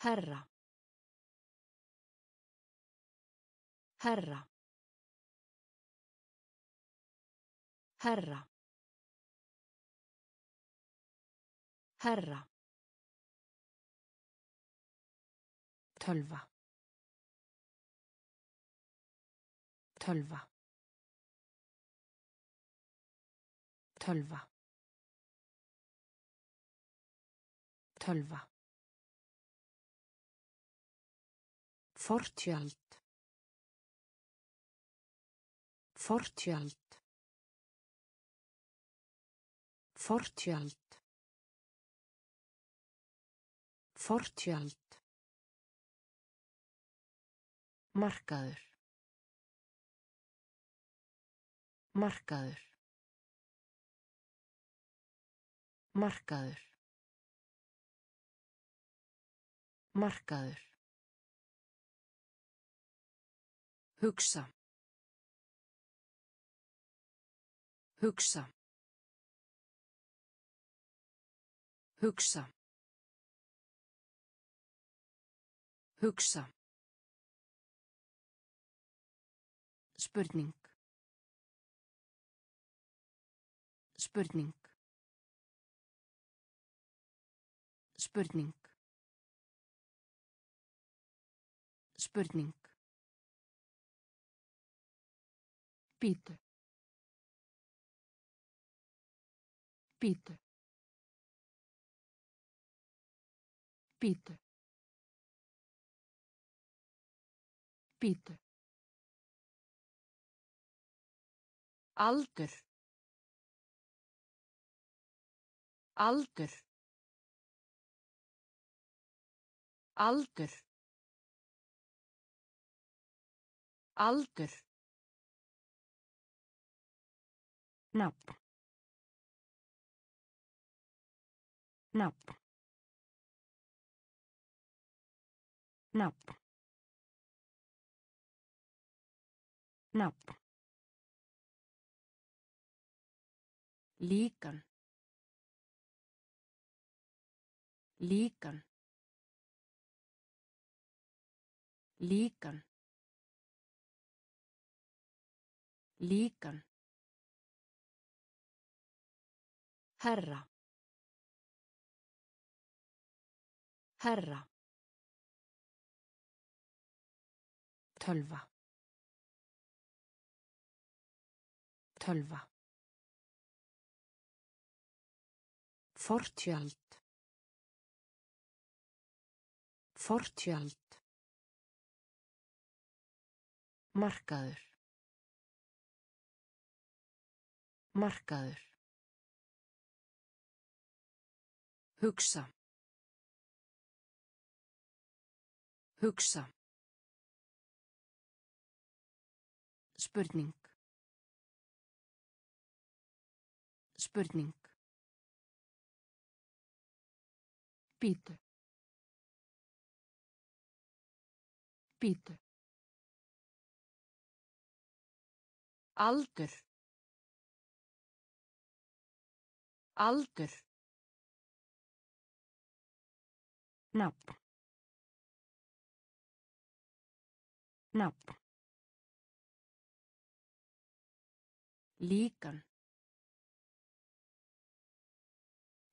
Herra. Herra. Herra. Herra. Tölva. Tölva. Tölva. Tölva. Fortjöld. Fortjöld. Fortjöld. Fortjöld. Markaður. Markaður. Markaður. Markaður. Hugsa. Hugsa. Hugsa. Hugsa. Spurning. Spurning. Spurning. Spurning. Bítu. Bítu. Bítu. Bítu. Aldur. Aldur. Aldur. Aldur. Nafn. Nafn. Nafn. Nafn. Líkan. Líkan. Líkan. Líkan. Herra. Herra. Tölva. Tölva. Fortjöld. Fortjöld. Markaður. Markaður. Hugsa. Hugsa. Spurning. Spurning. Bítu. Bítu. Aldur. Aldur. Nafn. Nafn. Líkan.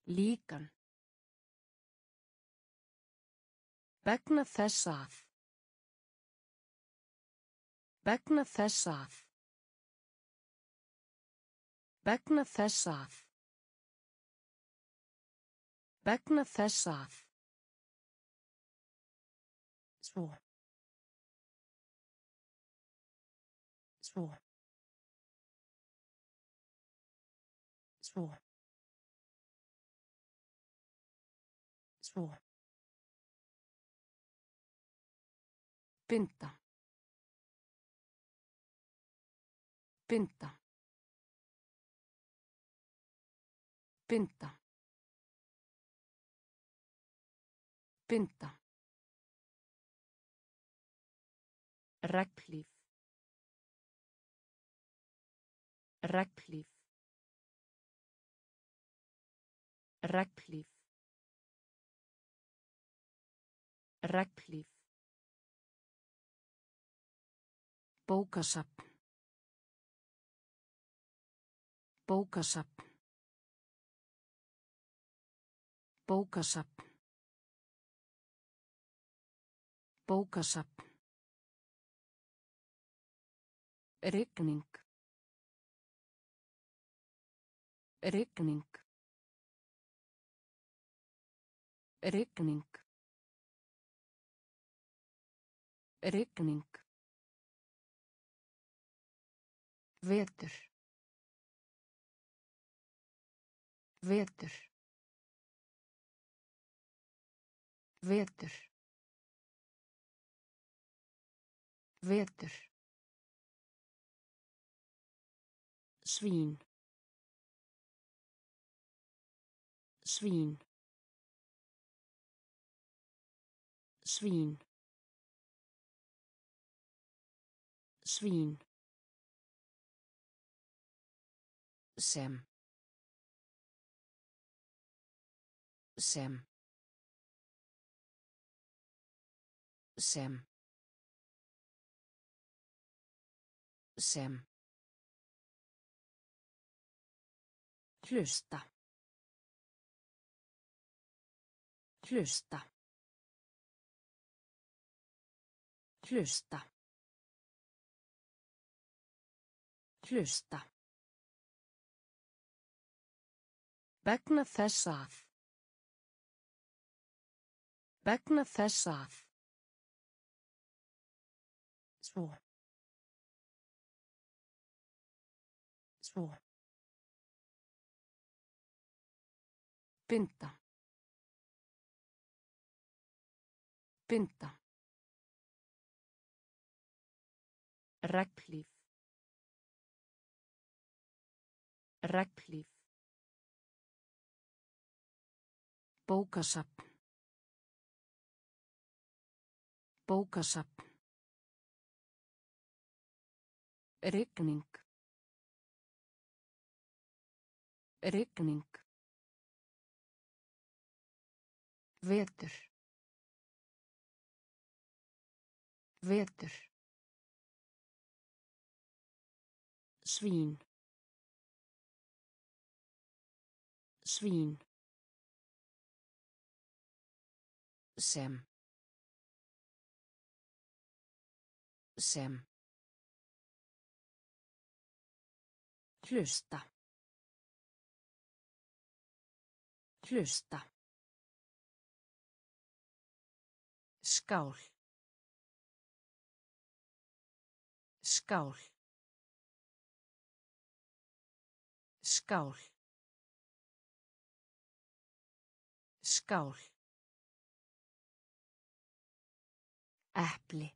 Líkan. Begna þess að. Begna þess að. Begna þess að. Begna þess að. Svo. Svo. Svo. Svo. Binda. Binda. Binda. Binda. Reglíf. Reglíf. Reglíf. Reglíf. Bókasapn. Bókasapn. Bókasapn. Bókasapn. Rigning. Rigning. Rigning. Rigning. Vetur. Vetur. Vetur. Vetur. Svín. Svín. Svín. Svín. Sem. Sem. Sem. Sem. Hlusta. Hlusta. Hlusta. Hlusta. Begna þess að. Begna þess að. Svo. Svo. Binda. Binda. Reglíf. Reglíf. Bókasapn. Bókasapn. Rigning. Rigning. Vetur. Vetur. Svín. Svín. Sem. Sem. Hlusta. Hlusta. Skál. Skál. Skál. Skál. Epli.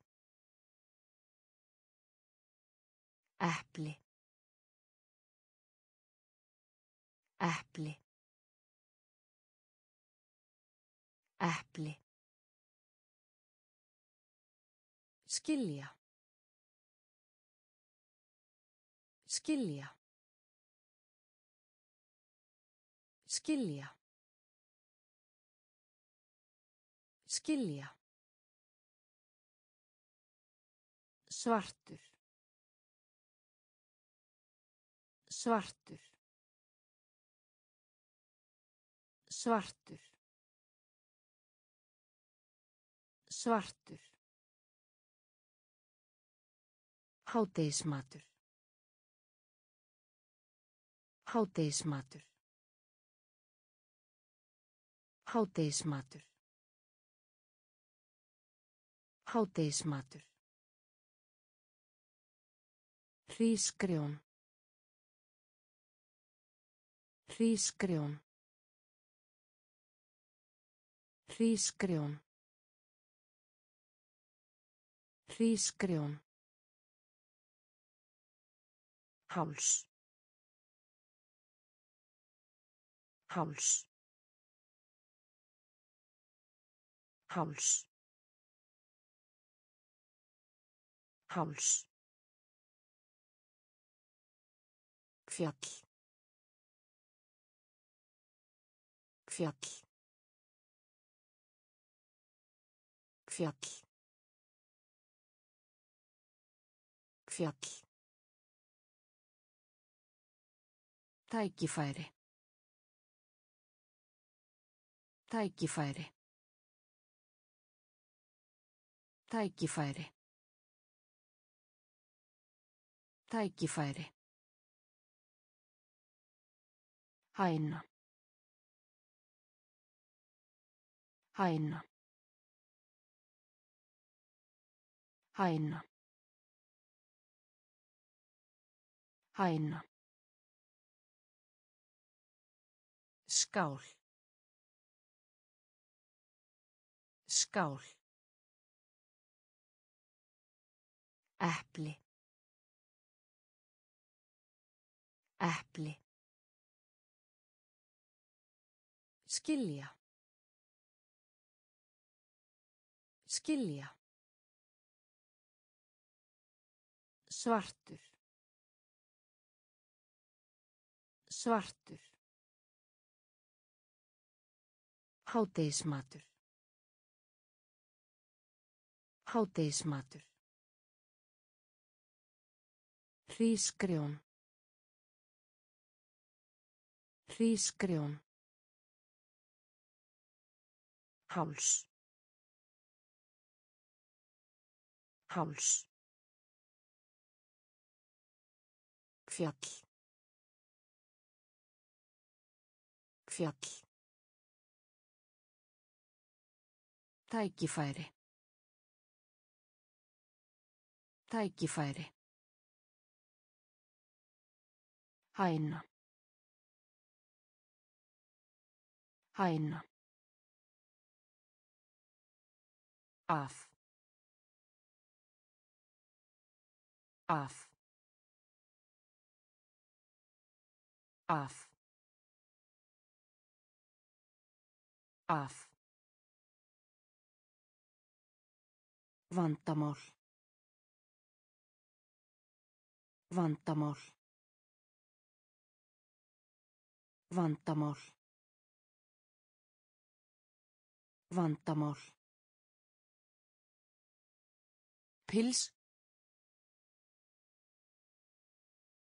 Epli. Epli. Epli. Skilja. Skilja. Skilja. Skilja. Svartur. Svartur. Svartur. Svartur. Hádeismatur. Hádeismatur. Hádeismatur. Hádeismatur. Hrísgrjón. Hrísgrjón. Hrísgrjón. Hrísgrjón. Háls. Háls. Háls. Háls. Fjall. Fjall. Fjall. Fjall. Tækifæri. Tækifæri. Tækifæri. Tækifæri. Hæna. Hæna. Hæna. Hæna. Skál. Skál. Epli. Epli. Skilja. Skilja. Svartur. Svartur. Hádeismatur. Hádeismatur. Hrísgrjón. Hrísgrjón. Háls. Háls. Fjall. Fjall. Tækifæri. Tækifæri. Hæna. Hæna. Af. Af. Af. Af. Vandamál. Vandamál. Vandamál. Vandamál. Pils.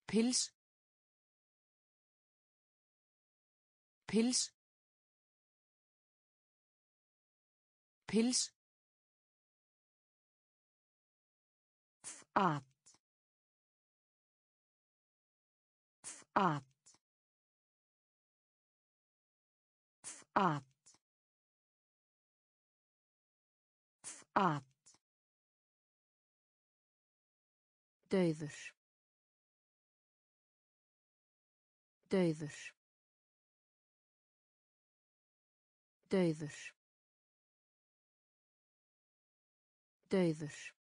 Pils. Pils. Pils. At. At. At. At. Dauður. Dauður. Dauður. Dauður.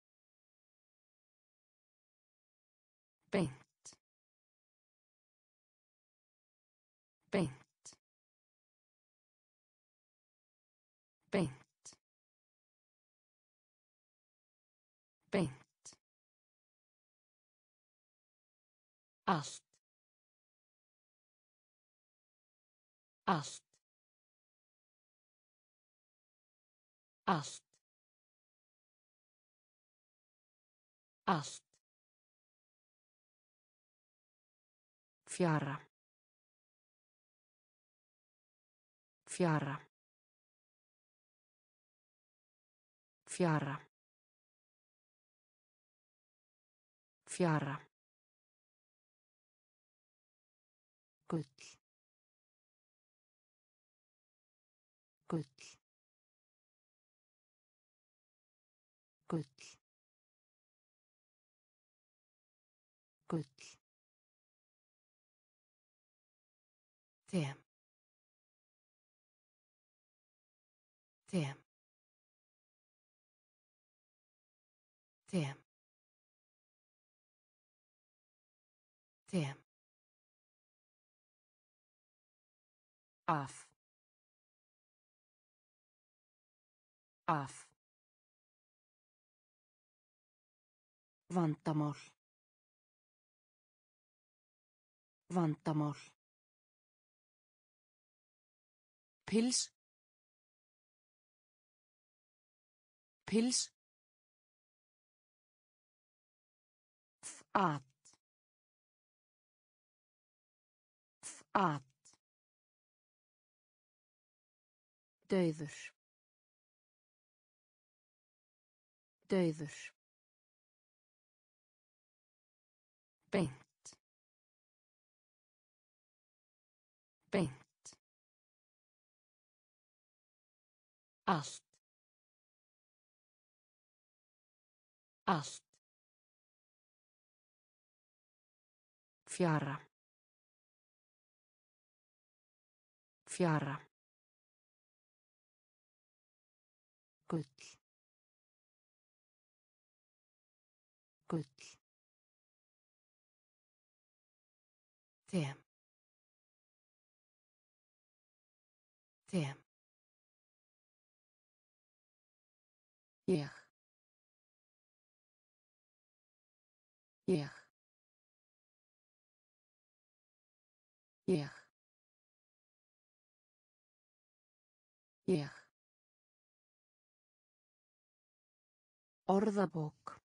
Beint. Beint. Beint. Beint. Allt. Allt. Allt. Allt. Fjara. Fjara. Fjara. Fjara. Þeim. Þeim. Þeim. Þeim. Af. Af. Vandamál. Vandamál. Pils. Pils. Fat. Fat. Dauður. Dauður. Beint. Beint. Allt. Allt. Fjara. Fjara. Gull. Gull. Them. Them. Ég. Ég. Ég. Ég. Orðabók.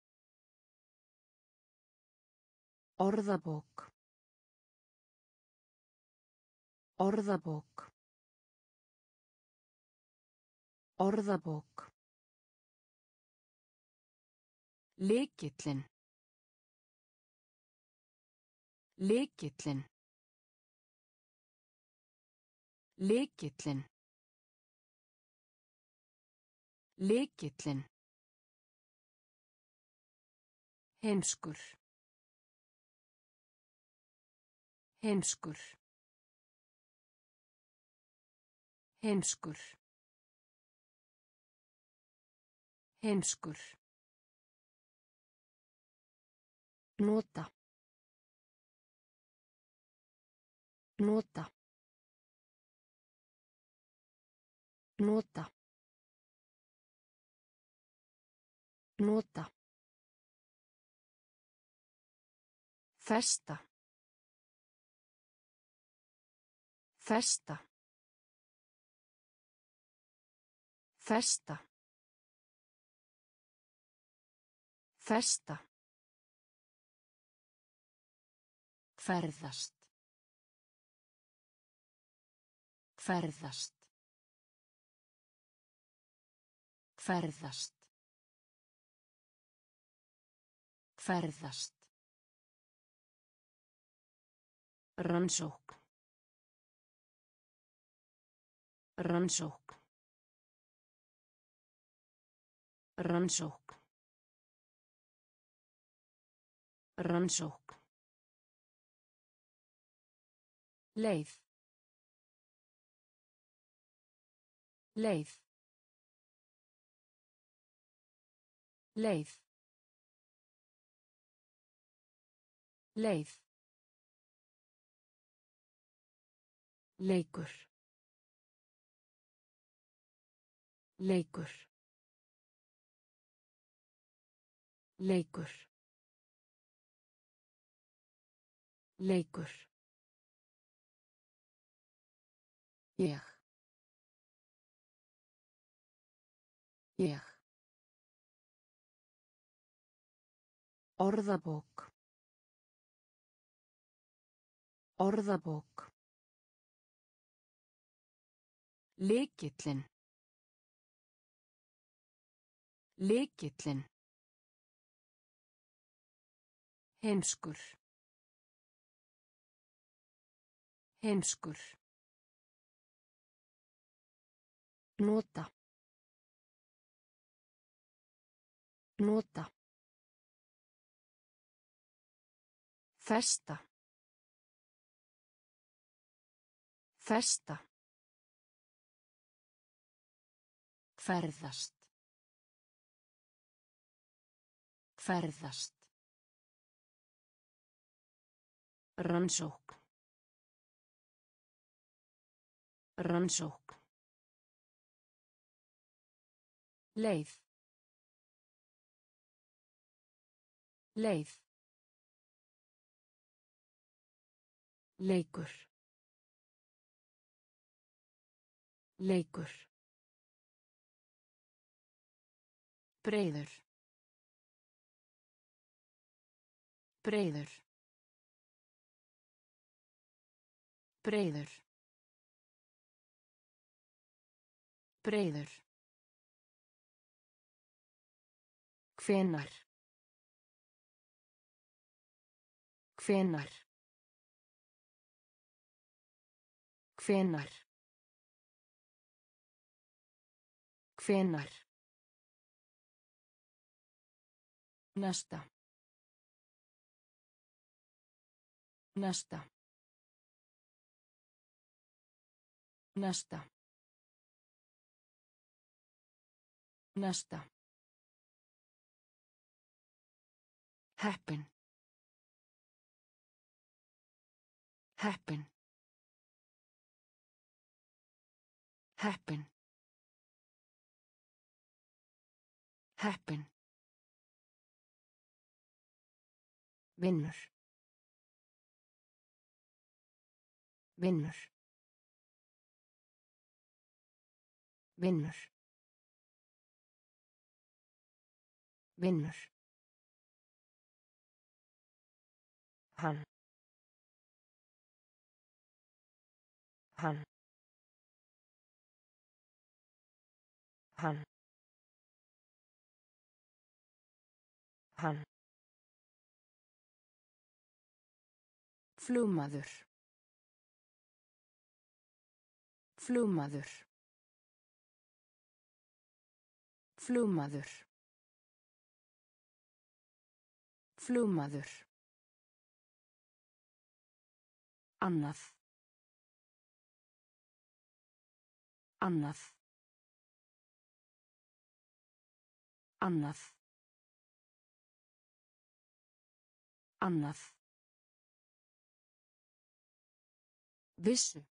Orðabók. Orðabók. Orðabók. Lekillin. Lekillin. Lekillin. Lekillin. Heimskur. Heimskur. Heimskur. Heimskur. Nota. Nota. Nota. Nota. Festa. Festa. Festa. Festa. Ferðast. Ferðast. Ferðast. Ferðast. Rannsók. Rannsók. Rannsók. Rannsók. Leið. Leið. Leið. Leið. Leikur. Leikur. Leikur. Leikur. Ég. Ég. Orðabók. Orðabók. Lekillin. Lekillin. Heimskur. Heimskur. Nota. Nota. Festa. Festa. Ferðast. Ferðast. Rannsók. Rannsók. Leið. Leið. Leikur. Leikur. Breiður. Breiður. Breiður. Breiður. Hvenar. Hvenar. Hvenar. Hvenar. Næsta. Næsta. Næsta. Næsta. Heppin. Heppin. Heppin. Heppin. Vinnur. Vinnur. Vinnur. Vinnur. Hann. Hann. Hann. Hann. Flugmaður. Flugmaður. Flugmaður. Flugmaður. Annað. Annað. Annað. Annað. Vissu.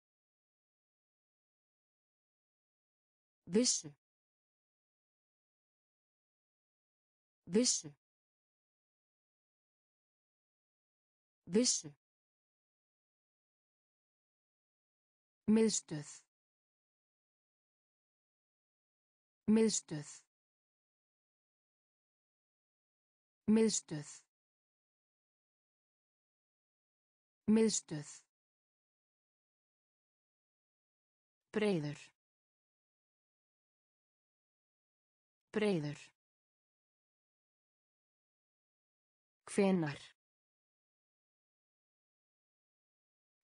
Vissu. Vissu. Vissu. Miðstöð. Miðstöð. Miðstöð. Miðstöð. Breiður. Breiður. Hvenar.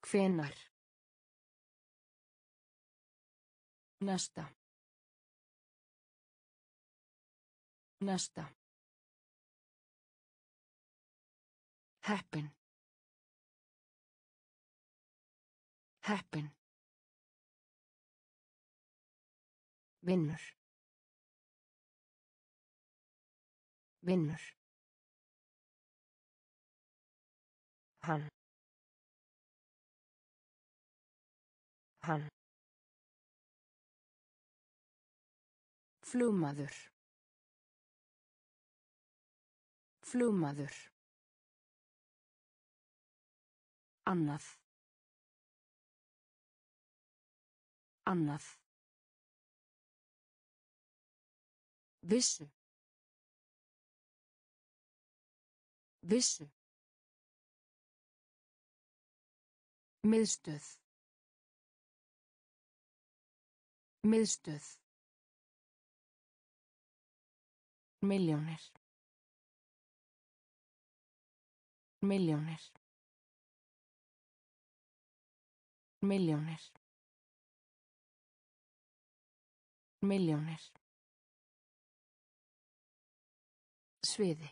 Hvenar. Næsta. Næsta. Heppin. Heppin. Vinnur. Vinnur. Hann. Hann. Flugmaður. Flugmaður. Annað. Annað. Vissu. Vissu. Miðstöð. Miðstöð. Milljónir. Milljónir. Milljónir. Milljónir. Sviði.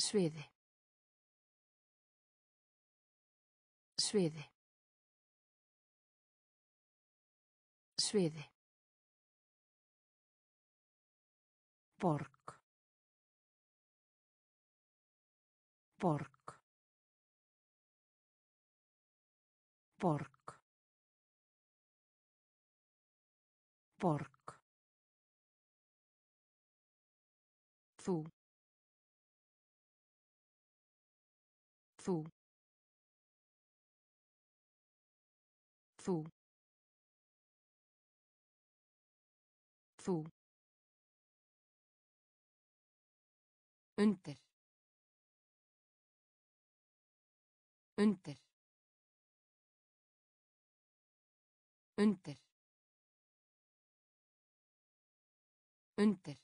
Sviði. Sviði. Sviði. Borg. Borg. Borg. Borg. Þú. Þú. Þú. Þú. Undir. Undir. Undir. Undir.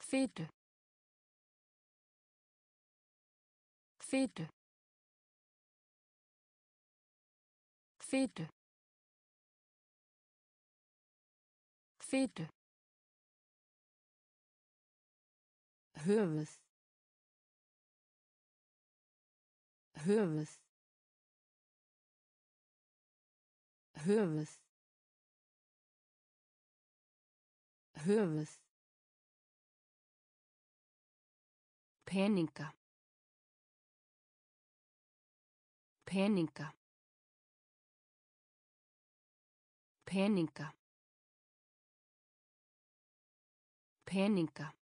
Hvetu. Hvetu. Hvetu. Hvetu. Höfuð. Höfuð. Höfuð. Höfuð. Peninga. Peninga. Peninga. Peninga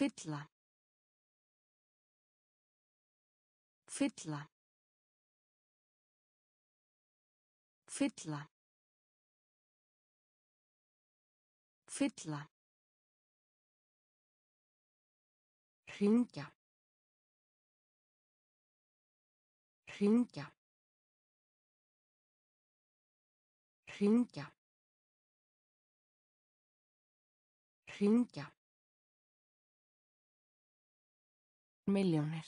Fylla. Fylla. Fylla. Fylla. Hringja. Hringja. Hringja. Hringja. Milljónir.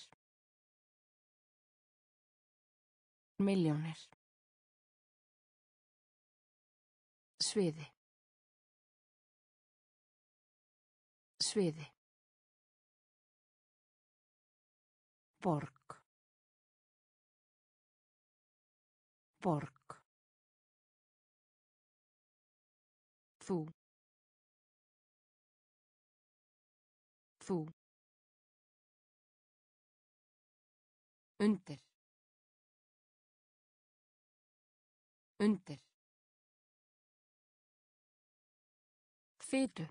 Milljónir. Sviði. Sviði. Borg. Borg. Þú. Þú. Undir. Undir. Hvetu.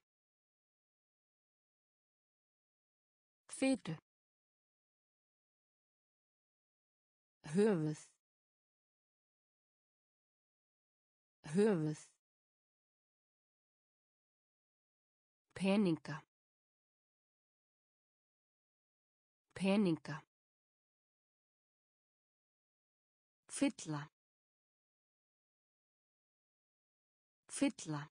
Hvetu. höfuð höfuð peninga peninga Fylla. Fylla.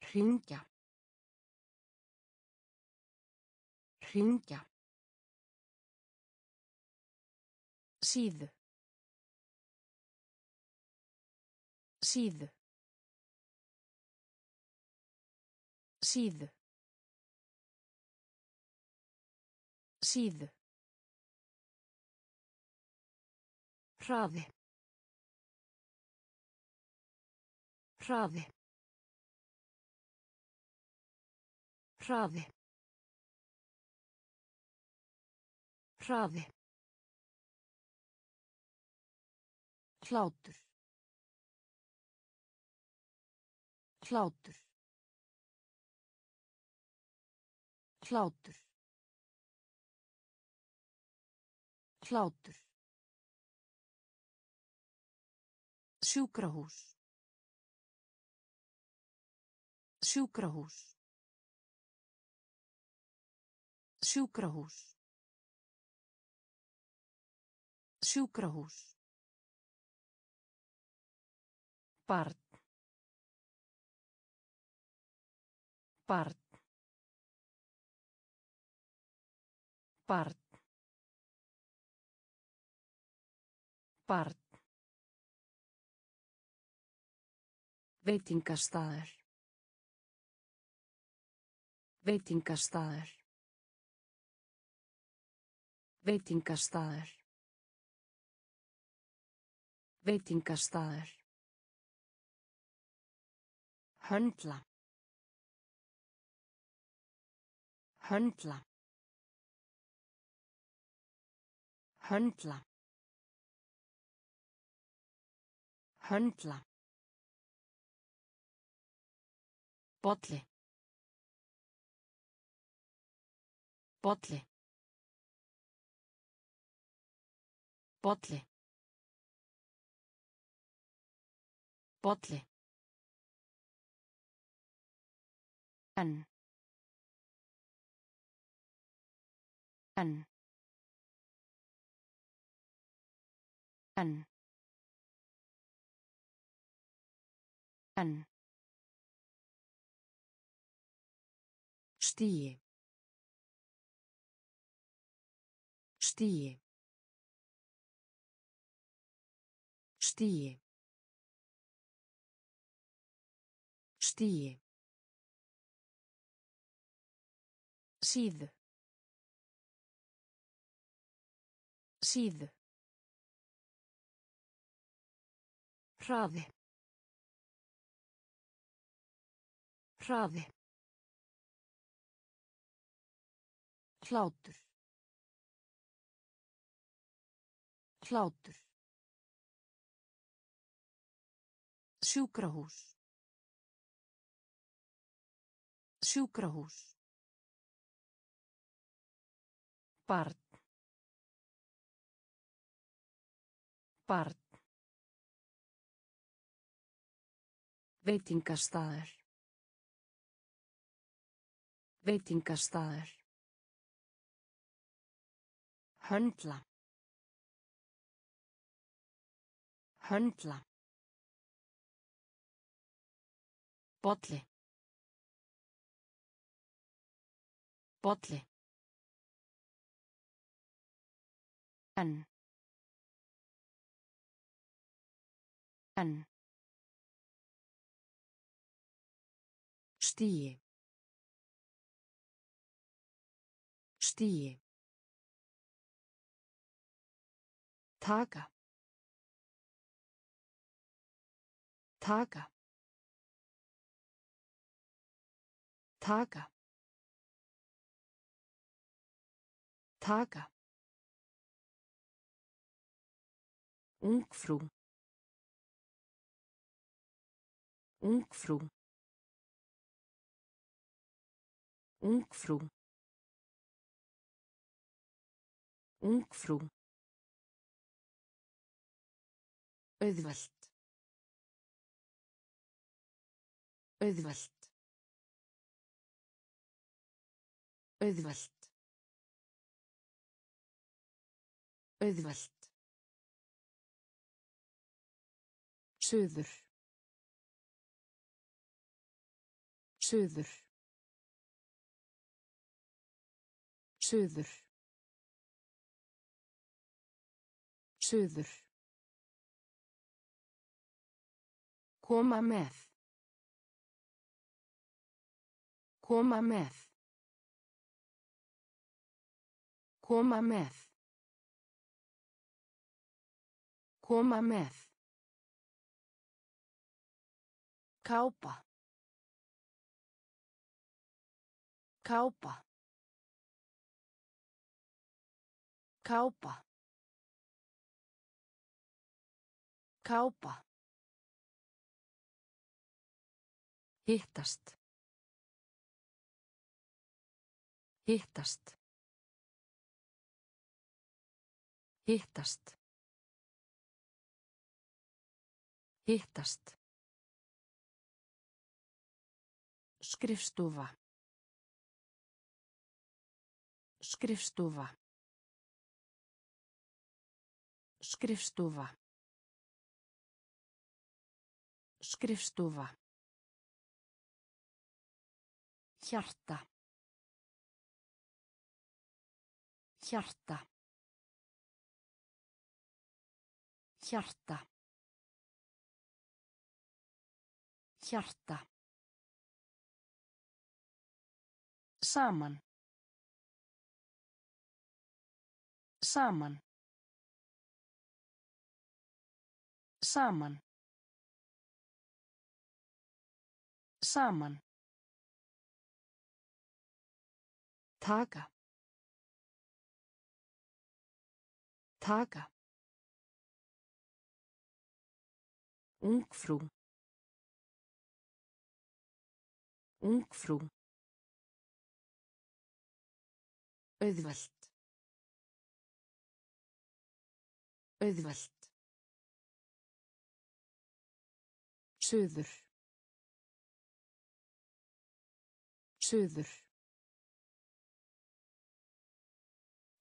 Hringja. Hringja. Síðu. Síðu. Síðu. Síðu. Hraði. Hraði. Hraði. Hraði. Hlátur. Hlátur. Hlátur. Hlátur. Sjúkrahús. Sjúkrahús. Sjúkrahús. Sjúkrahús. Barn. Barn. Barn. Barn. Veitingastaður. Veitingastaður. Veitingastaður. Veitingastaður. Höndla. Höndla. Höndla. Höndla. Bolli. Bolli. Bolli. Bolli. En. En. En. En. Stíi. Stíi. Stíi. Stíi. Síðu. Síðu. Hraði. Hraði. Hlátur. Hlátur. Sjúkrahús. Sjúkrahús. Barn. Barn. Veitingastaður. Veitingastaður. Höndla. Höndla. Bolli. Bolli. En. En. Stíi. Stíi. Taka. Taka. Taka. Taka. Ungfrú. Ungfrú. Ungfrú. Ungfrú. Auðvelt. Auðvelt. Auðvelt. Auðvelt. Suður. Suður. Suður. Suður. Koma með. Koma með. Koma með. Koma með. Kápa. Kápa. Kápa. Kápa. Hittast. Hittast. Hittast. Hittast. Skrifstofa. Skrifstofa. Skrifstofa. Skrifstofa. Hjarta. Hjarta. Hjarta. Hjarta. Saman. Saman. Saman. Saman. Taka. Taka. Ungfrú. Ungfrú. Auðvelt. Auðvelt. Suður. Suður.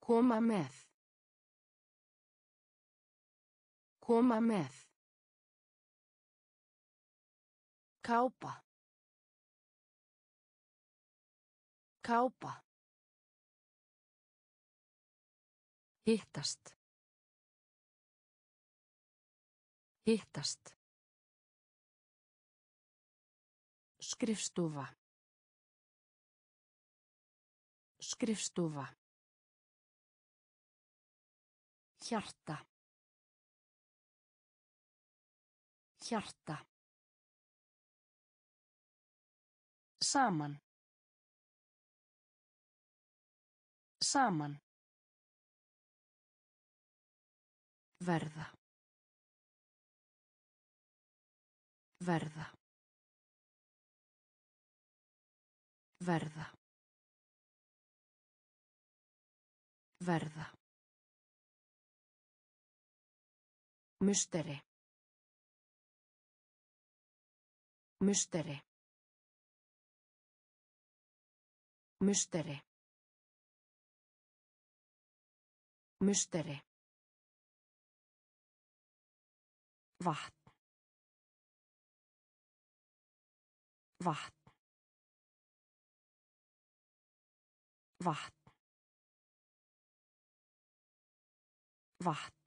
Koma með. Koma með. Kápa. Kápa. Hittast. Hittast. Skrifstofa. Skrifstofa. Hjarta. Hjarta. Saman. Saman. Verða. Verða. Verða. Verða. Musteri. Musteri. Musteri. Musteri. Vatn. Vatn. Vatn. Vatn.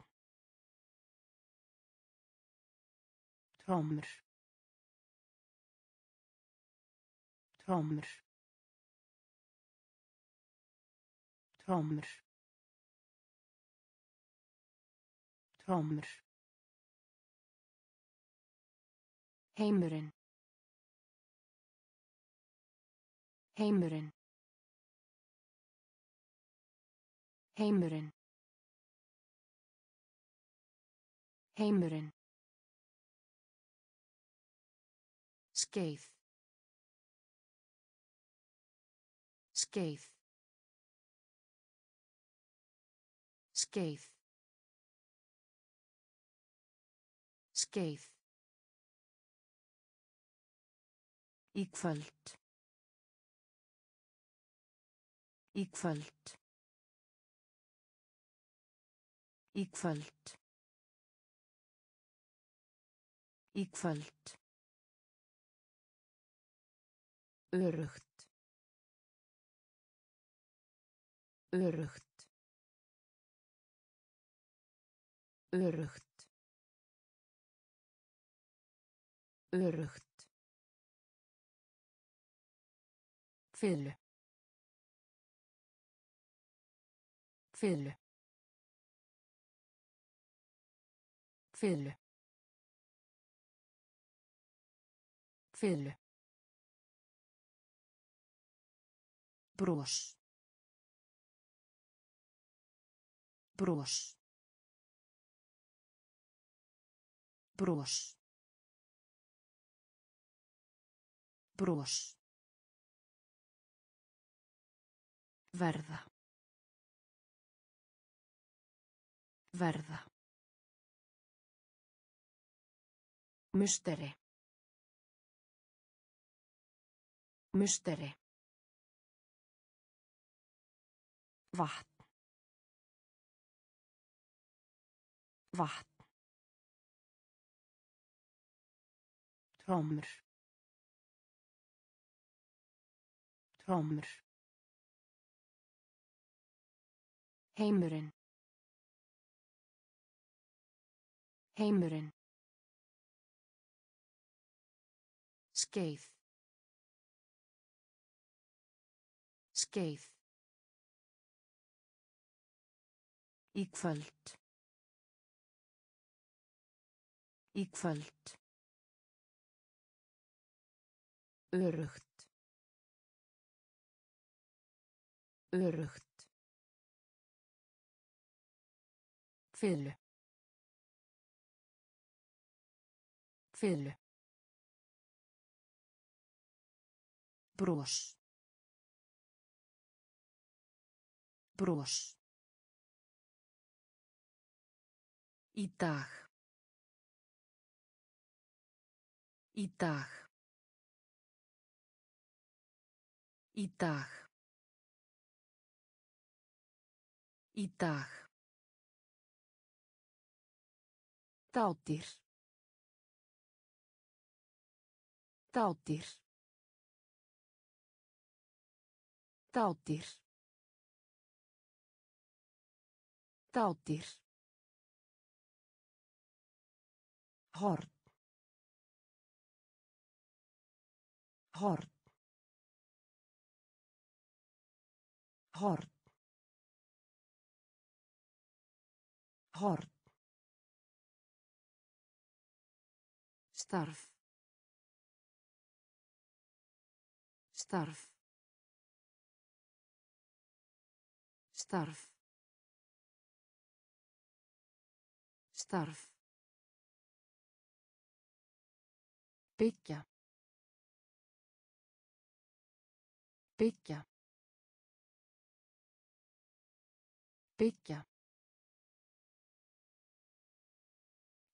Trommur. Trommur. Trommur. Trommur. Heimurinn. Heimurinn. Heimurinn. Heimurinn. Skeið. Skeið. Skeið. Skeið. Í kvöld. Í kvöld. Í kvöld. Í kvöld. Örugt. Örugt. Örugt. Örugt. Fiðlu. Fiðlu. Fiðlu. Fiðlu. Bros. Bros. Bros. Bros. Verða. Verða. Musteri. Musteri. Vatn. Vatn. Trommur. Trommur. Heimurinn. Heimurinn. Skeið. Skeið. Í kvöld. Í kvöld. Örugt. Örugt. Fiðlu. Fiðlu. Bros. Bros. Í dag. Í dag. Í dag. Í dag. Dádýr. Dádýr. Dádýr. Dádýr. Horn. Horn. Horn. Horn. Starf. Starf. Starf. Starf. Byggja. Byggja. Byggja.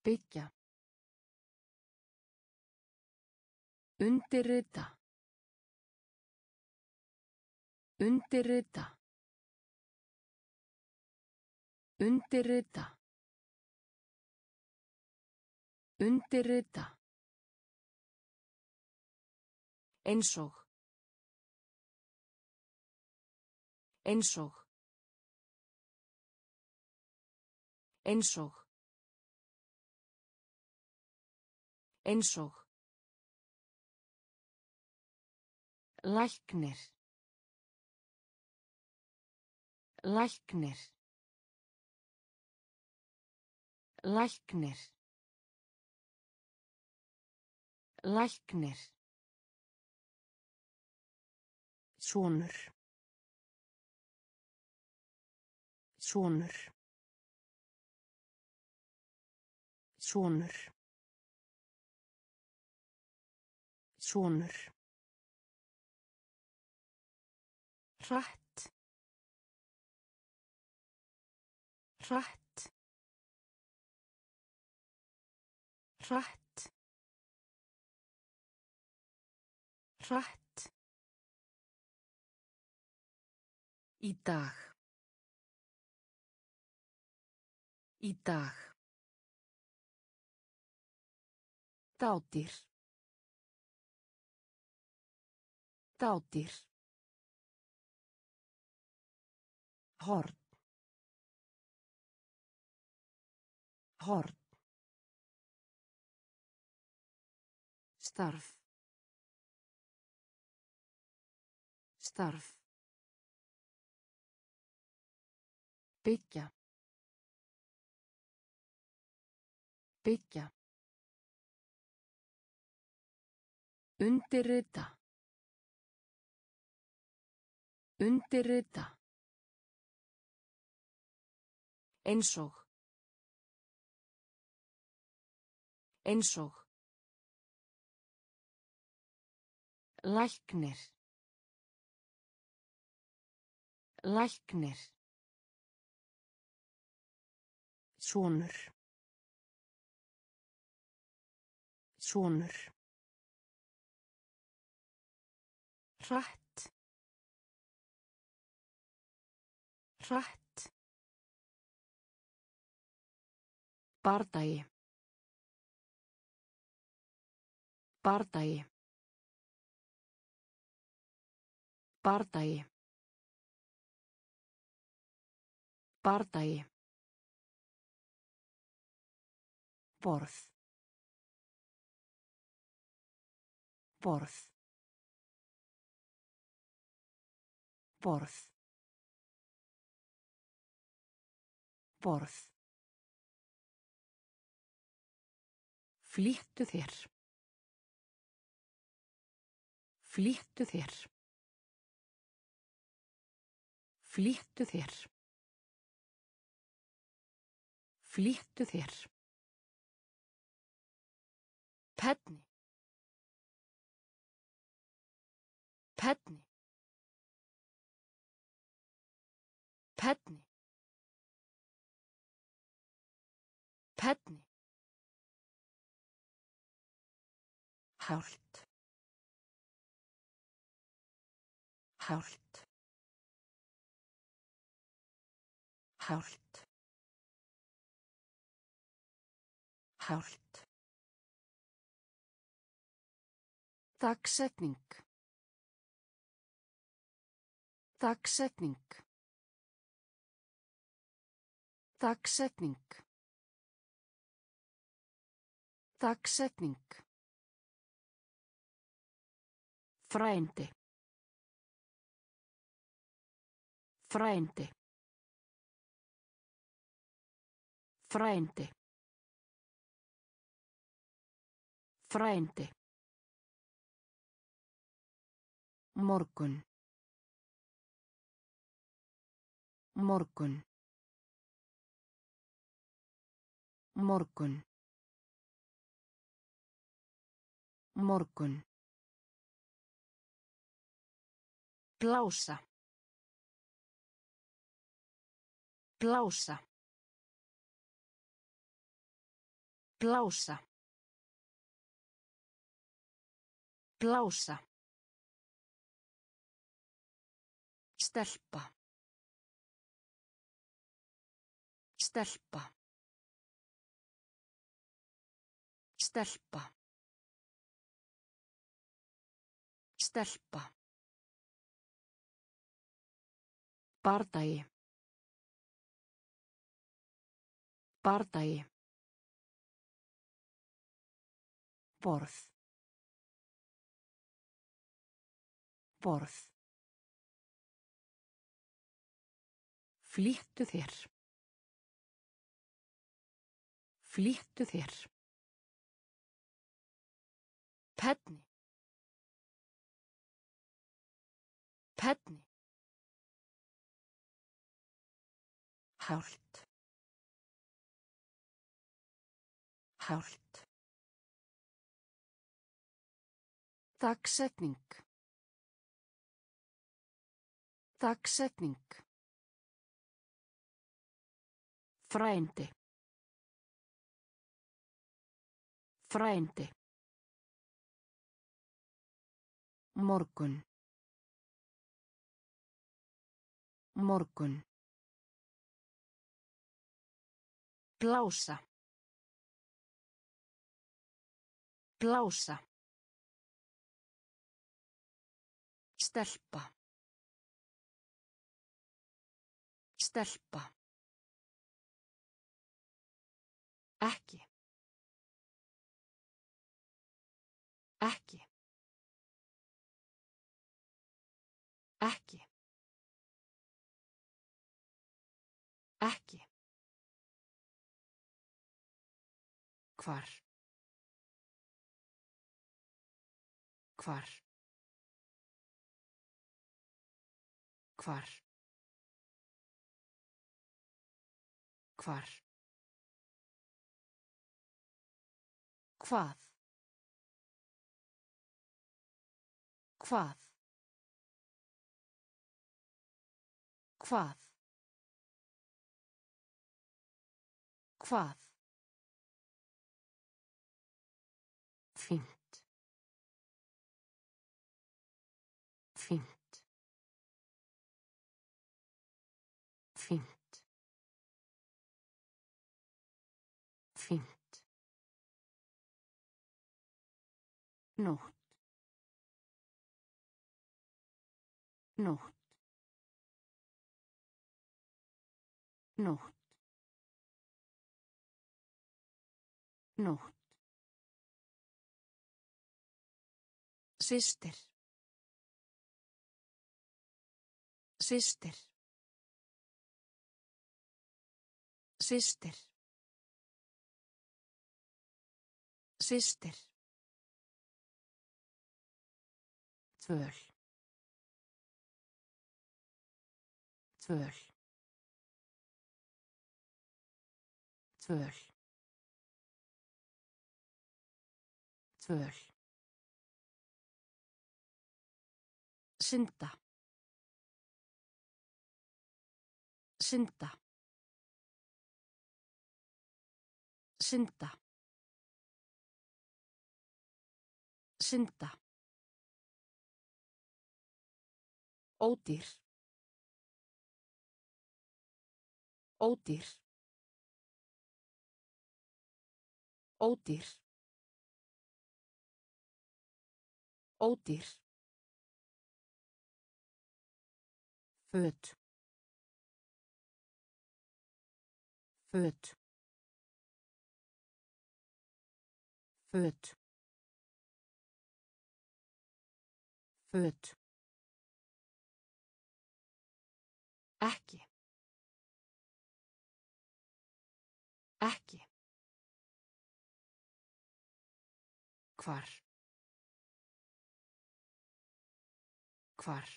Byggja. Undirrita. Undirrita. Undirrita. Undirrita. Einsog. Einsog. Einsog. Einsog. Læknir. Læknir. Læknir. Læknir. Sonur. Sonur. Sonur. Sonur. Hratt. Hratt. Hratt. Hratt. Í dag. Í dag. Dádýr. Dádýr. Horn. Horn. Starf. Starf. Byggja. Byggja. Undirrita. Undirrita. Einsog. Einsog. Læknir. Læknir. Sonur. Sonur. Hratt. Hratt. Bardagi. Bardagi. Bardagi. Bardagi. Borð. Borð. Borð. Borð. Flýttu þér. Flýttu þér. Flýttu þér. Flýttu þér. Penni. Penni. Penni. Penni. Hált. Hált. Hált. Hált. Dagsetning. Dagsetning. Dagsetning. Dagsetning. Frændi. Frændi. Frændi. Frændi. Morgun. Morgun. Morgun. Morgun. Blása. Blása. Blása. Blása. Stelpa. Stelpa. Stelpa. Stelpa. Bardagi. Bardagi. Borð. Borð. Flýttu þér. Flýttu þér. Penni. Penni. Hált. Hált. Dagsetning. Dagsetning. Frændi. Frændi. Morgun. Morgun. Blása. Blása. Stelpa. Stelpa. Ekki. Ekki. Ekki. Ekki. Hvar. Hvar. Hvar. Hvar. Hvað? Hvað? Hvað? Hvað? Nótt. Nótt. Nótt. Nótt. Systir. Systir. Systir. Systir. Tvöl. Tvöl. Tvöl. Tvöl. Synda. Synda. Synda. Synda. Ódýr. Ódýr. Ódýr. Ódýr. Föt. Föt. Föt. Föt. Ekki. Ekki. Hvar. Hvar.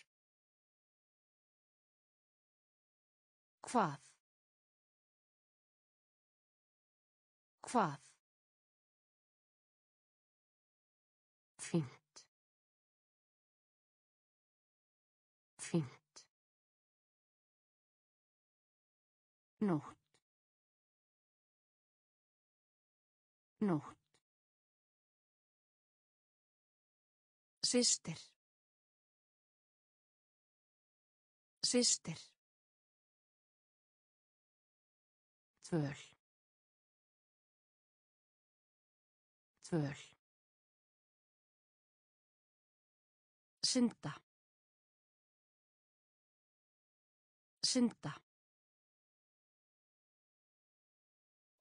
Hvað. Hvað. Nótt. Nótt. Systir. Systir. Tvöl. Tvöl. Synda. Synda.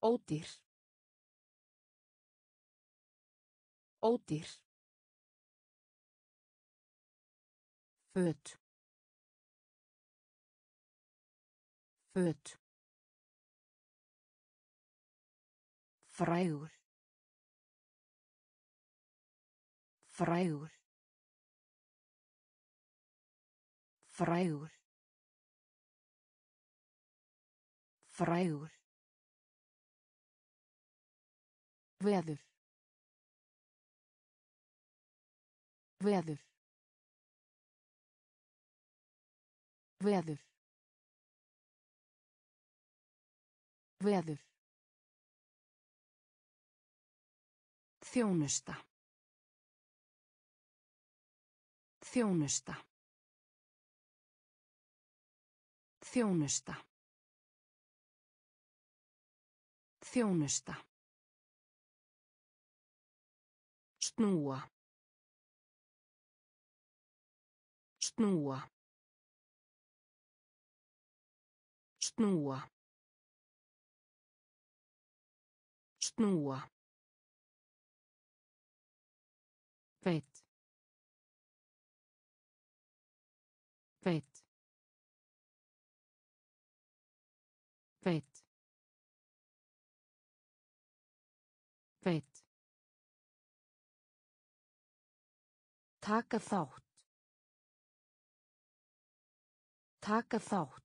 Ódýr. Ódýr. Föt. Föt. Frægur. Frægur. Frægur. Frægur. Veður. Veður. Veður. Veður. Þjónusta. Þjónusta. Þjónusta. Þjónusta. Snúa. Snúa. Snúa. Snúa. Veit. Veit. Veit. Veit. Taka þátt. Taka þátt.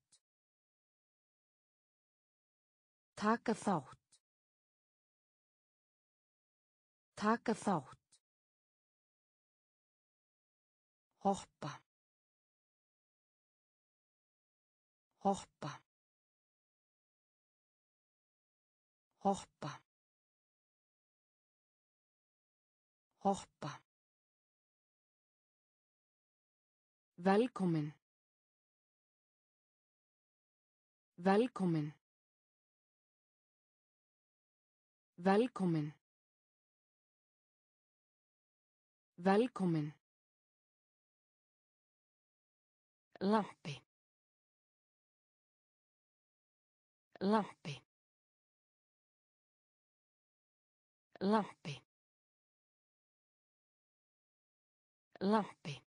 Taka þátt. Taka þátt. Hoppa. Hoppa. Hoppa. Hoppa. Velkomin. Velkomin. Velkomin. Velkomin. Lampi. Lampi. Lampi. Lampi.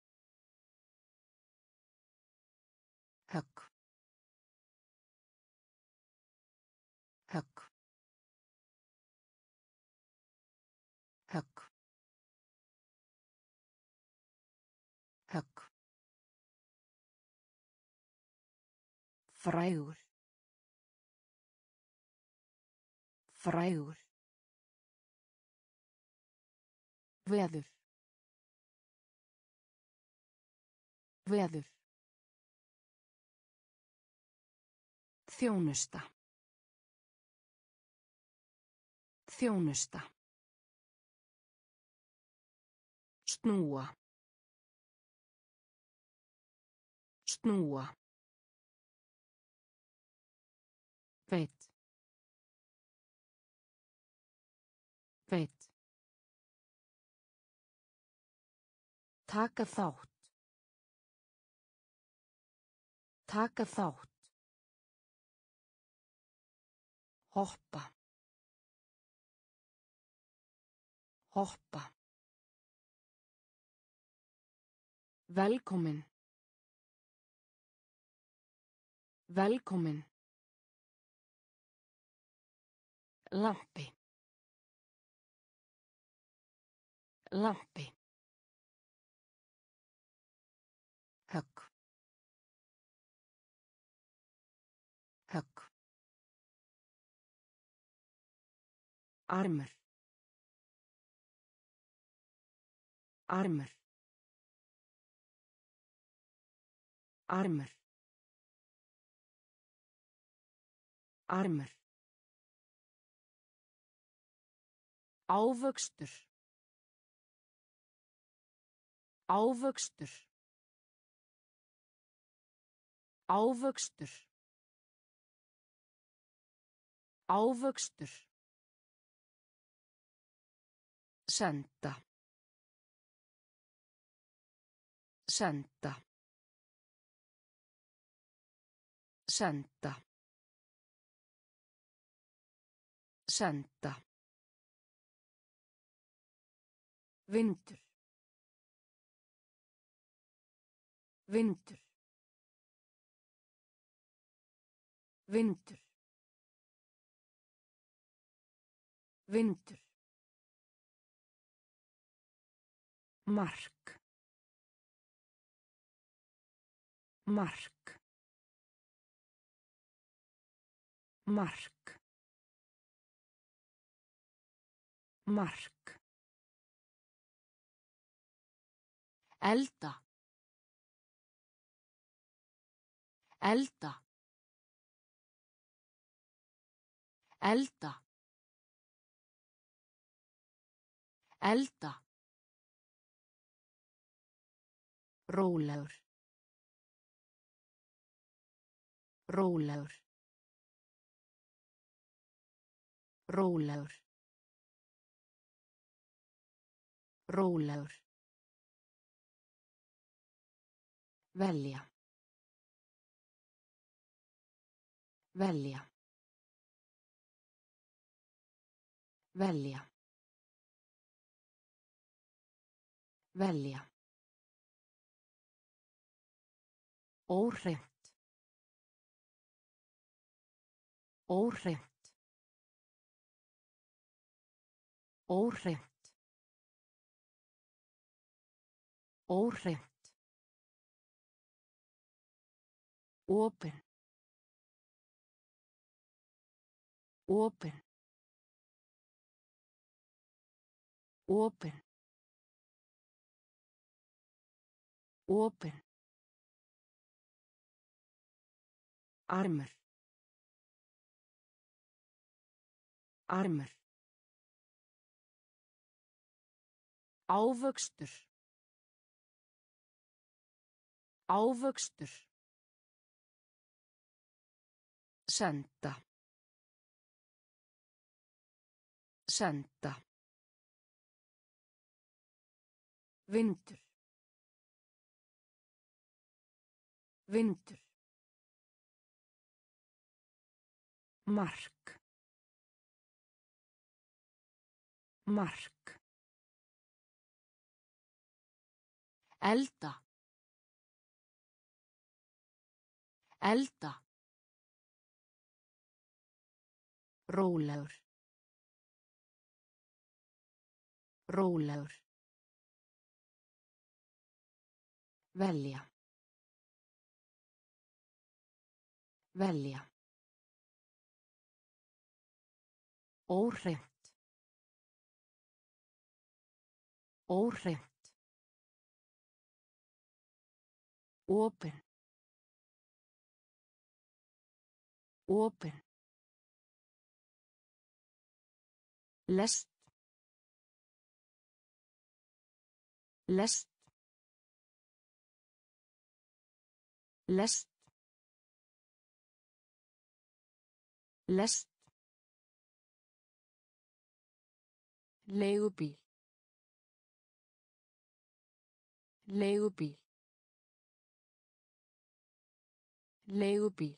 Frægur. Frægur. Veður. Veður. Þjónusta. Þjónusta. Snúa. Snúa. Veit. Veit. Taka þátt. Taka þátt. Hoppa. Hoppa. Velkomin. Velkomin. Lampi. Lampi. Högg. Högg. Armur. Armur. Armur. Armur. Ávöxtur. Ávöxtur. Ávöxtur. Ávöxtur. Senda. Senda. Senda. Senda. Vindur. Vindur. Vindur. Vindur. Mark. Mark. Mark. Mark. Elda. Elda. Elda. Elda. Rólegur. Rólegur. Rólegur. Rólegur. Velja. Velja. Velja. Velja. Óhreint. Óhreint. Óhreint. Óhreint. Opin. Opin. Opin. Opin. Armur. Armur. Ávöxtur. Ávöxtur. Senda. Senda. Vindur. Vindur. Mark. Mark. Elda. Elda. Rólegur. Rólegur. Velja. Velja. Óhreint. Óhreint. Opin. Opin. Lest. Lest. Lest. Lest. Leigubíl. Leigubíl. Leigubíl.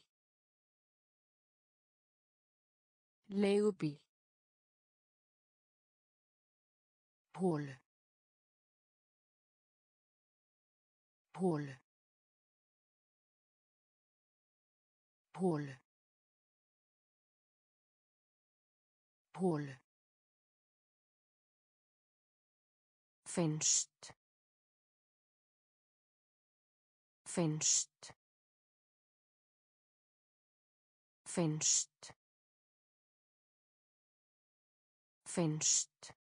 Leigubíl holu holu holu holu finnst finnst finnst finnst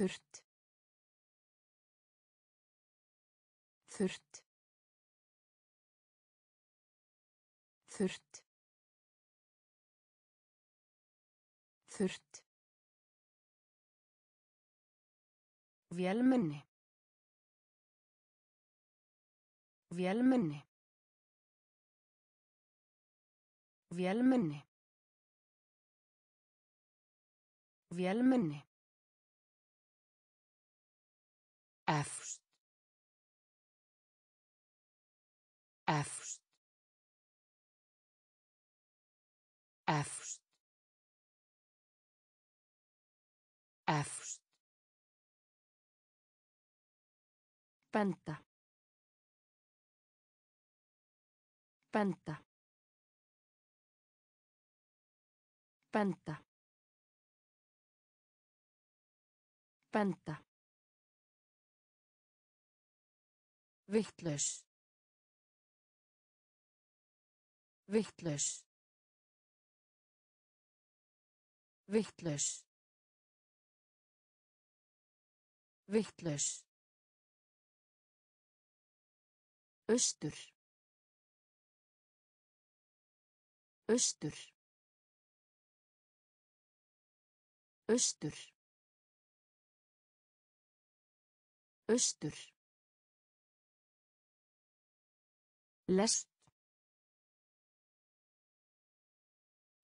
þurrt þurrt þurrt þurrt Vélmenni. Vélmenni. Vélmenni. Vélmenni. Efst. Efst. Efst. Efst. Benda. Benda. Benda. Benda. Vittlaus. Vittlaus. Vittlaus. Vittlaus. Austur. Austur. Austur. Austur. Lest.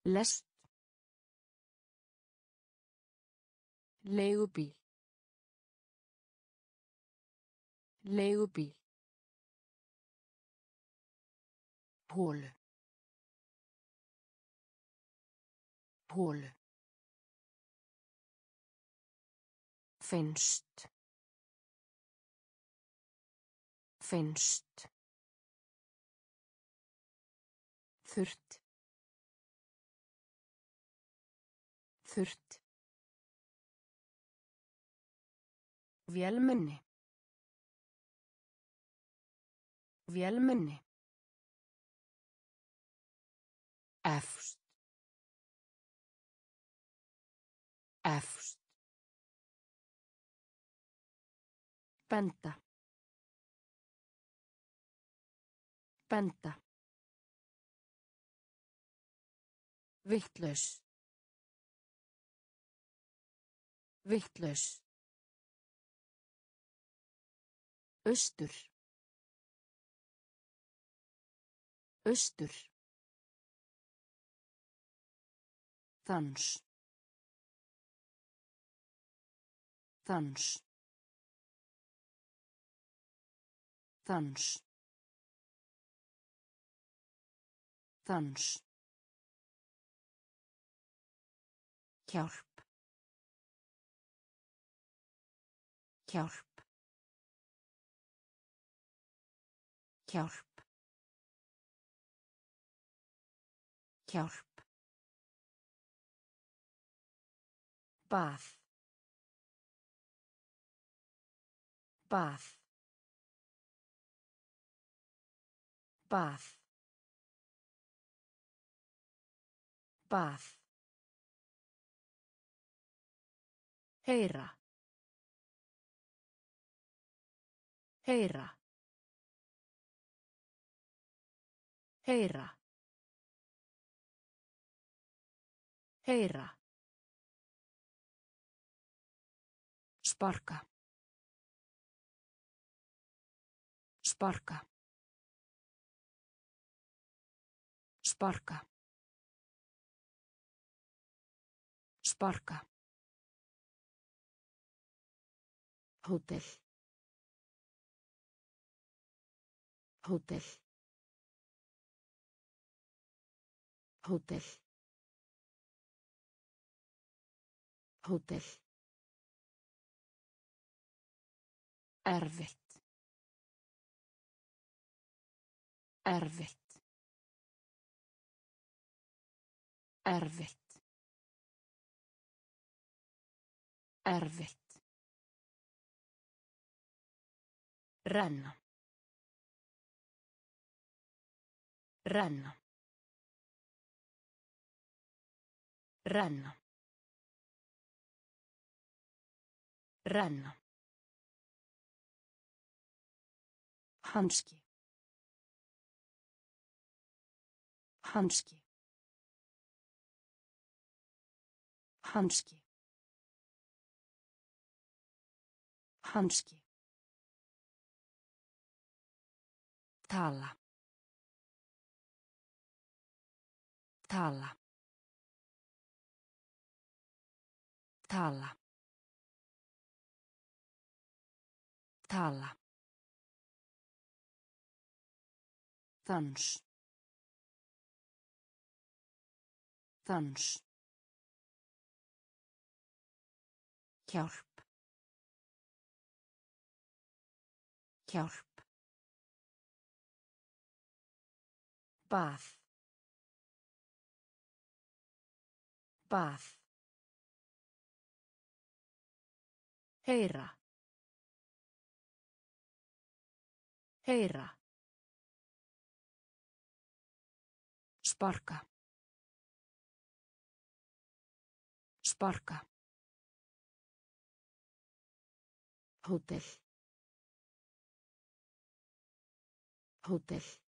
Lest. Leigubíl. Leigubíl. holu holu finnst finnst þurrt þurrt Vélmenni. Vélmenni. Efst. Efst. Benda. Benda. Vittlaus. Vittlaus. Austur. Austur. Dans. Dans. Dans. Dans. Hjálp. Hjálp. Hjálp. Hjálp. Bað. Bað. Bað. Bað. Heyra. Heyra. Heyra. Heyra. Sparka. Sparka. Sparka. Sparka. Hótel. Hótel. Hótel. Hótel. Erfitt. Erfitt. Erfitt. Erfitt. Renna. Renna. Renna. Renna. Hanski. Hanski. Hanski. Hanski. Tala. Tala. Tala. Tala. Dans. Dans. Hjálp. Hjálp. Bað. Bað. Heyra. Heyra. Sparka. Sparka. Hótel. Hótel.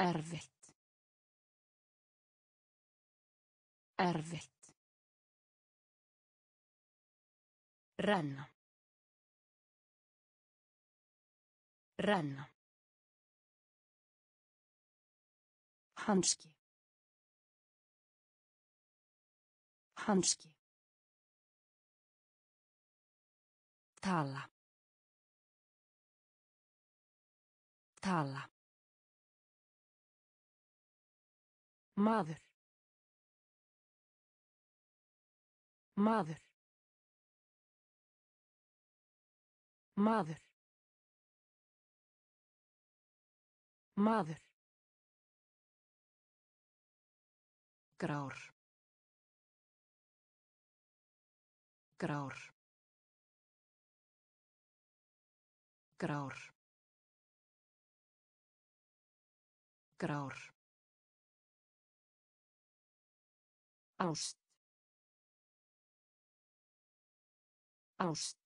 Erfitt. Erfitt. Renna. Renna. Hanski. Hanski. Tala. Tala. Maður. Maður. Maður. Maður. Grár. Grár. Grár. Grár. Ást. Ást.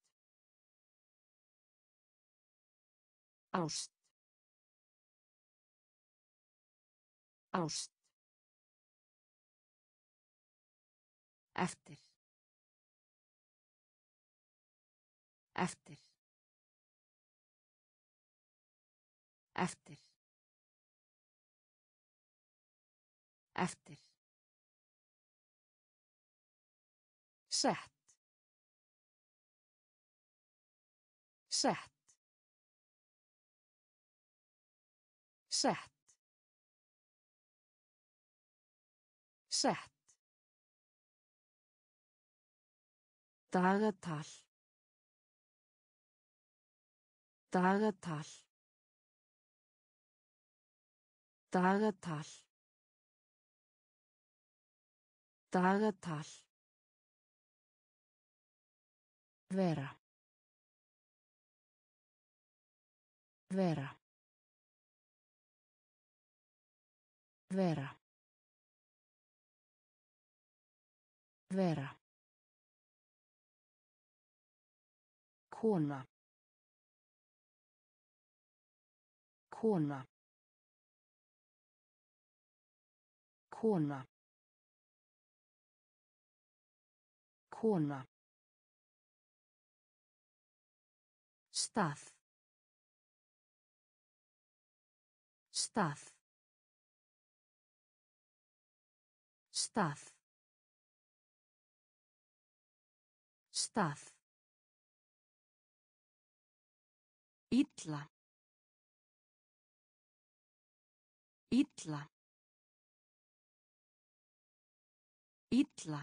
Ást. Ást. Eftir. Eftir. Eftir. Eftir. Sett. Sett. Sett. Sett. Dagatal. Dagatal. Dagatal. Dagatal. Vera. Vera. Vera. Vera. Kona. Kona. Kona. Kona. Stað. Stað. Stað. Stað. Illa. Illa. Illa.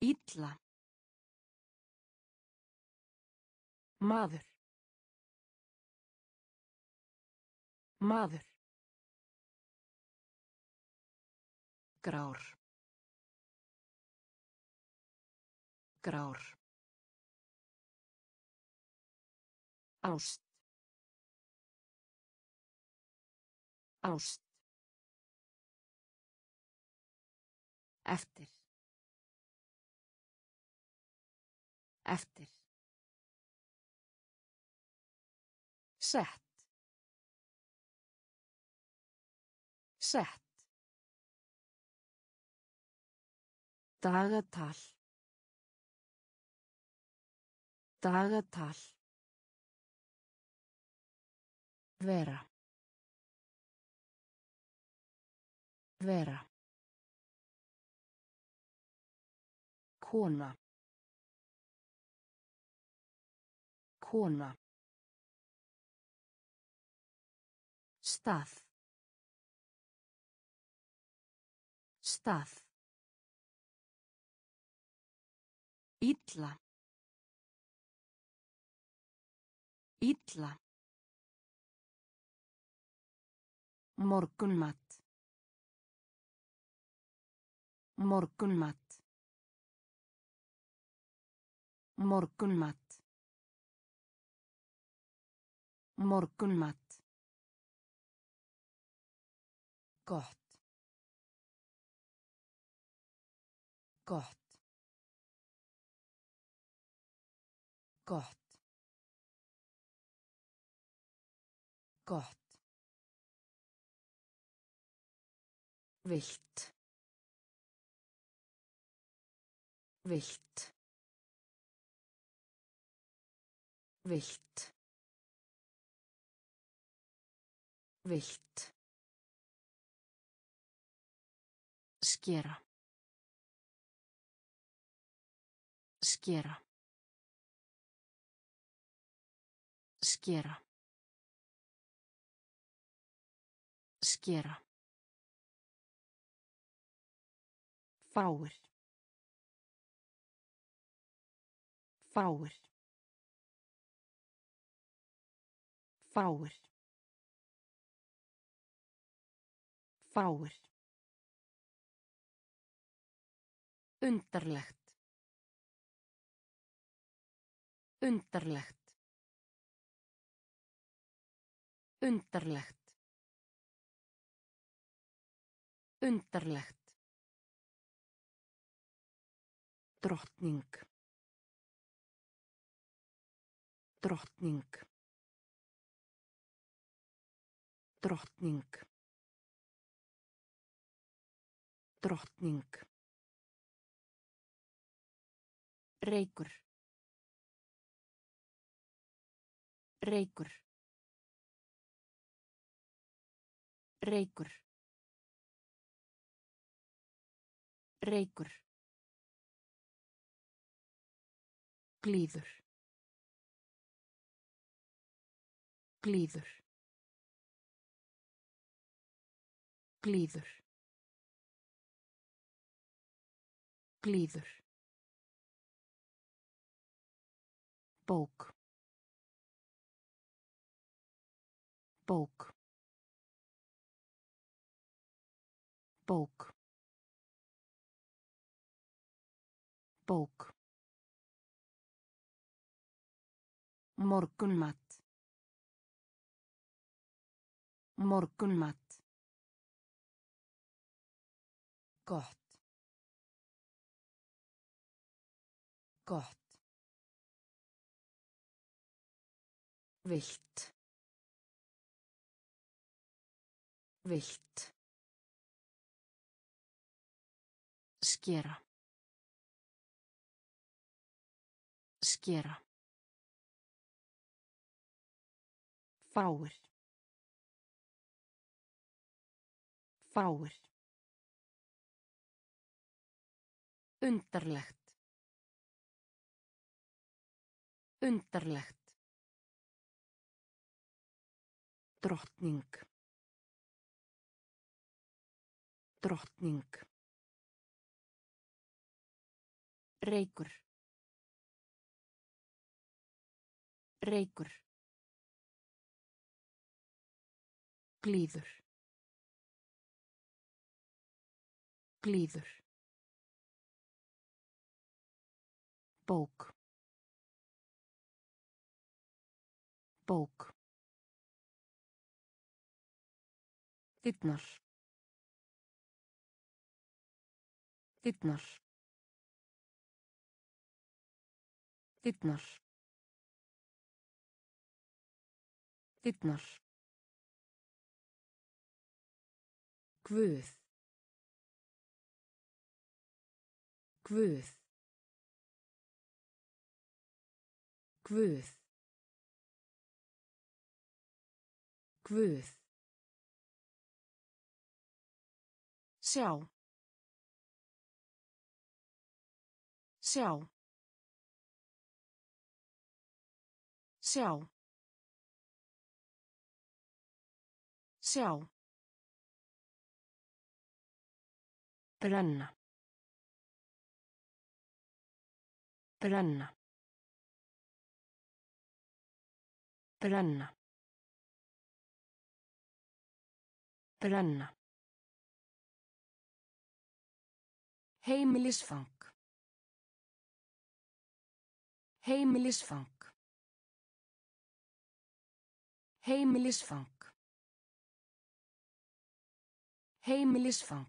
Illa. Maður. Maður. Grár. Grár. Ást. Ást. Eftir. Eftir. Sett. Sett. Dagatal. Dagatal. Vera. Vera. Kona. Kona. Stað. Stað. Illa. Illa. Morgunmat. Morgunmat. Morgunmat. Morgunmat. Gott. Gott. Gott. Gott. Vilt. Vilt. Vilt. Vilt. Skera. Skera. Skera. Skera. Fáir. Fáir. Fáir. Fáir. Undarlegt. Undarlegt. Undarlegt. Undarlegt. Drottning. Drottning. Drottning. Drottning. Reykur. Reykur. Reykur. Reykur. Glíður. Glíður. Glíður. Glíður. Bók. Bók. Bók. Bók. Morgunmat. Morgunmat. Gott. Gott. Vilt. Vilt. Skera. Skera. Fáir. Fáir. Undarlegt. Undarlegt. Drottning. Drottning. Reykur. Reykur. Glíður. Glíður. Bók. Bók. Dyrnar. Dyrnar. Dyrnar. Dyrnar. Guð. Guð. Guð. Guð. Sjá. Sjá. Sjá. Sjá. Brenna. Brenna. Brenna. Brenna. Heimilisfang. Heimilisfang. Heimilisfang. Heimilisfang.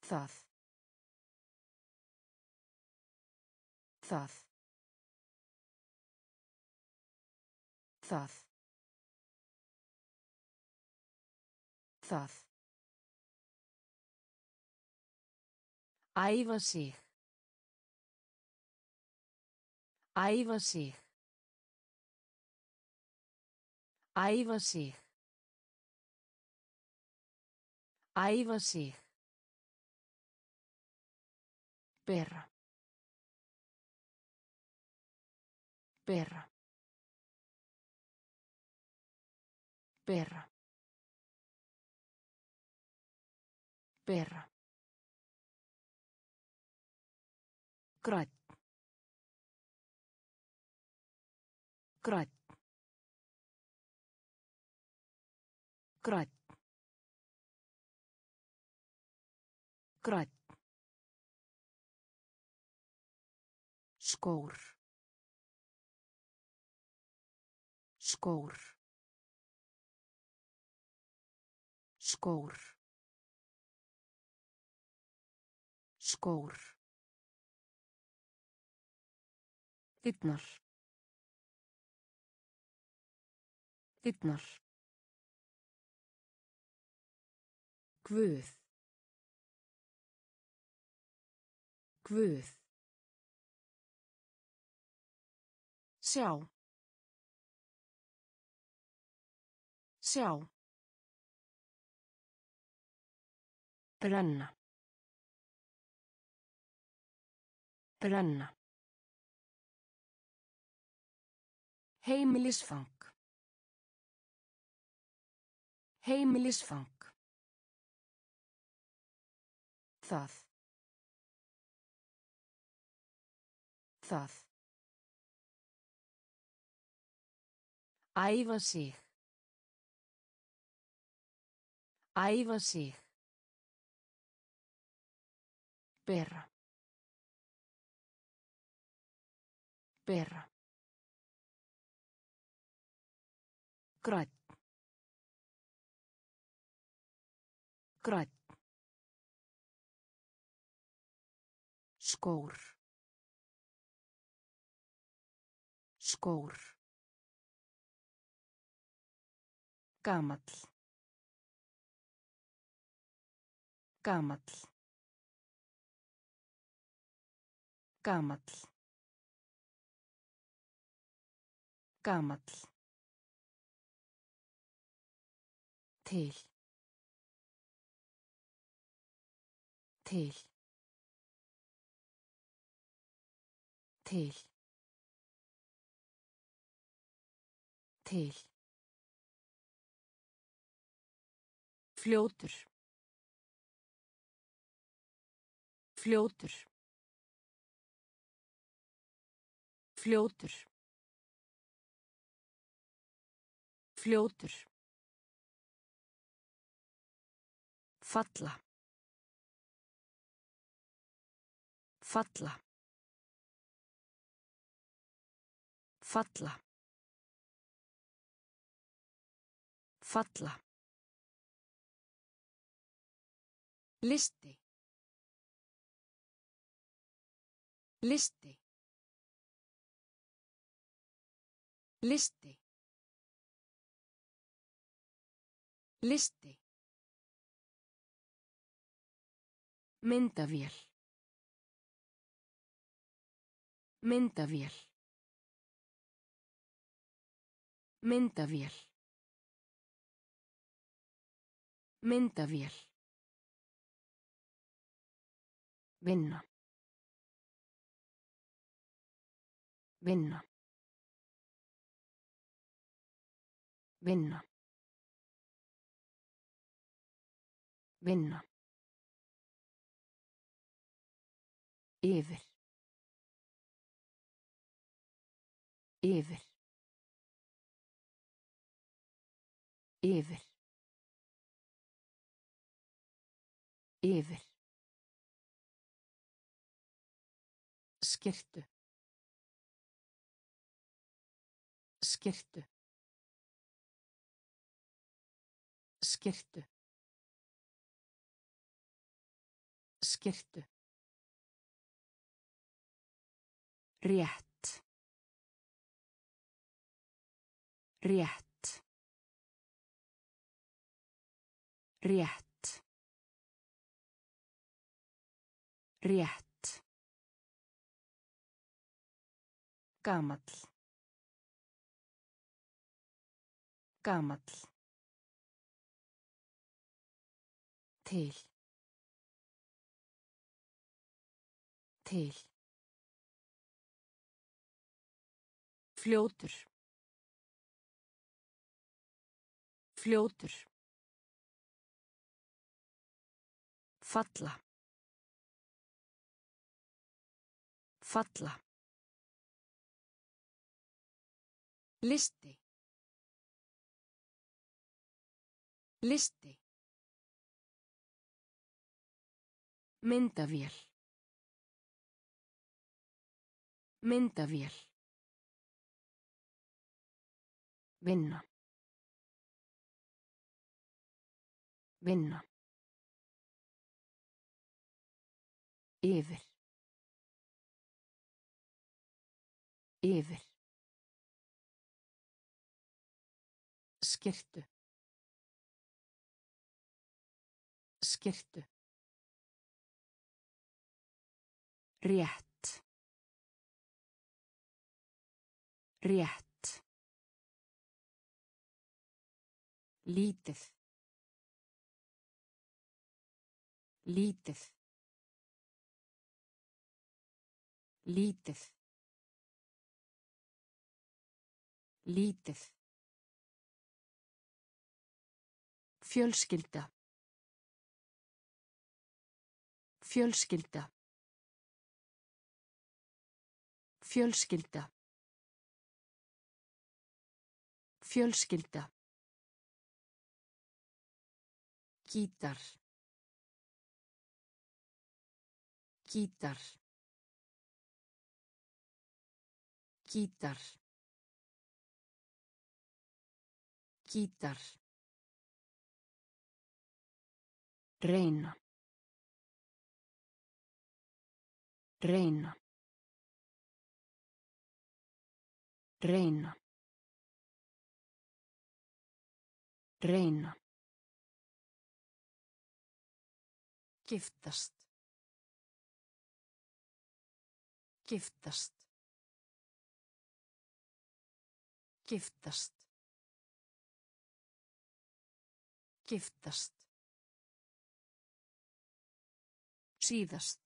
Það. Það. Það. Það. Æfa sig. Æfa sig. Æfa sig. Æfa sig. Bera. Bera. Bera. Bera. Grænn. Grænn. Grænn. Grænn. Skór. Skór. Skór. Skór. Dyrnar. Dyrnar. Guð. Guð. Sjá. Sjá. Brenna. Brenna. Heimilisfang. Heimilisfang. Það. Það. Æfa sig. Æfa sig. Bera. Bera. Grænn. Grænn. Skór. Skór. Gamall. Gamall. Gamall. Gamall. Til. Til. Til. Til. Fljótur. Fljótur. Fljótur. Fljótur. Falla. Falla. Falla. Falla. Listi. Listi. Listi. Listi. Myndavél. Myndavél. Myndavél. Myndavél. Vinna. Vinna. Vinna. Vinna. Yfir. Yfir. Yfir. Yfir. Skirtu. Skirtu. Skirtu. Skirtu. Rétt. Rétt. Rétt. Rétt. Gamall. Gamall. Til. Til. Fljótur. Fljótur. Falla. Falla. Listi. Listi. Myndavél. Myndavél. Vinna. Vinna. Yfir. Yfir. Skirtu. Skirtu. Rétt. Rétt. Lítið. Lítið. Lítið. Lítið. Fjölskylda. Fjölskylda. Fjölskylda. Fjölskylda. Gítar. Gítar. Gítar. Gítar. Reyna. Reyna. Reyna. Reyna. Giftast. Giftast. Giftast. Giftast. Síðast.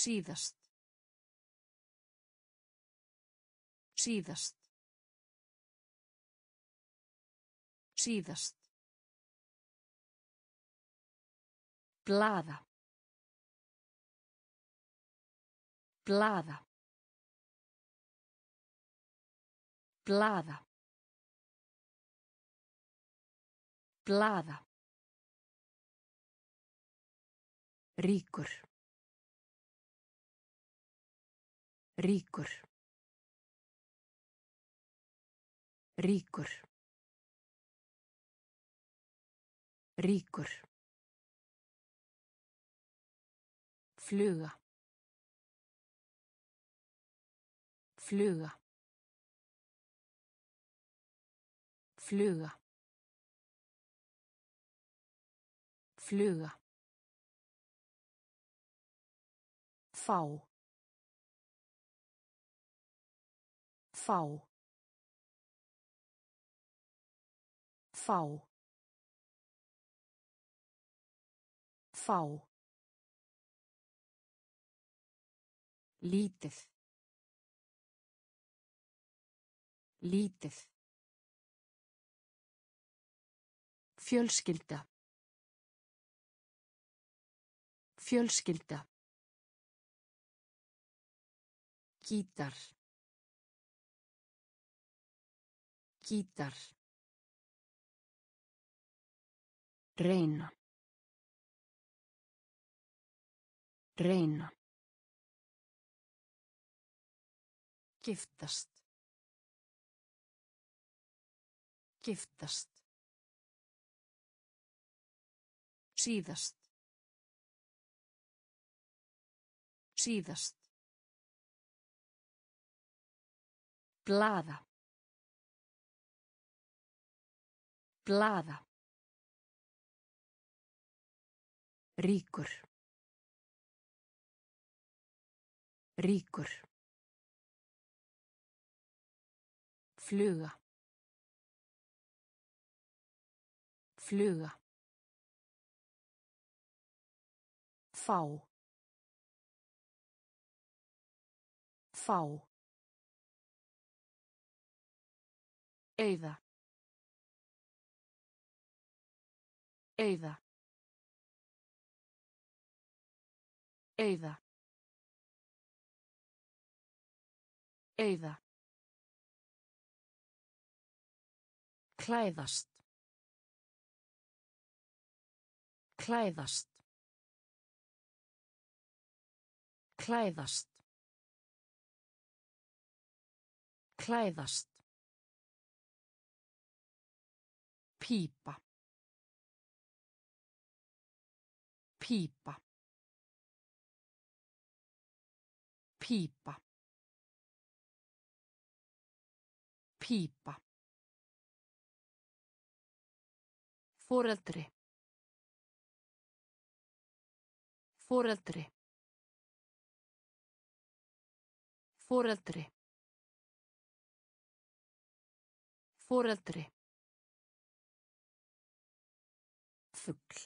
Síðast. Síðast. Síðast. Blaða. Blaða. Blaða. Blaða. Ríkur. Ríkur. Ríkur. Ríkur. Fluga. Fluga. Fluga. Fluga. Fá. Fá. Fá. Fá. Lítið. Lítið. Fjölskylda. Fjölskylda. Gítar. Gítar. Reyna. Reyna. Giftast. Giftast. Síðast. Síðast. Blaða. Blaða. Ríkur. Ríkur. Fluga. Fluga. Fá. Fá. Eyða. Eyða. Eyða. Eyða. Klæðast. Klæðast. Klæðast. Klæðast. Pípa. Pípa. Pípa. Pípa. Foreldri. Foreldri. Foreldri. Foreldri. Fugl.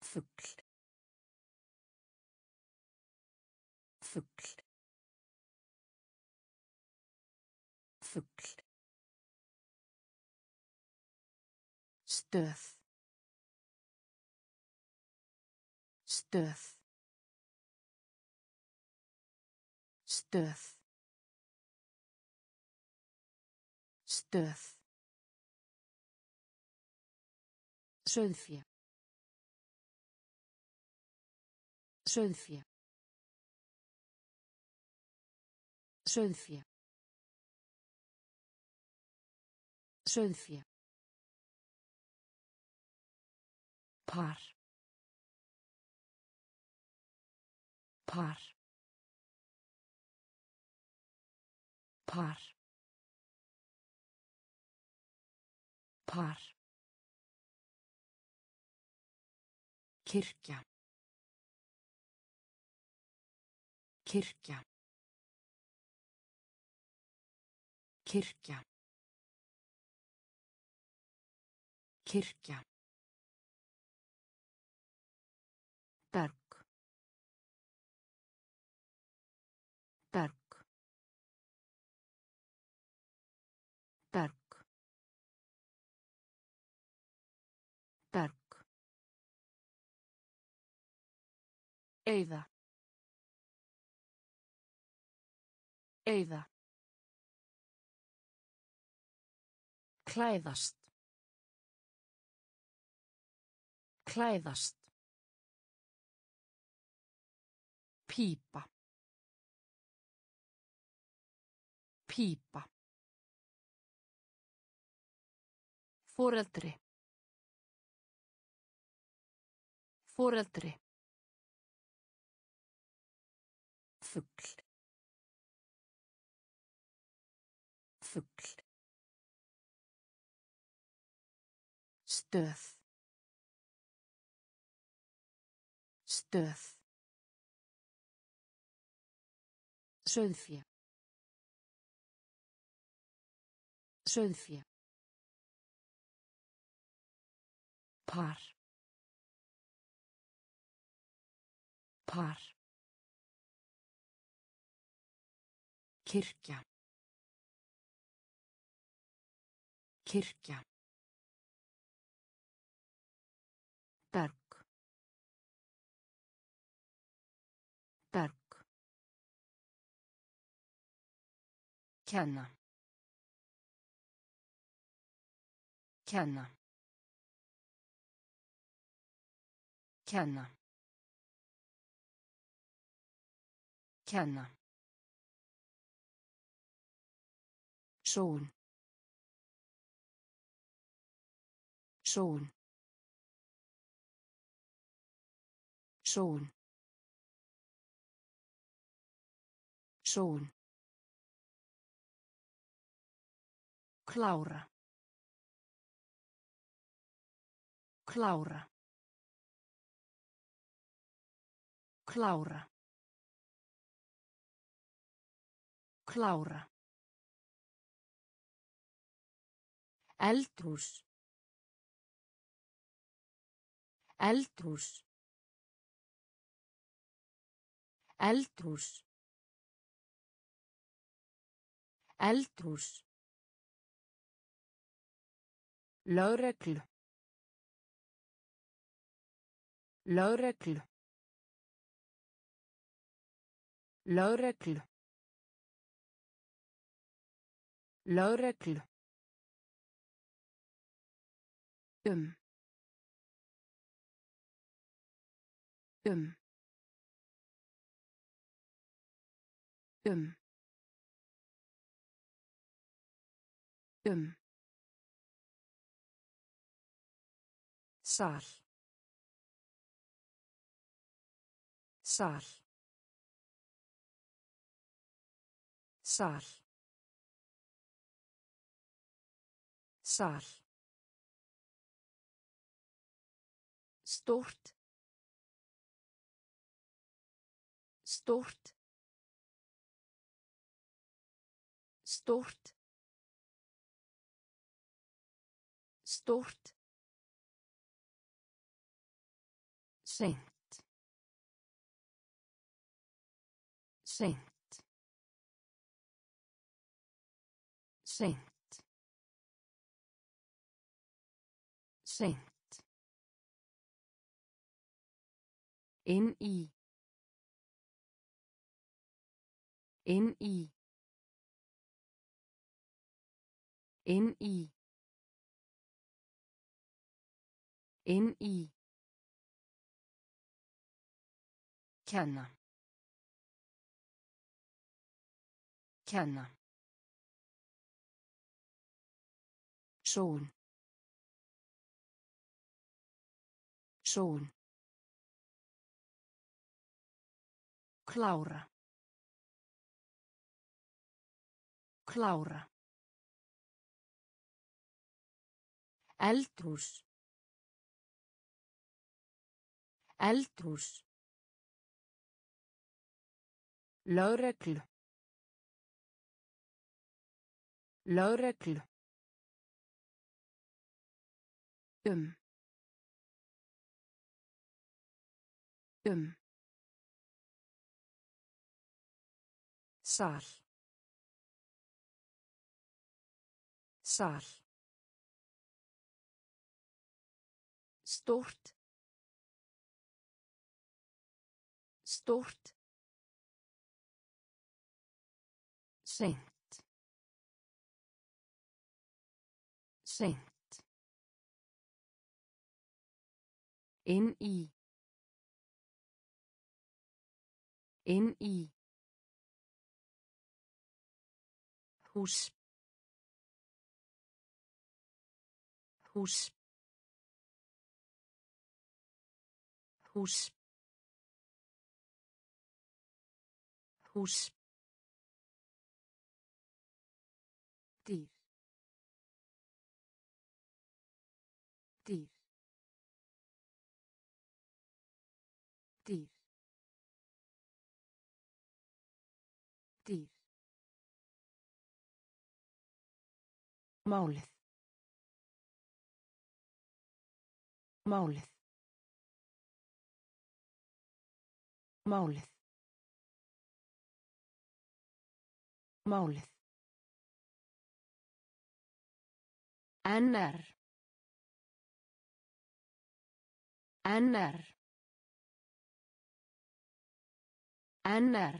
Fugl. Fugl. Fugl. Stöð. Stöð. Stöð. Stöð. Sauðfé. Sauðfé. Sauðfé. Sauðfé. Par. Par. par. Par. Kirkja. Kirkja. Kirkja. Kirkja Eyða. Eyða. Klæðast. Klæðast. Pípa. Pípa. Foreldri. Foreldri. Fugl. Fugl. Stöð. Stöð. Sauðfé. Sauðfé. Par. Par. Kirkja. Kirkja. Berg. Berg. Kenna. Kenna. Kenna. Kenna. Sól. Sól. Sól. Sól. Klára. Klára. Klára. Klára. Eldhús. Eldhús. Eldhús. Eldhús. Lögreglu. Lögreglu. Lögreglu. Lögreglu. Um. Um. Um. Um. Sal. Sal. Sal. Sal. Stórt. Stórt. Stórt. Stórt. Seint. Seint. Seint. Seint. Inn í. Inn í. Inn í. Inn í. Kenna. Kenna. Sól. Sól. Klára. Klára. Eldhús. Eldhús. Lögreglu. Lögreglu. Um. Um. Sal. Sal. Stórt. Stórt. Seint. Seint. Inn í. Inn í. Hús. Hús. Hús. Hús. Málið. Málið. Málið. Málið. NR NR NR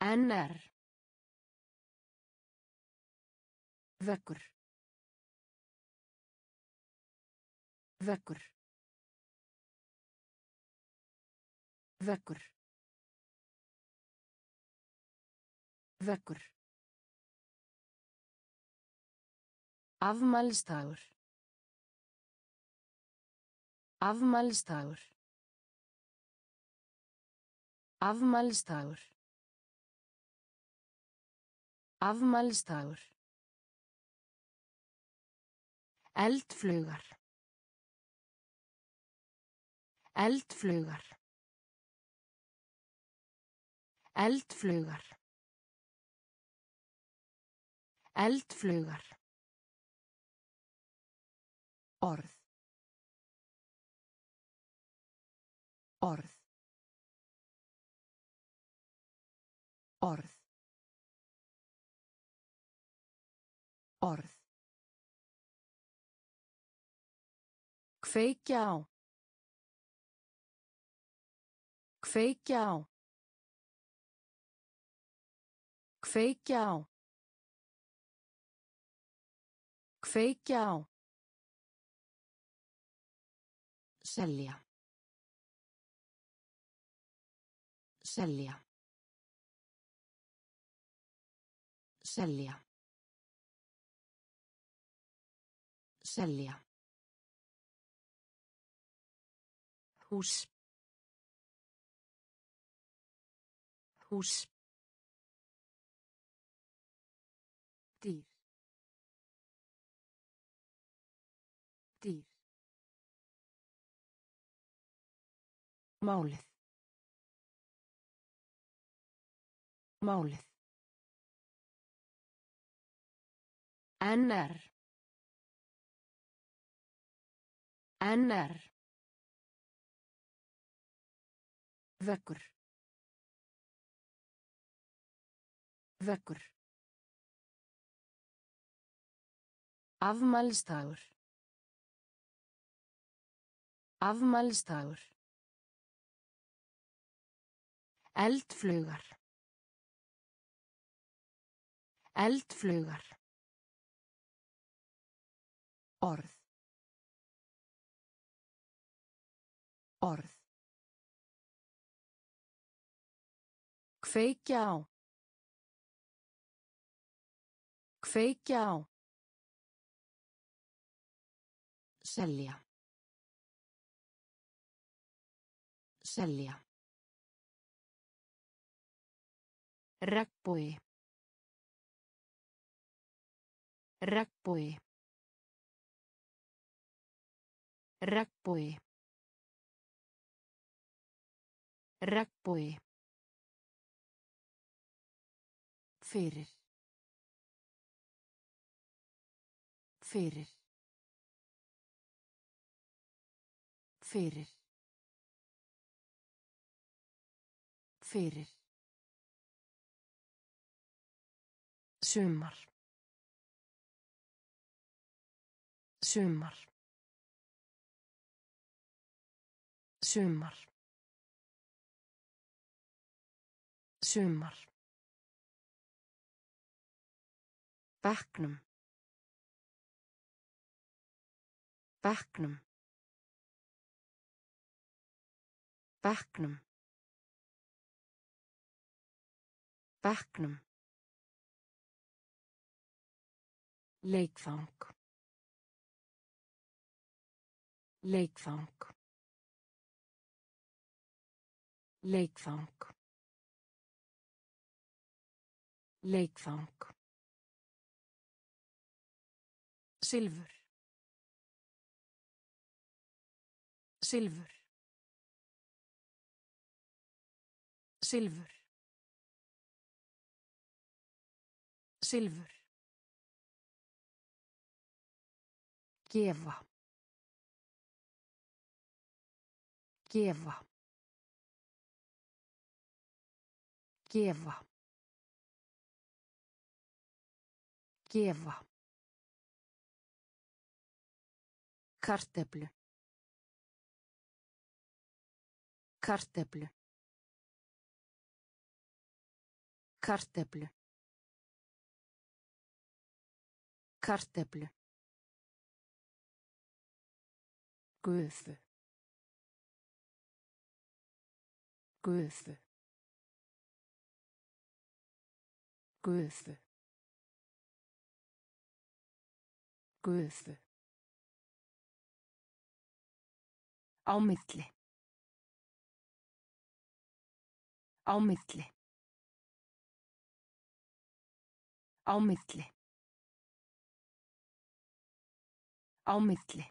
NR Vekkur. Vekkur. Vekkur. Vekkur. Afmælistagur. Afmælistagur. Afmælistagur. Afmælistagur. Eldflugar. Eldflugar. Eldflugar. Eldflugar. Orð. Orð. Orð. Orð. Kveikja á. Kveikja á. Kveikja á. Kveikja á. Selja. Selja. Selja. Selja. Hús. Hús. Dýr. Dýr. Málið. Málið. NR. NR. Vekkur. Vekkur. Afmælistagur. Afmælistagur. Eldflugar. Eldflugar. Orð. Orð. Kveikja á. Kveikja á. Selja. Selja. Regnbói. Regnbói. Regnbói. Regnbói. Fyrir. Fyrir. Fyrir. Fyrir. Sumar. Sumar. Sumar. Sumar. Bekknum. Bekknum. Bekknum. Bekknum. Leikfang. Leikfang. Leikfang. Leikfang. Silfur. Silfur. Silfur. Silfur. Gefa. Gefa. Gefa. Gefa. Karteple. Karteple. Karteple. Karteple. Guð. Guð. Guð. Guð. Á milli. Á milli. Á milli. Á milli.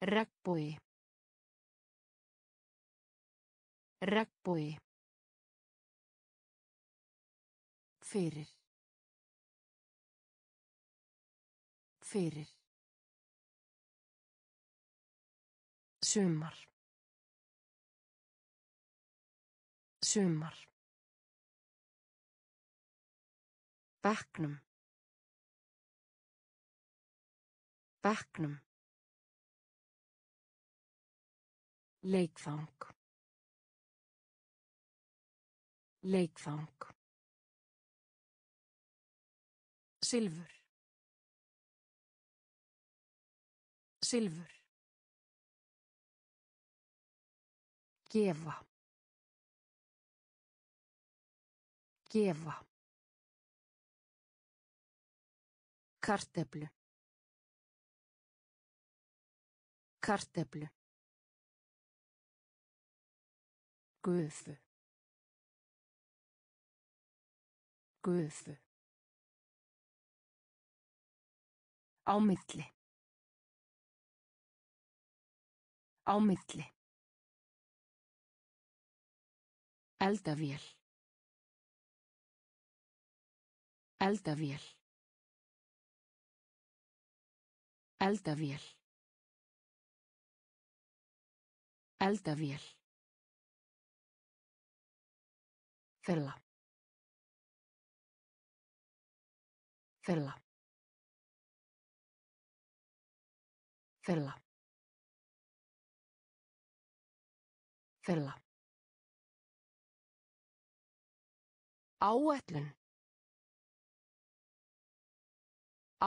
Regnbói. Regnbói. Fyrir. Fyrir. Sumar. Sumar. Bekknum. Bekknum. Leikfang. Leikfang. Silfur. Silfur. Gefa. Gefa. Karteflu. Karteflu. Gufu. Gufu. Á milli. Á milli. Eldavél. Eldavél. Eldavél. Eldavél. Fella. Fella. Fella. Fella. Áætlun.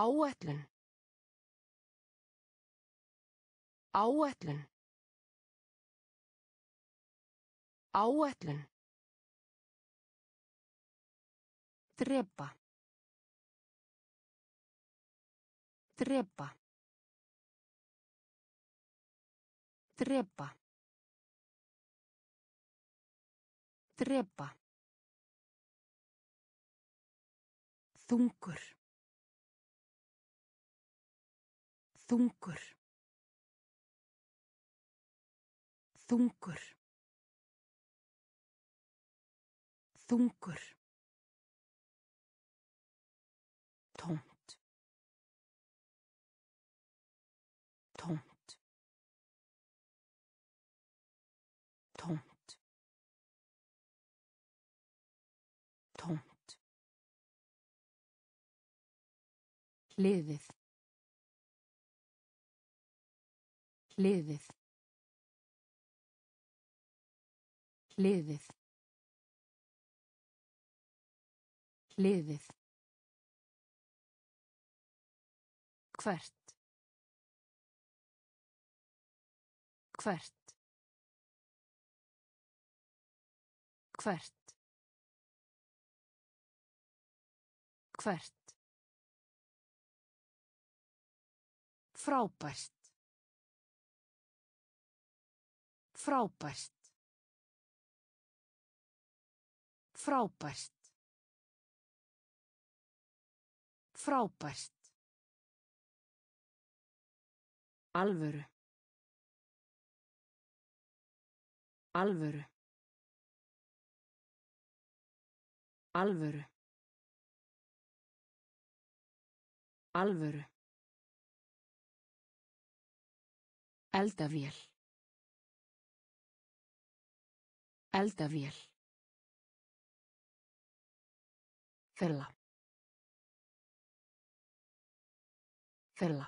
Áætlun. Áætlun. Áætlun. Drepa. Drepa. Drepa. Drepa. Þungur. Þungur. Þungur. Þungur. Liðið. Liðið. Liðið. Liðið. Hvert. Hvert. Hvert. Hvert. Frábært. Frábært. Frábært. Frábært. Alvöru. Alvöru. Alvöru. Alvöru. Eldavél. Eldavél. Fella. Fella.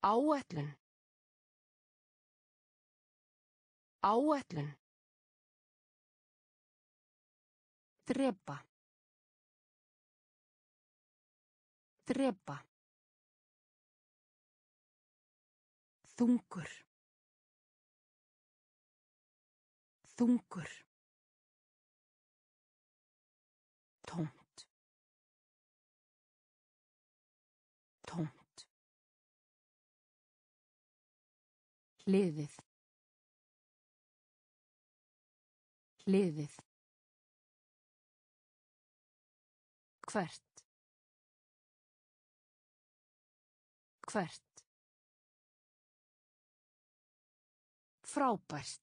Áætlun. Áætlun. Drepa. Drepa. Þungur. Þungur. Tómt. Tómt. Liðið. Liðið. Hvert. Hvert. Frábært.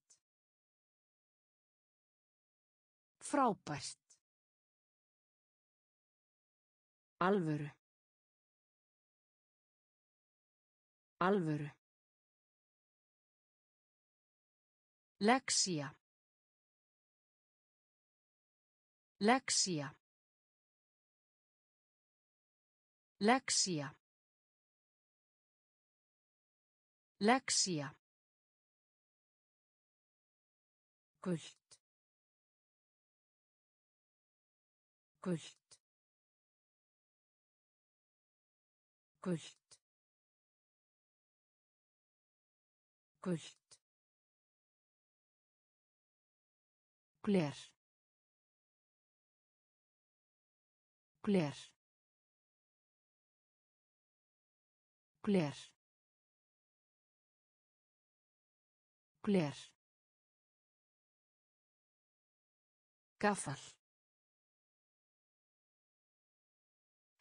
Frábært. Alvöru. Alvöru. Lexía. Lexía. Lexía. Lexía. Gult. Gult. Gult. Gult. Gler. Gler. Gler. Gler. Gaffal.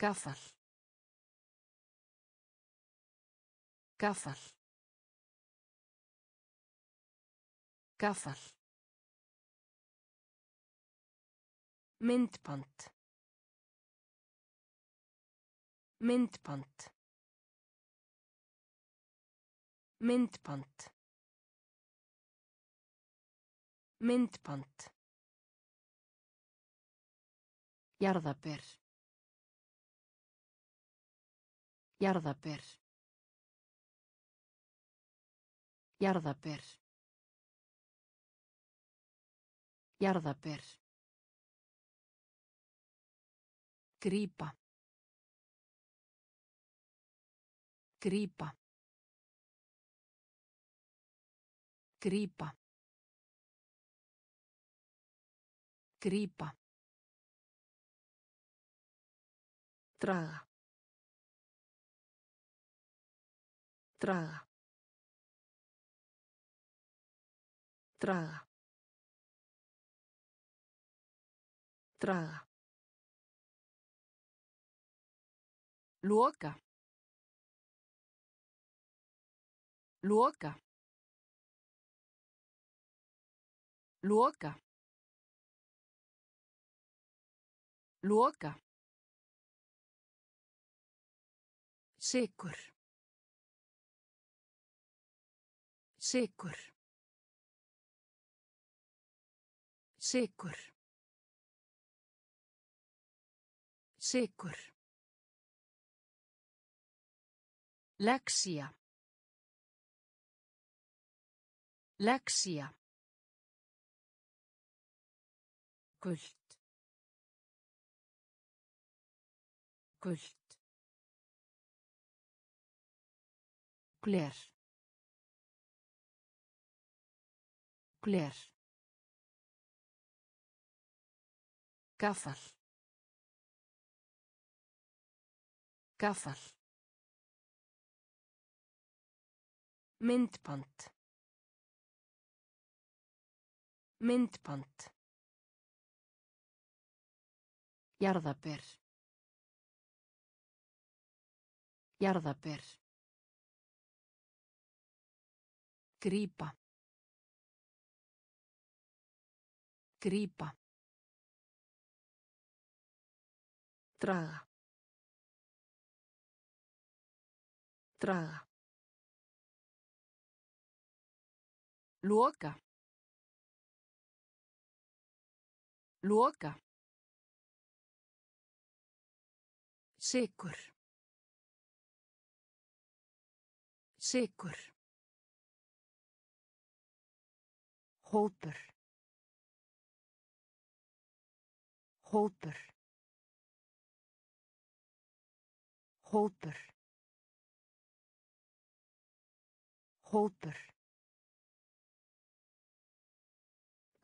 Gaffal. Gaffal. Gaffal. Myndband. Myndband. Myndband. Myndband. Jarðaber. Jarðaber. Jarðaber. Jarðaber. Grípa. Grípa. Grípa. Grípa. Draga. Draga. Draga. Draga. Loka. Loka. Loka. Loka. Sigur. Sigur. Sigur. Sigur. Lexía. Lexía. Gult. Gult. Gler. Gler. Gaffal. Gaffal. Myndband. Myndband. Jarðaber. Jarðaber. Grípa. Grípa. Draga. Draga. Loka. Loka. Sigur. Sigur. Hópur. Hópur. Hópur. Hópur.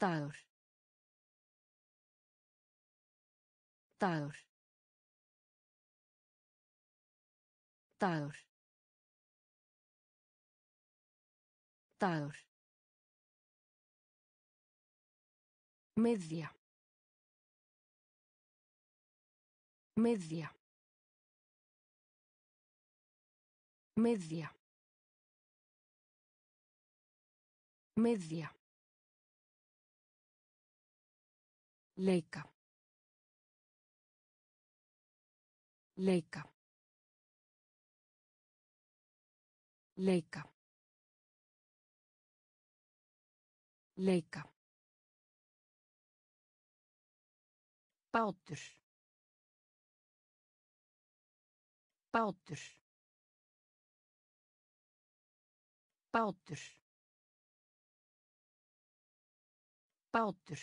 Dagur. Dagur. Dagur. Dagur. Miðja. Miðja. Miðja. Miðja. Leika. Leika. Leika. Leika. Bátur. Bátur. Bátur. Bátur.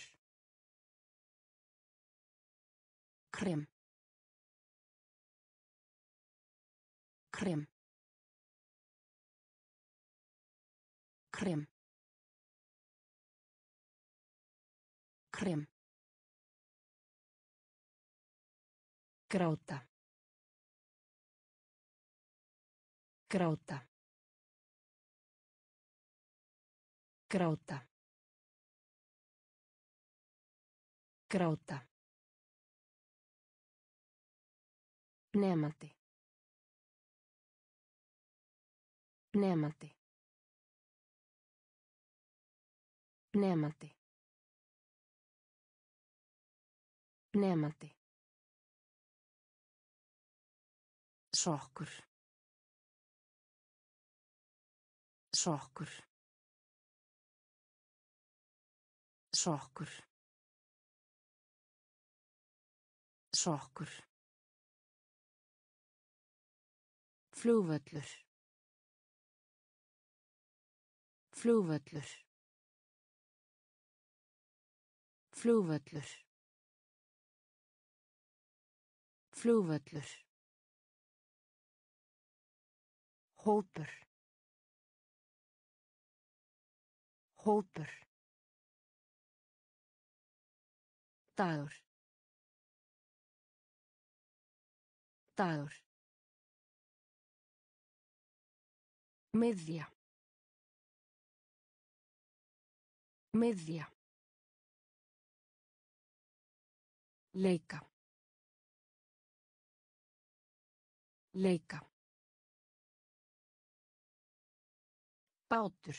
Krem. Krem. Krem. Krem. Gráta. Gráta. Gráta. Gráta. Nemandi. Nemandi. Nemandi. Nemandi. Sokkur. Sokkur. Sokkur. Sokkur. Flugvöllur. Flugvöllur. Flugvöllur. Flugvöllur. Hópur. Hópur. Dagur. Dagur. Miðja. Miðja. Leika. Leika. Bátur.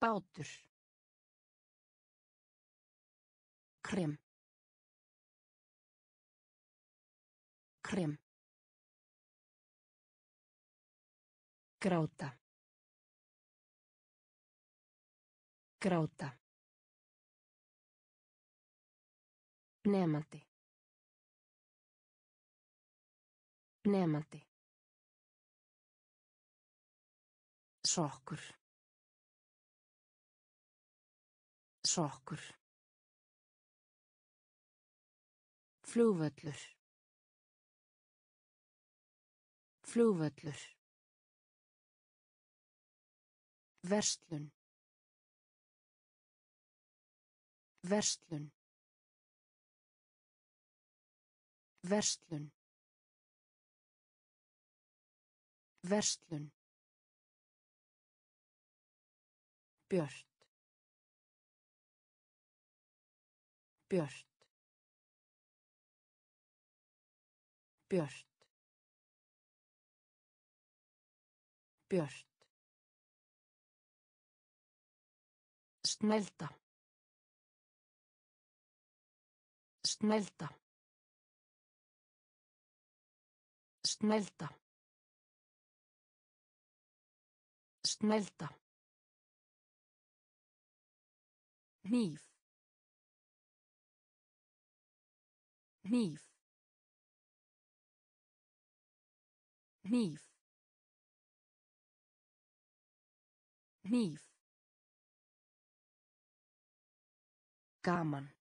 Bátur. Krem. Krem. Gráta. Gráta. Nemandi. Nemandi. Sokkur. Sokkur. Flúvöllur. Flúvöllur. Verslun. Verslun. Verslun. Verslun. Björt. Björt. Björt. Björt. Snælda. Snælda. Snælda. Snælda. Hníf. Hníf. Hníf. Hníf. Gaman.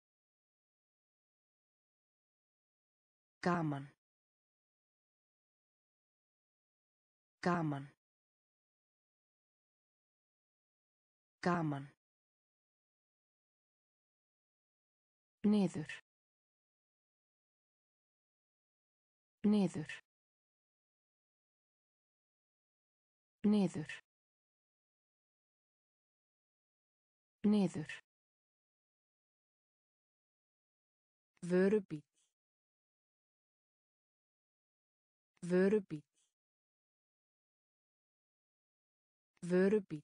Gaman. Gaman. Gaman. Niður. Niður. Niður. Niður. Vörubíl. Vörubíl. Vörubíl.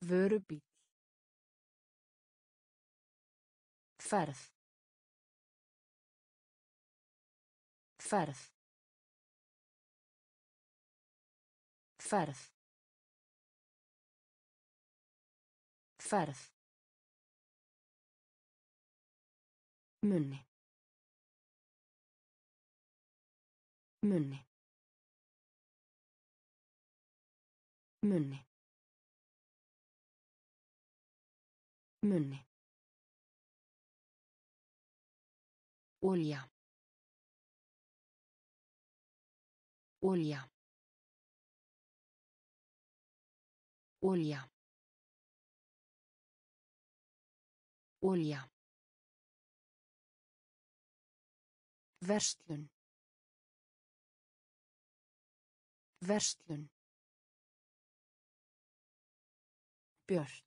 Vörubíl. Ferð. Ferð. Ferð. Ferð. Munni. Munni. Munni. Munni. Olja. Olja. Olja. Olja. Verslun. Verslun. Björt.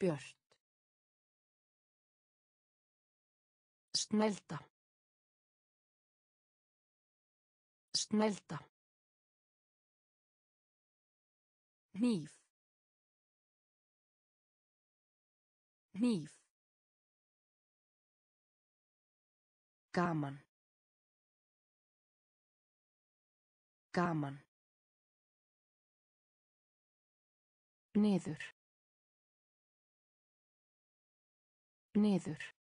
Björt. Snælda. Snælda. Hníf. Hníf. Gaman. Gaman. Niður. Niður.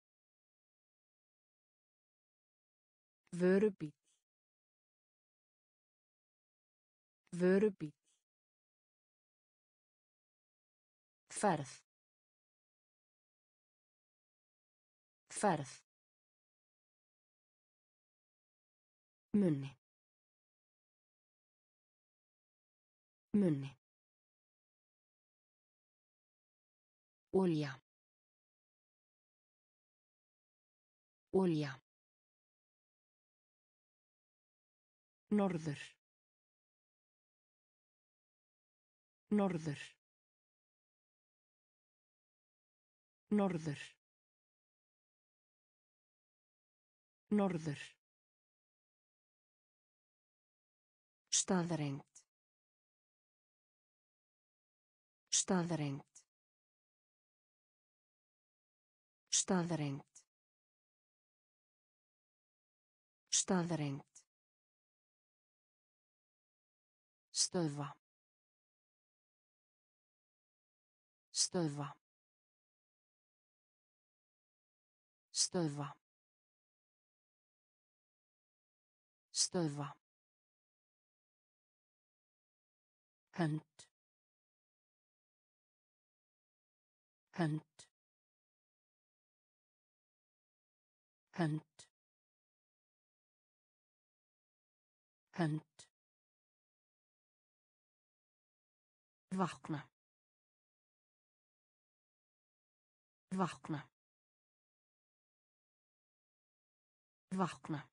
Vörubíl. Vörubíl. Ferð. Ferð. Munni. Munni. Olja. Olja. Norður. Norður. Norður. Norður. Staðrengt. Staðrengt. Staðrengt. Staðrengt. Stöðva. Stöðva. Stöðva. Stöðva. hönd hönd hönd hönd vakna. Vakna. Vakna.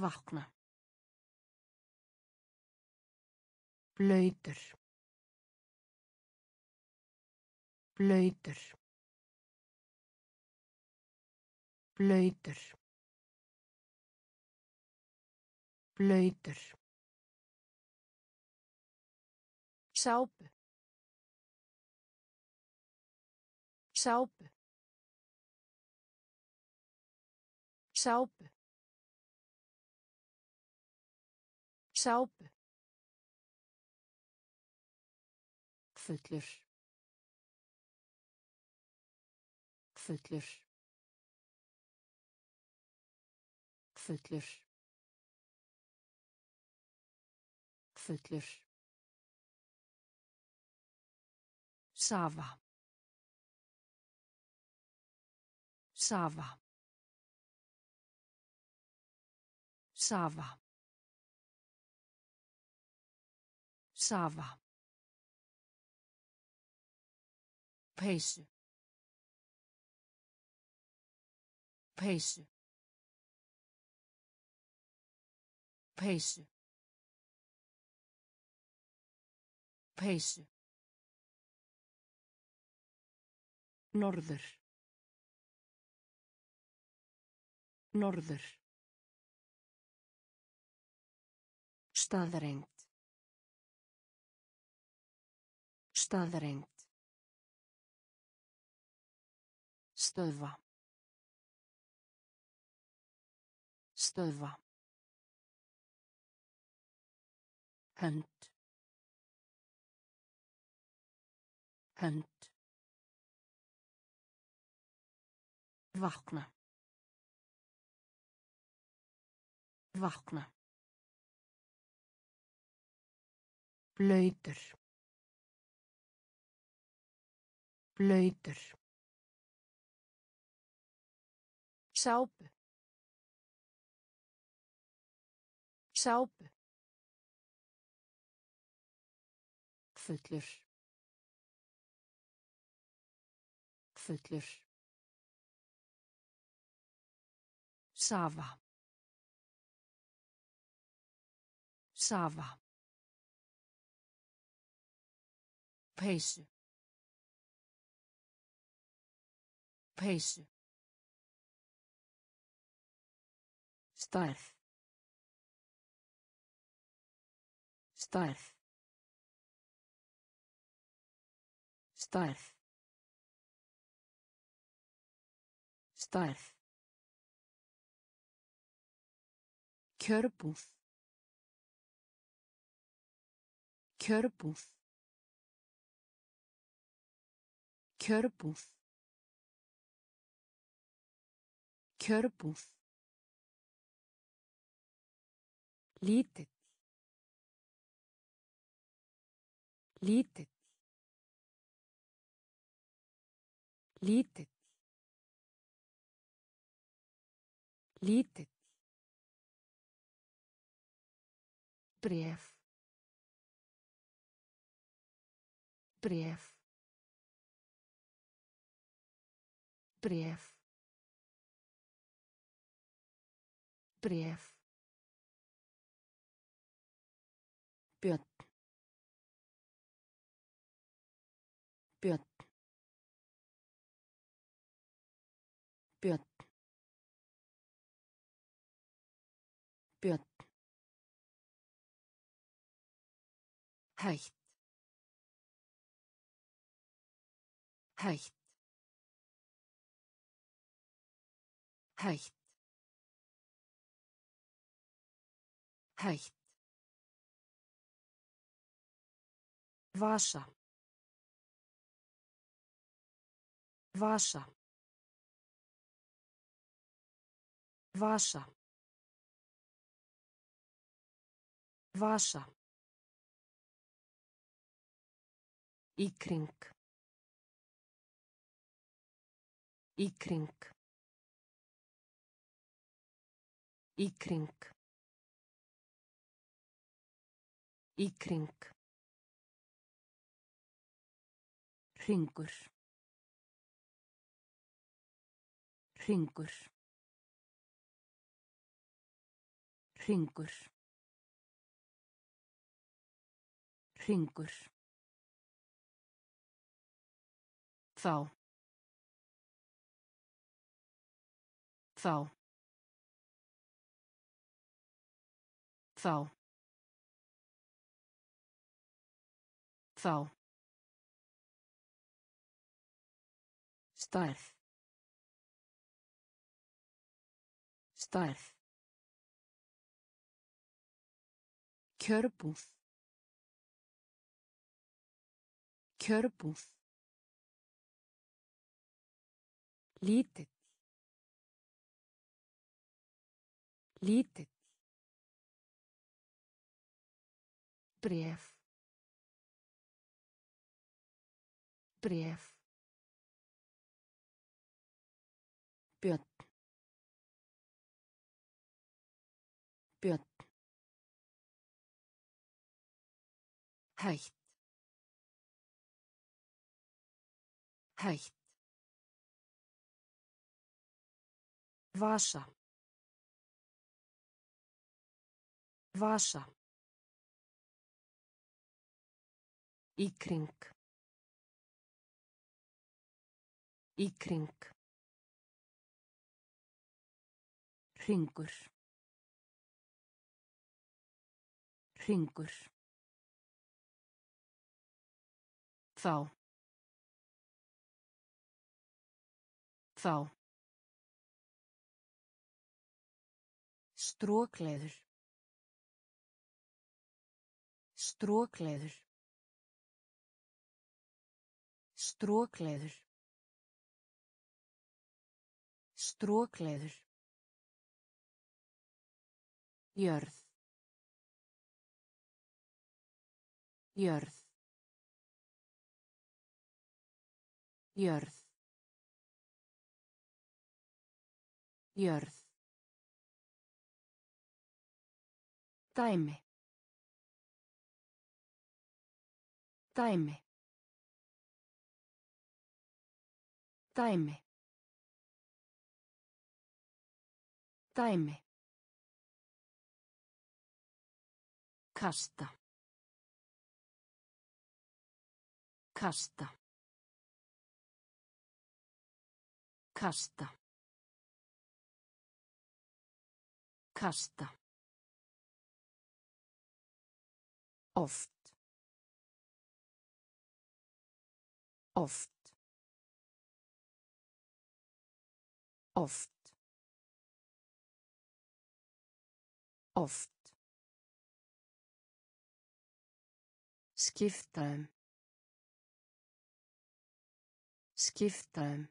Vakna. Blöytur blöytur blöytur blöytur sápu. Sápu. Sápu. Sápu. Fullur. Fullur. Fullur. Fullur Safa. Safa. Safa. Safa. peysu peysu peysu peysu Norður. Norður. Staðrengt. Staðrengt. Stöðva. Stöðva. Hönd. Hönd. Vakna. Vakna. Blöytur. Blöytur. Sápu. Sápu. Fullur. Fullur. Safa. Safa. Peysu. Peysu. Stærð. Stærð. Stærð. Stærð. Kjörbúð. Kjörbúð. Kjörbúð. Kjörbúð. Lítill. Lítill. Lítill. Lítill. Bréf. Bréf. Bréf. Bréf. Hætt. Hætt. Hætt. Hætt. Vasa. Vasa. Vasa. Vasa. Í kring. Í kring. Í kring. Í kring. Hringur. Hringur. Hringur. Hringur. Þá. Þá. Þá. Þá. Stærð. Stærð. Kjörbúð. Kjörbúð. Lítill. Lítill. Bréf. Bréf. Björn. Björn. Hætt. Hætt. Vasa. Vasa. Í kring. Í kring. Hringur. Hringur. Þá. Þá. Strókleður. Strókleður. Strókleður. Strókleður. Jörð. Jörð. Jörð. Jörð. Dæmi. Dæmi. Dæmi. Dæmi. Kasta. Kasta. Kasta. Kasta. Oft. Oft. Oft. Oft. Skiptaðum. Skiptaðum.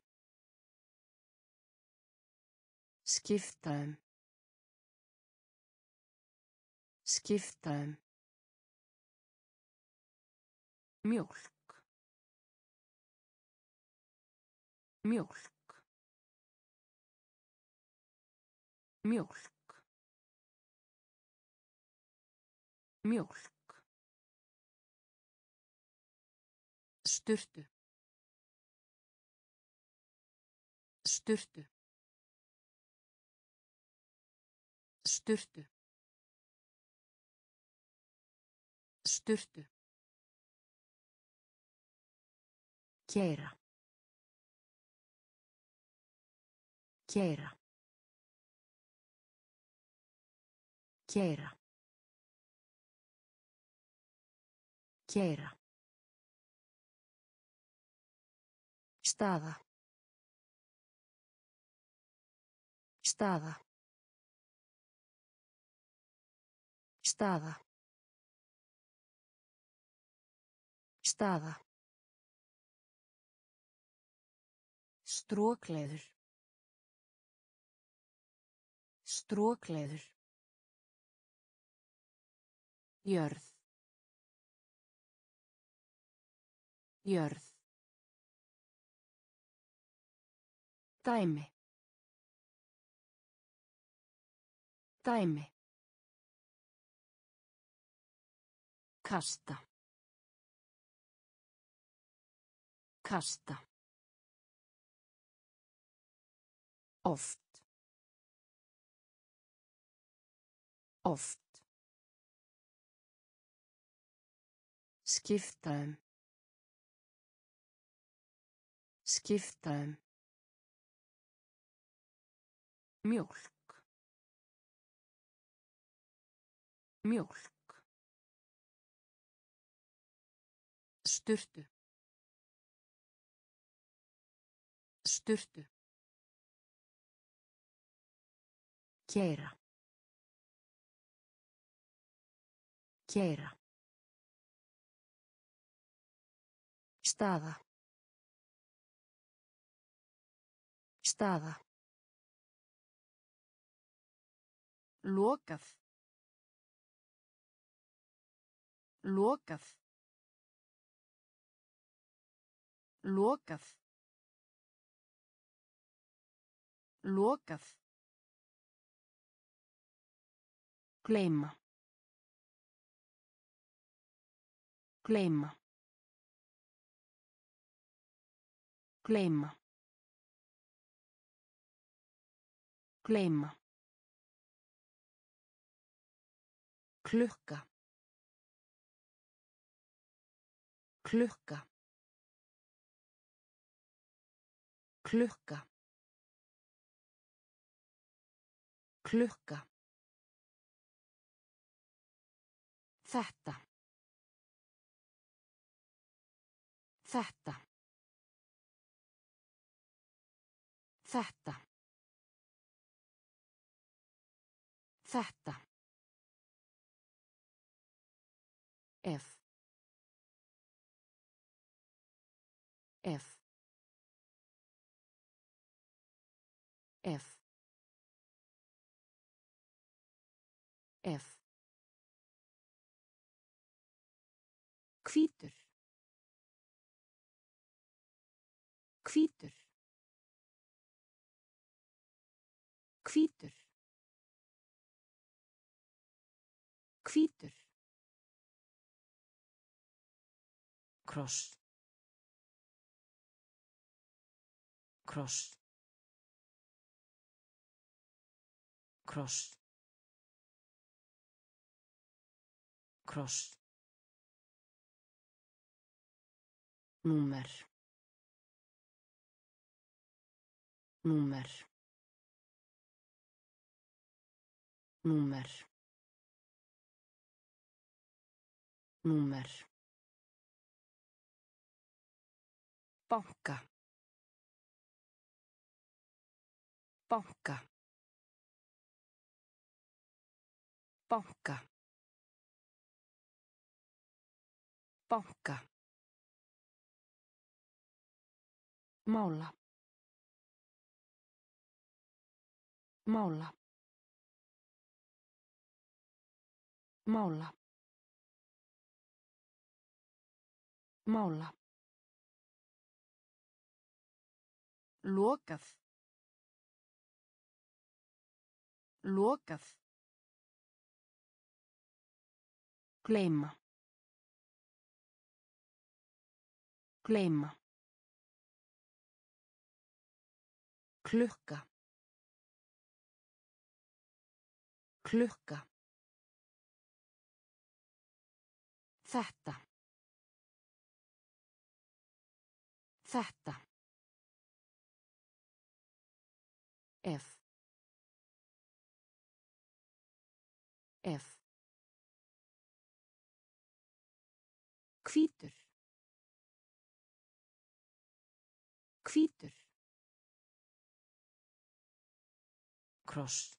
Skiptaðum. Skiptaðum. Mjólk. Mjólk. Mjólk. Mjólk. Sturtu. Sturtu. Sturtu. Sturtu. Keira. Keira. Keira. Keira. Staða. Staða. Staða. Staða. Strókleður. Strókleður. Jörð. Jörð. Dæmi. Dæmi. Kasta. Kasta. Oft. Oft. Skiptaðum. Skiptaðum. Mjólk. Mjólk. Sturtu. Sturtu. Keira. Keira. Staða. Staða. Lokað. Lokað. Lokað. Lokað. Gleyma. Gleyma. Gleyma. Gleyma. Klukka. Klukka. Klukka. Klukka. Þetta. Þetta. Þetta. Þetta. Ef. Ef. Ef. Ef. Hvítur. Hvítur. Hvítur. Hvítur. Kross. Kross. Kross. Kross. Númer. Númer. Númer. Númer. Banka. Banka. Banka. Banka. Mála. Mála. Mála. Mála. Lokað. Lokað. Gleyma. Gleyma. Klukka. Klukka. Þetta. Þetta. Ef. Ef. Hvítur. Hvítur. Kross.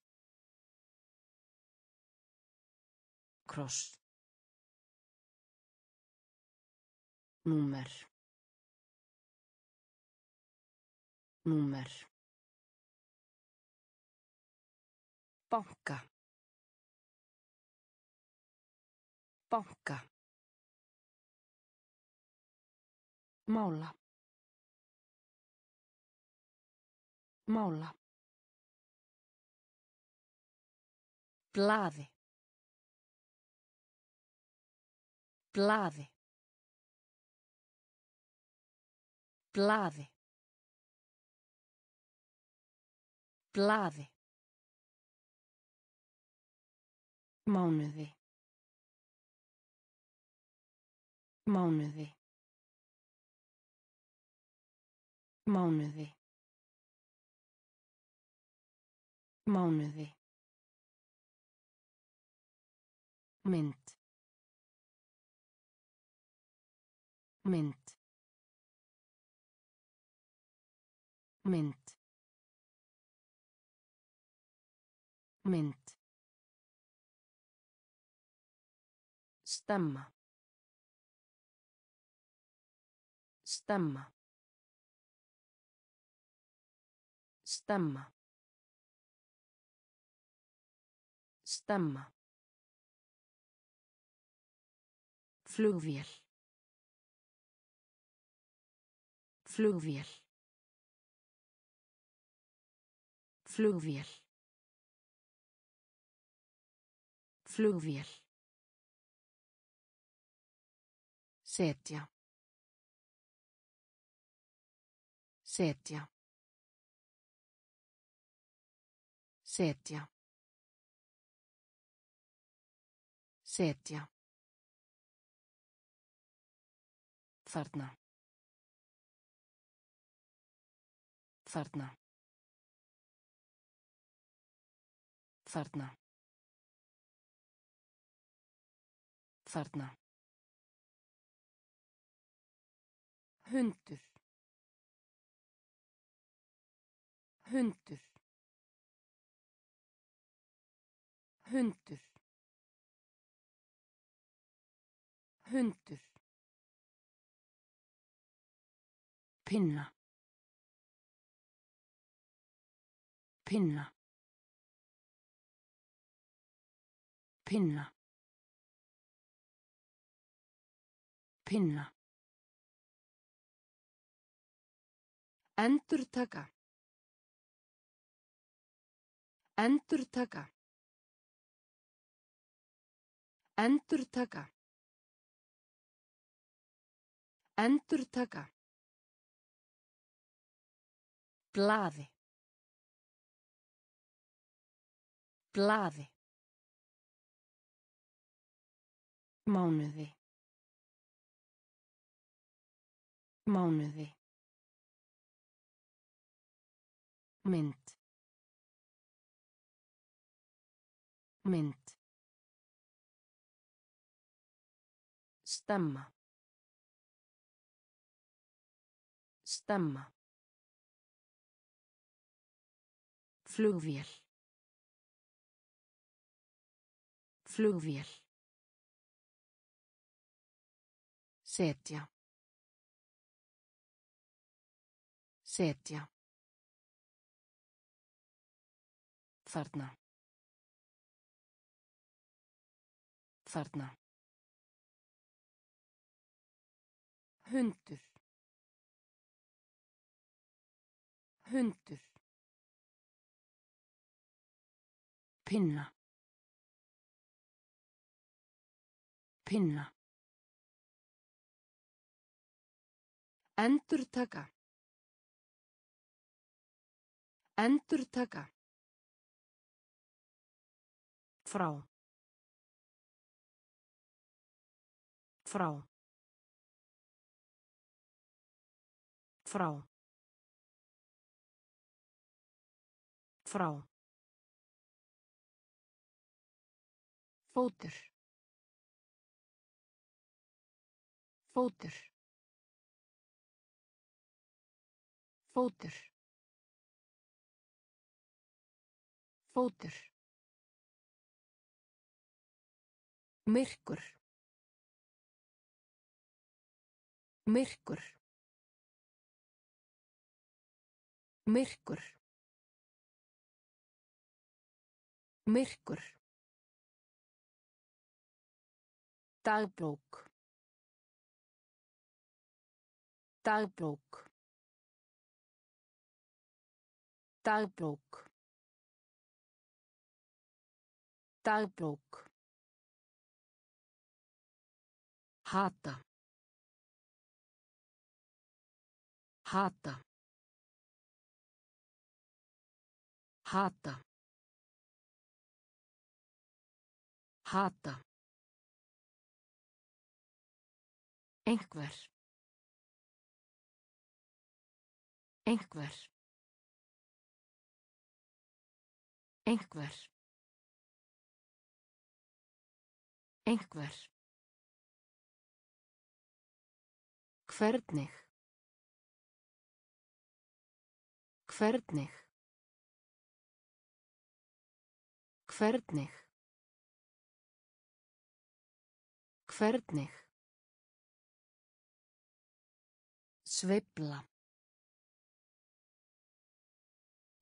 Kross. Númer. Númer. Banka. Banka. Mála. Mála. Blaði. Blaði. Blaði. Blaði. Mánuði. Mánuði. Mánuði. Mánuði. Mynd. Mynd. Mynd. Mynd. Stemma. Stemma. Stemma. Stemma. Flugvél. Flugvél. Flugvél. Flugvél. Setja. Setja. Setja. Setja. Þarna. Þarna. Þarna. Þarna. Hundur. Hundur. Hundur. Hundur. Pinna. Pinna. Pinna. Pinna. Endurtaka. Endurtaka. Endurtaka. Endurtaka. Blaði. Blaði. Mánuði. Mánuði. Mynd. Mynd. Stemma. Stemma. Flugvél. Flugvél. Setja. Setja. Þarna. Þarna. Hundur. Hundur. Pinna. Pinna. Endurtaka. Endurtaka. frá frá frá frá fótur. Fótur. Fótur. Fótur. Myrkur. Myrkur. Myrkur. Myrkur dagbók. Dagbók. Dagbók. Dagbók. Hata. Hata. Hata. Hata einhver einhver einhver einhver hvernig? Hvernig? Hvernig? Hvernig sveifla.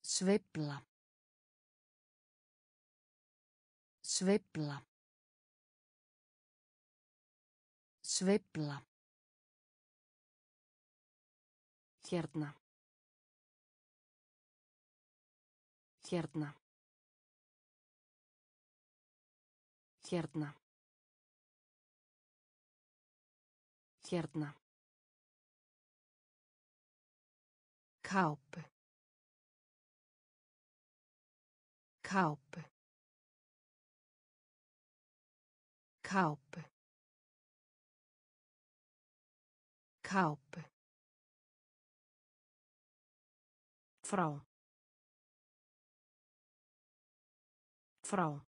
Sveifla. Sveifla. Sveifla. Hérna. Hérna. Hérna. Hérna kápu kápu kápu kápu frá. Frá.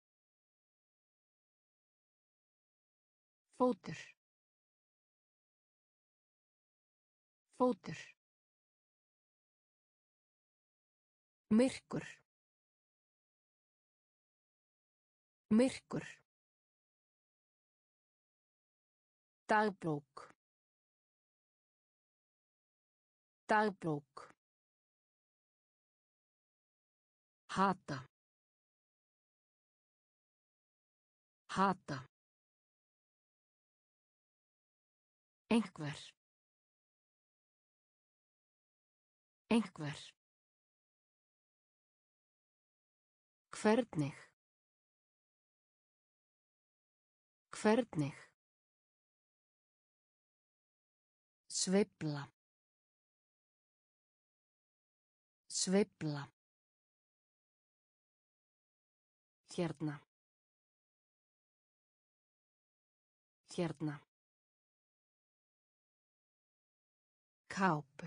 Fótur. Fótur myrkur. Myrkur. Dagbók. Dagbók. Hata. Hata. Einhver. Einhver hvernig? Hvernig? Sveifla. Sveifla. Hérna. Hérna. Kápu.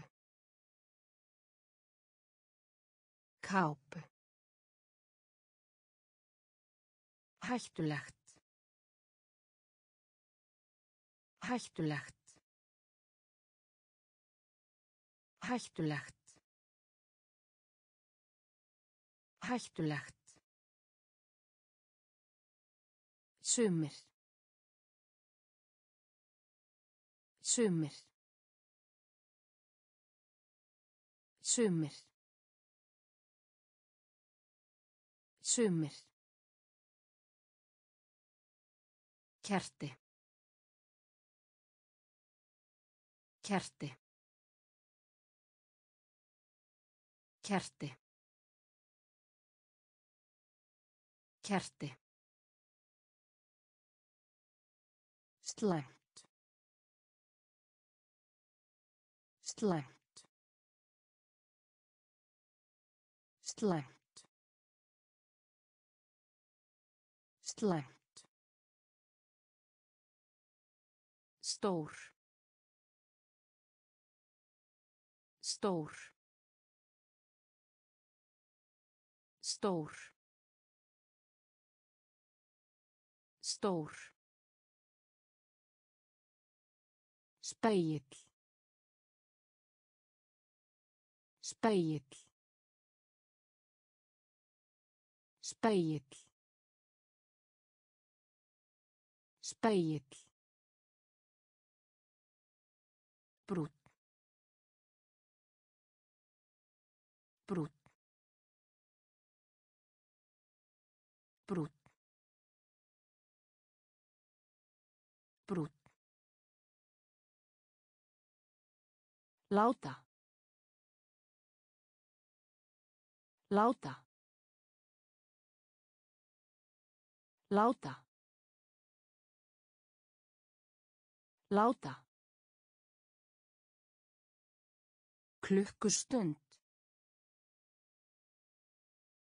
Kápu hættulegt. Hættulegt. Hættulegt. Hættulegt. Sumir. Sumir. Sumir. Sumir kerti kerti kerti kerti slæmt. Slæmt. Slæmt. Slæmt. Stór. Stór. Stór. Stór. Spegill. Spegill. Spegill. Spegill. Láta. Láta. Láta. Láta. Klukkustund.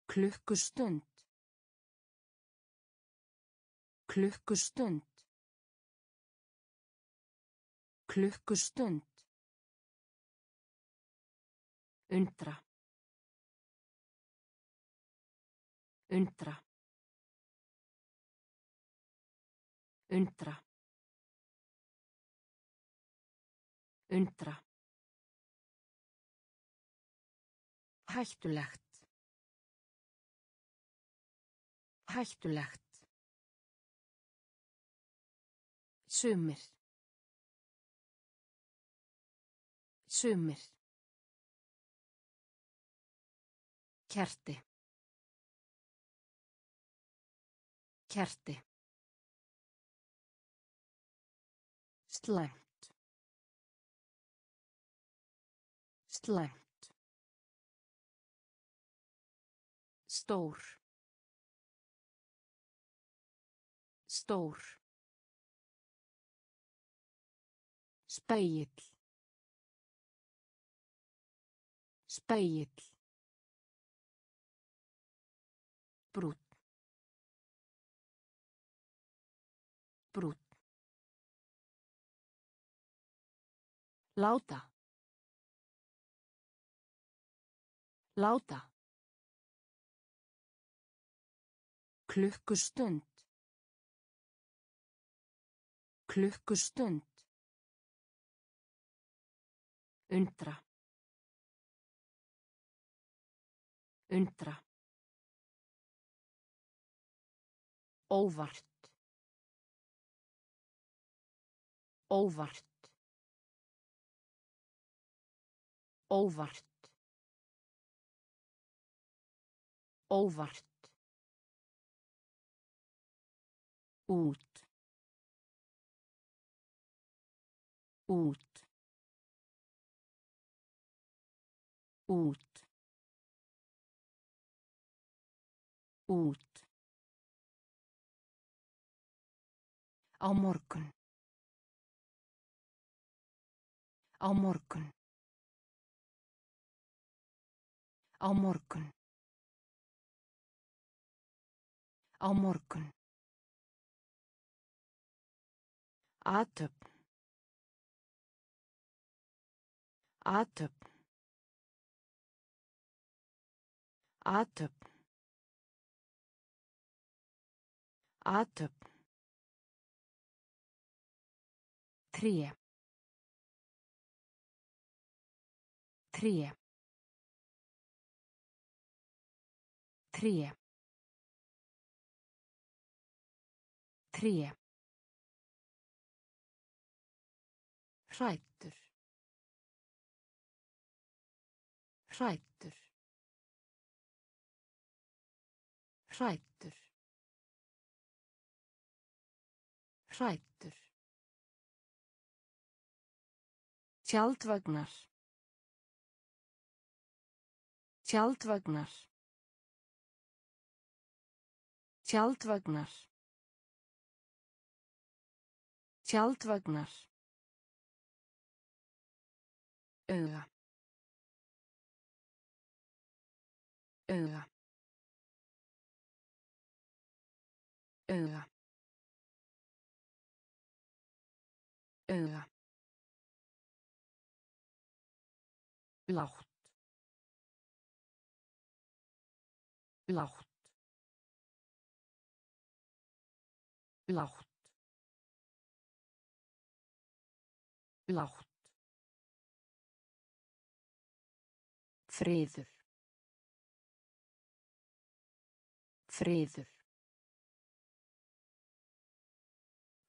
Klukkustund. Klukkustund. Klukkustund. Undra. Undra. Undra. Undra. Hættulegt. Hættulegt. Sumir. Sumir. Kerti. Kerti. Slæmt. Slæmt. Stór. Stór. Spegill. Spegill. Láta. Láta. Klukkustund. Klukkustund. Undra. Undra. Óvart. Óvart. Óvart. Óvart. Út. Út. Út. Út. Á morgun. Á morgun. Á morgun. Á morgun. Atöp. Atöp. Atöp. Atöp. Tré. Tré. Tré. Tré. Hrættur. Hrættur. Hrættur. Hrættur. Tjaldvagnar. Tjaldvagnar. Tjaldvagnar. Tjaldvagnar. auga. Auga. Auga. Auga. Lágt lágt lágt lágt friður friður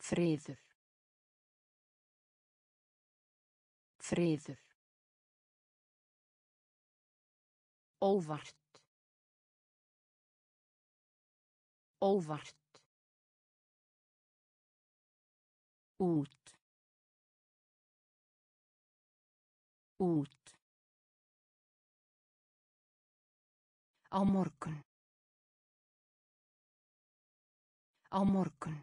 friður friður óvart óvart út. Út. Á morgun. Á morgun.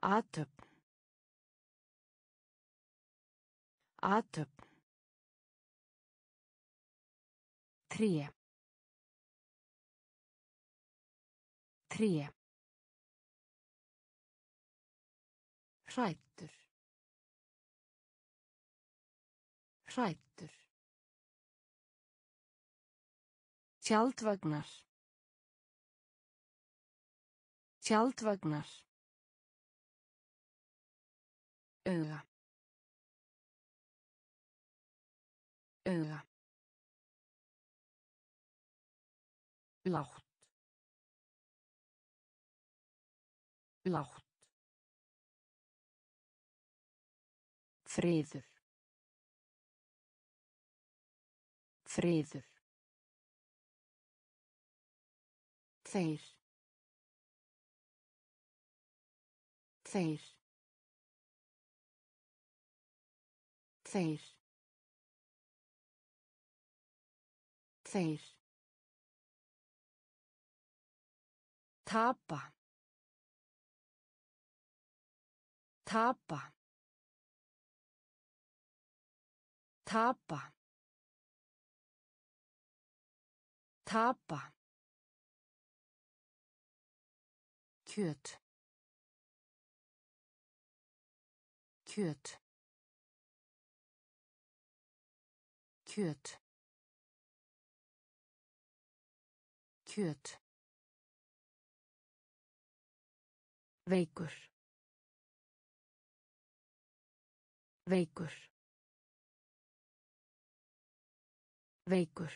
Aðtöfn aðtöfn Tré. Tré. Hrættur. Hrættur. Tjaldvagnar. Tjaldvagnar. Auga. Auga. lágt lágt friður. Friður. Þeir. Þeir. Þeir. Þeir. Tapa. Tapa. Tapa. Tapa. kjöt kjöt kjöt kjöt Veikur. Veikur. Veikur.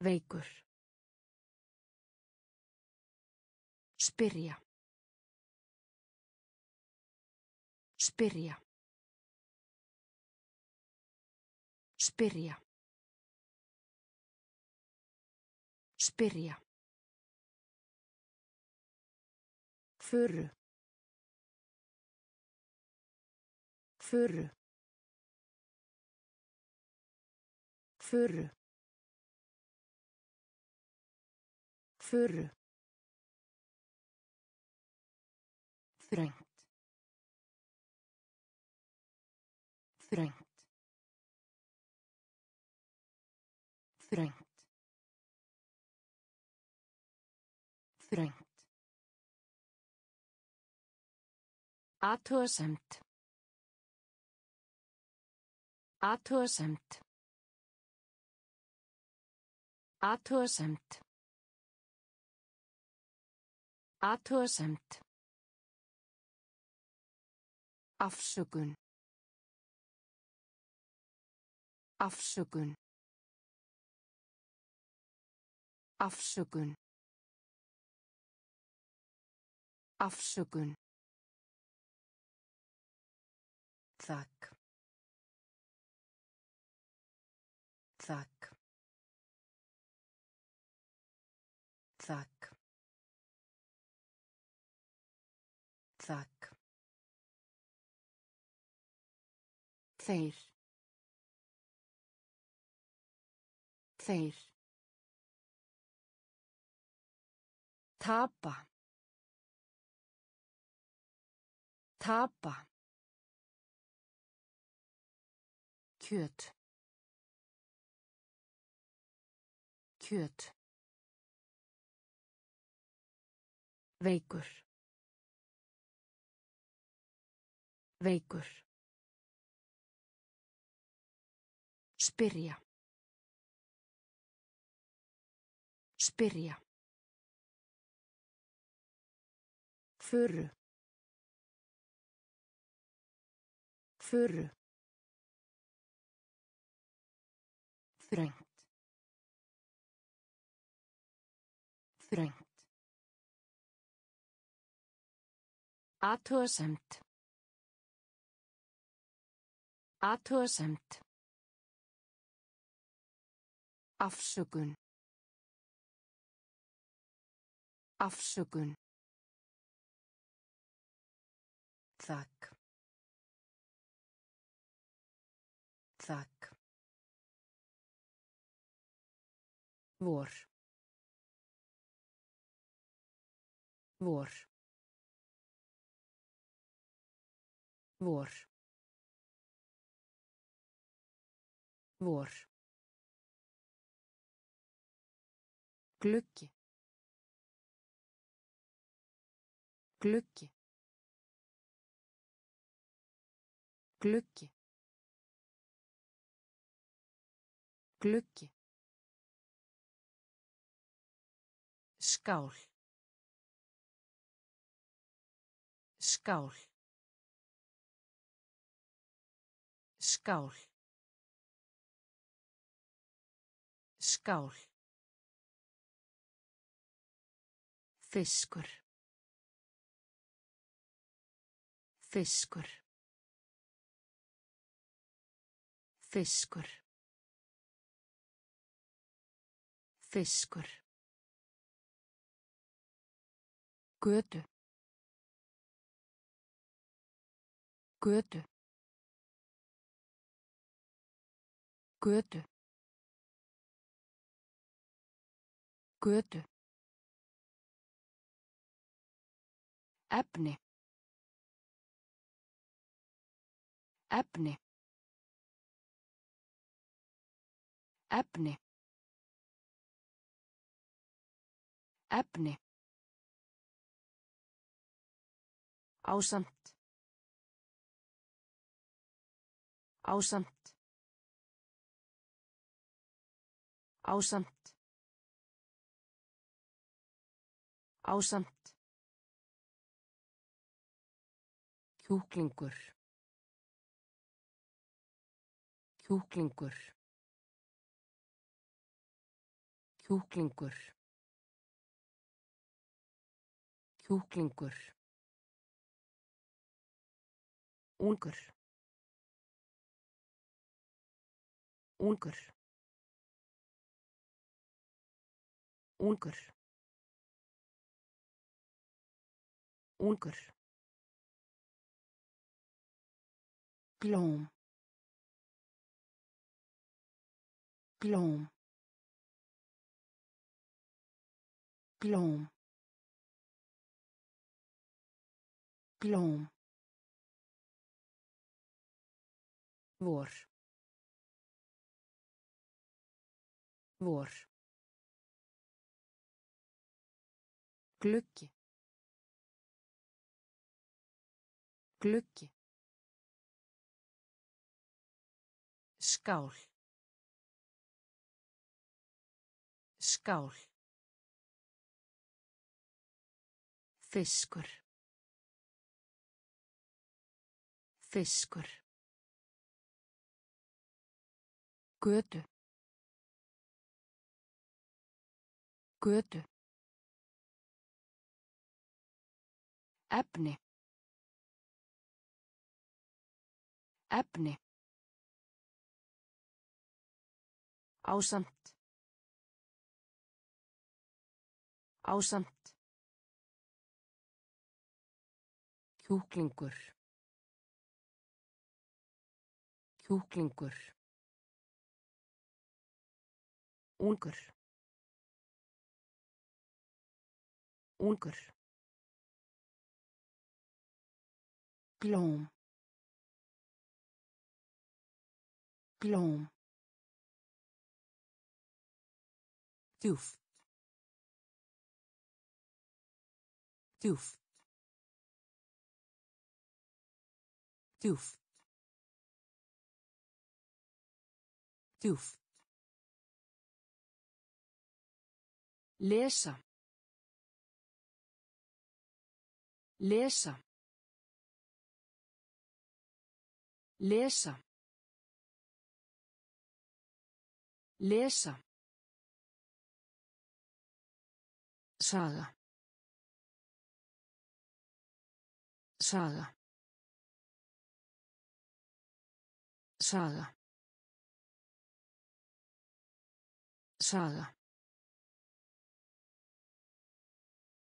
Veikur. Spyrja. Spyrja. Spyrja. Spyrja. Furu. Furu. Furu. Furu. Þröngt. Þröngt. Þröngt. Þröngt. Athugasemd. Athugasemd. Athugasemd. Athugasemd. Afsökun. Afsökun. Afsökun. Afsökun. Þeir. Þeir. Tapa. Tapa. kjöt Kjöt. Veikur. Veikur. Spyrja. Spyrja. Furu. Furu. Þröngt. Þröngt. Athugasemt. Athugasemt. Afsökun. Afsökun. Þakk. Þakk. Vor. Vor. Vor. Vor. Gluggi. Gluggi. Gluggi. Gluggi. Skál. Skál. Skál. Skál. Fiskur. Fiskur. Fiskur. Fiskur. Götu. Götu. Götu. Götu. Efni. Efni. Efni. Efni. Ásamt. Ásamt. Ásamt. Ásamt. Kjúklingur. Kjúklingur. Kjúklingur. Kjúklingur. Ungur. Ungur. Ungur. Ungur. Blóm. Blóm. Blóm. Blóm. Vor. Vor. Gluggi. Gluggi. Skál. Skál. Fiskur. Fiskur. Götu. Götu. Efni. Efni. Ásamt. Ásamt. Kjúklingur. Kjúklingur. Ungur. Ungur. Blóm. Blóm. Djúft djúft djúft djúft lesa. Lesa. Lesa. Lesa saga. Saga. Saga. Saga.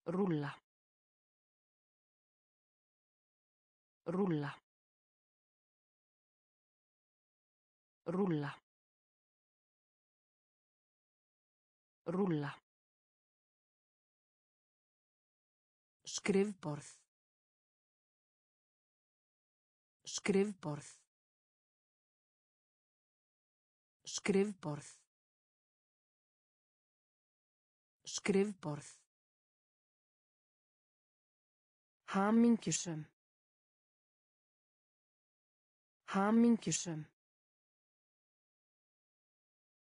Rúlla. Rúlla. Rúlla. Rúlla skrifborð skrifborð skrifborð skrifborð Hamingjusöm. Hamingjusöm.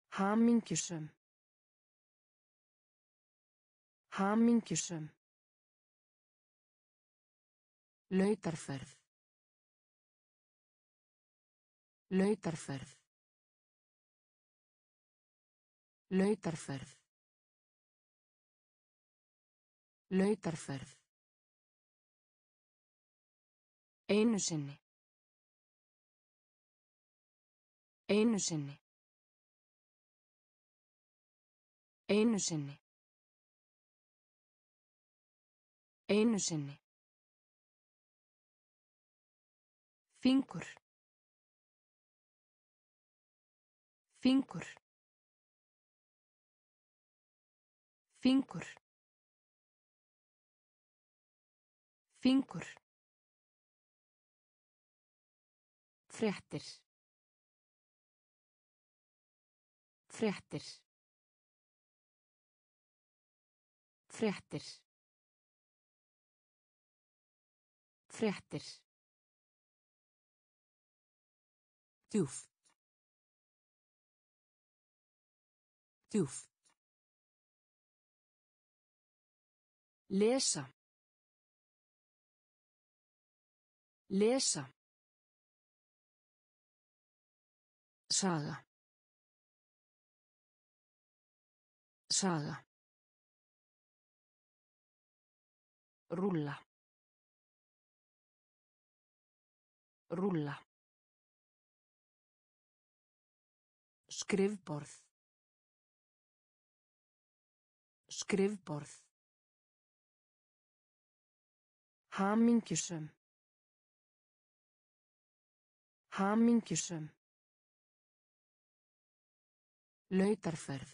Hamingjusöm. Hamingjusöm. Lautarferð. Lautarferð. Lautarferð. Lautarferð. Einu sinni. Einu sinni. Einu sinni. Einu sinni. Fingur. Fingur. Fingur. Fingur. Fréttir. Fréttir. Fréttir. Fréttir. Djúft. Djúft. Lesa. Lesa. Saga. Saga. Rúlla. Rúlla. Skrifborð. Skrifborð. Hamingjusöm. Hamingjusöm. Lautarferð.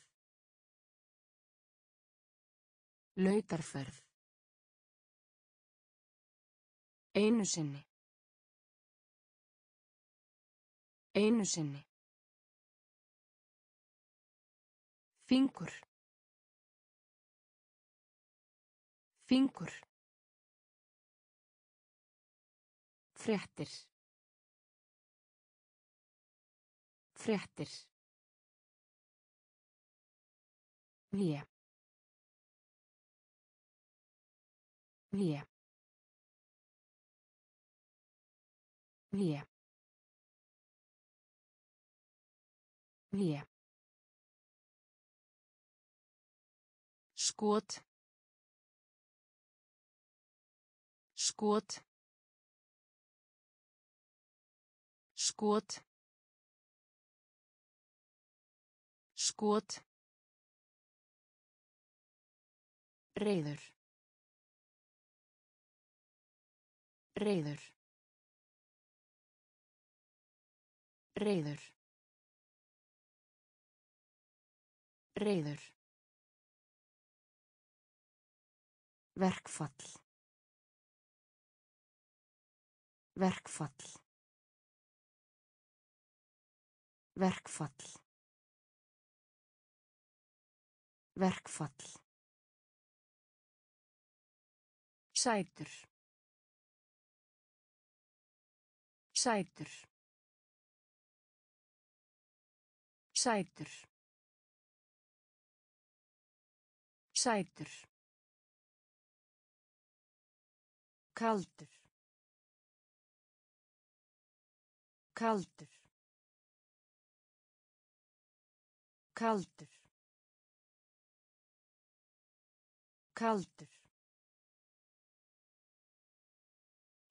Lautarferð. Einu sinni. Einu sinni. Fingur. Fingur. Fréttir. Fréttir. Vé. Vé. Vé. Vé. Skot. Skot. Skot. Skot. Reyður. Reyður. Reyður. Reyður. Verkfall. Verkfall. Verkfall. Verkfall. Sætur. Sætur. Sætur. Sætur. Kaldur. Kaldur. Kaldur. Kaldur.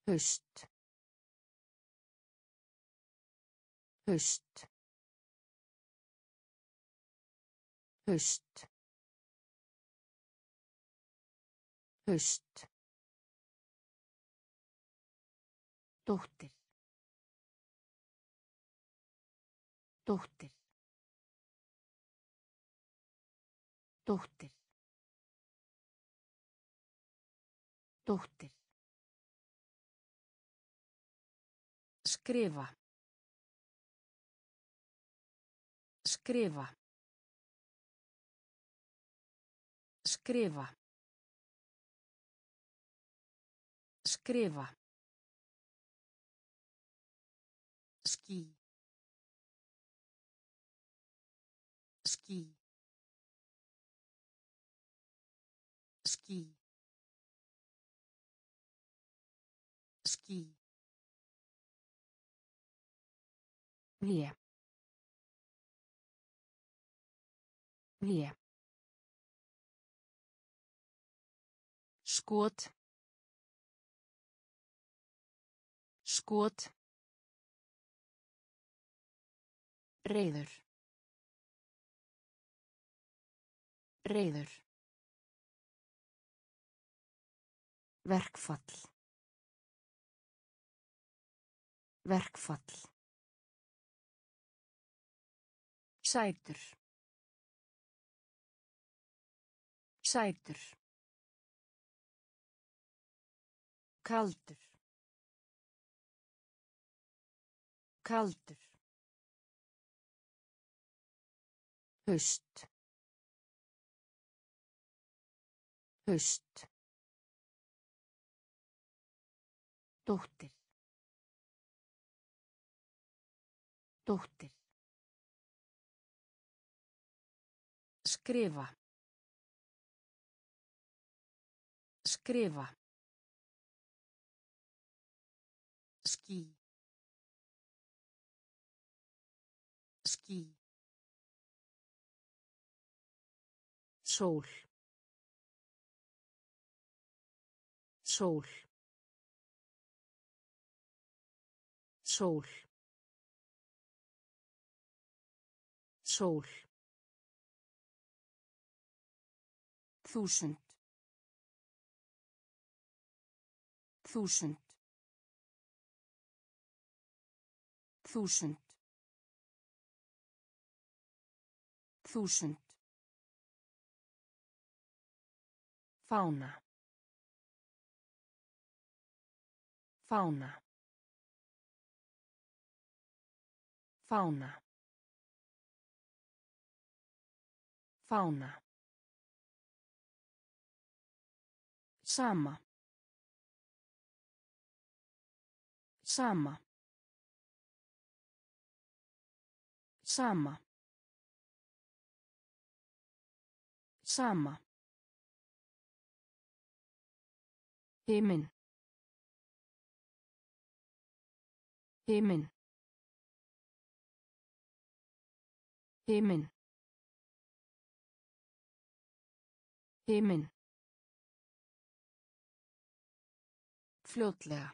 Haust. Haust. Haust. Haust. Dóttir. Dóttir. Dóttir. Dóttir. Skrifa. Skrifa. Skrifa. Skrifa. Vé. Vé. Skot. Skot. Reyður. Reyður. Verkfall. Verkfall. Sætur. Sætur. Kaldur. Kaldur. Haust. Haust. Dóttir. Dóttir. Skrifa. Skrifa. Ský. Ský. Sól. Sól. Sól. Sól. Þúsund. Þúsund. Þúsund. Þúsund. Fána. Fána. Fána. Fána. Sama. Sama. Sama. Sama. Himin. Himin. Himin. Himin. Fljótlega.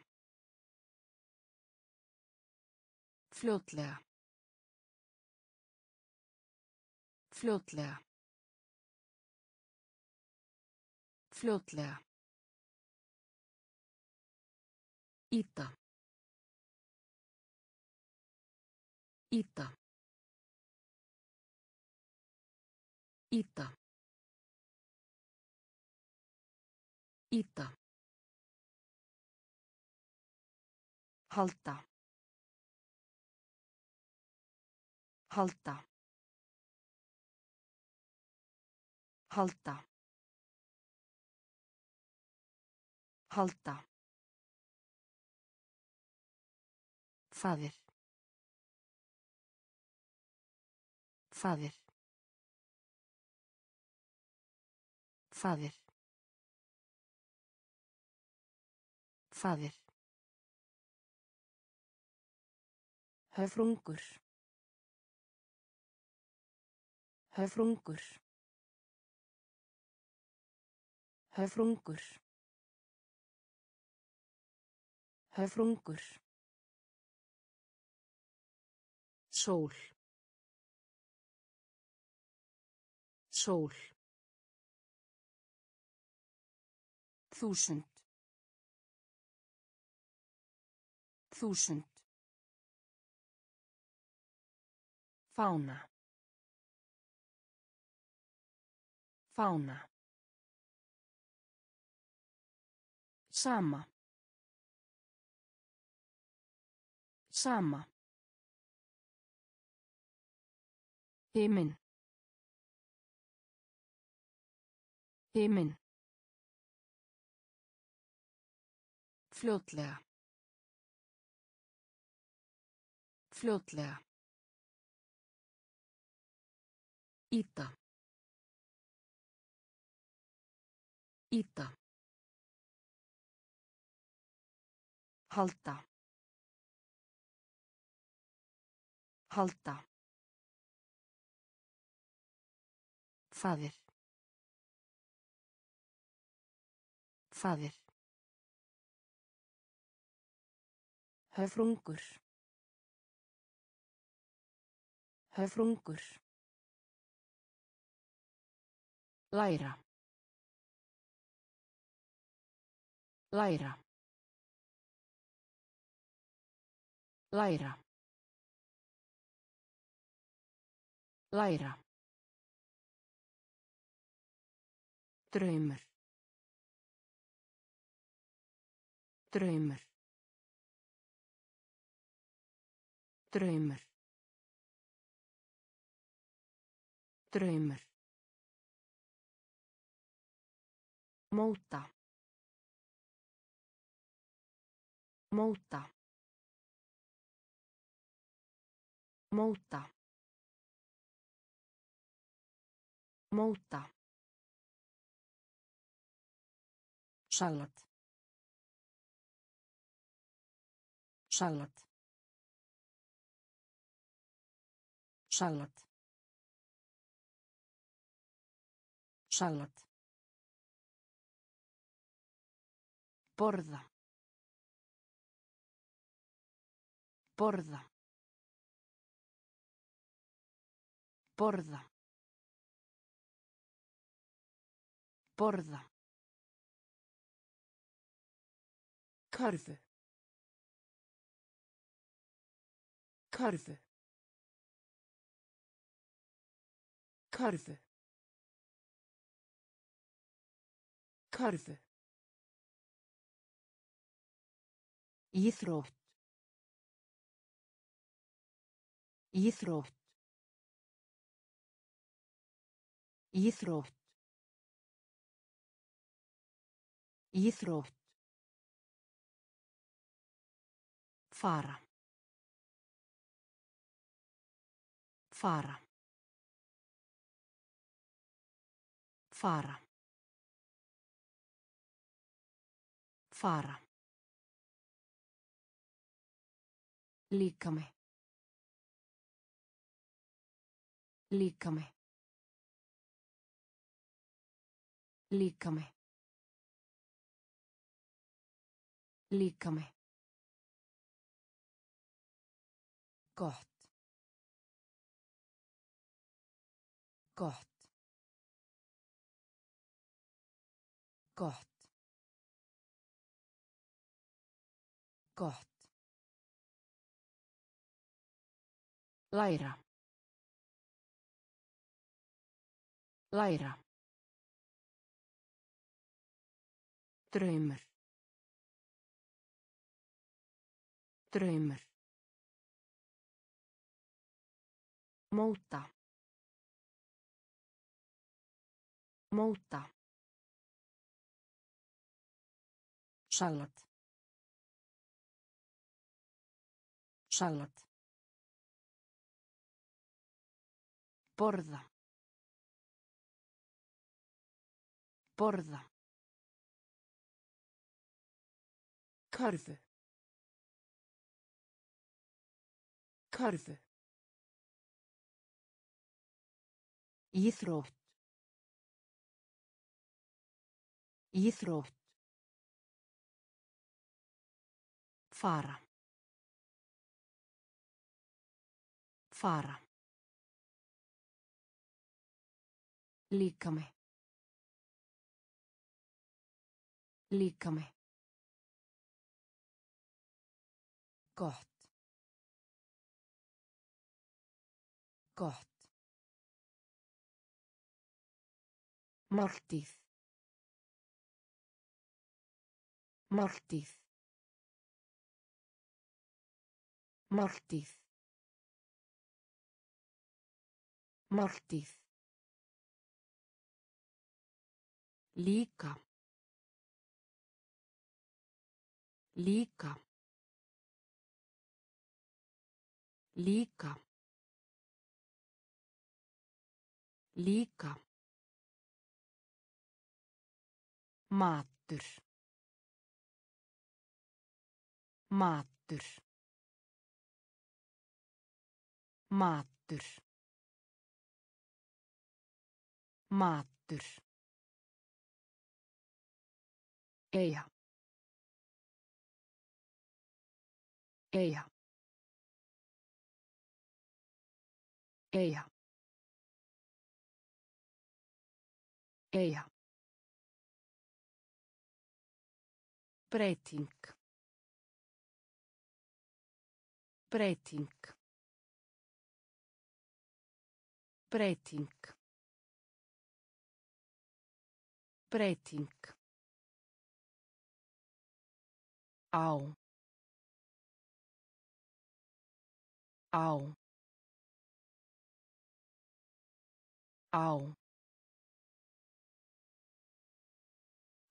Fljótlega. Fljótlega. Fljótlega. Íta. Íta. Íta. Íta. Halda. Halda. Halda. Halda. Faðir. Faðir. Faðir. Faðir. Höfrungur. Höfrungur. Höfrungur. Höfrungur. Sól. Sól. Þúsund. Þúsund. Fána. Fána. Sama. Sama. Himinn. Himinn. Fljótlega. Fljótlega. Íta. Íta. Halda. Halda. Faðir. Faðir. Höfrungur. Höfrungur. Læra. Læra. Læra. Læra. Draumur. Draumur. Draumur. Draumur. Muutta. Muutta. Muutta. Muutta. Charlotte. Charlotte. Charlotte. Charlotte. Borða. Borða. Borða. Borða. Körfu. Körfu. Körfu. Körfu. Íþrótt. Íþrótt. Íþrótt. Íþrótt. Fara. Fara. Fara. Fara. Líkami. Líkami. Líkami. Líkami. Gott. Gott. Gott. Gott. Læra. Læra. Draumur. Draumur. Móta. Móta. Salat. Salat. Borða. Borða. Körfu. Körfu. Íþrótt. Íþrótt. Fara. Fara. Líkami. Líkami. Gott. Gott. Máltíð. Máltíð. Máltíð. Máltíð. Líka. Líka. Líka. Líka. Matur. Matur. Matur. Matur. Eyja. Eyja. Eyja. Eyja. Breyting. Breyting. Breyting. Breyting. Á. Á. Á.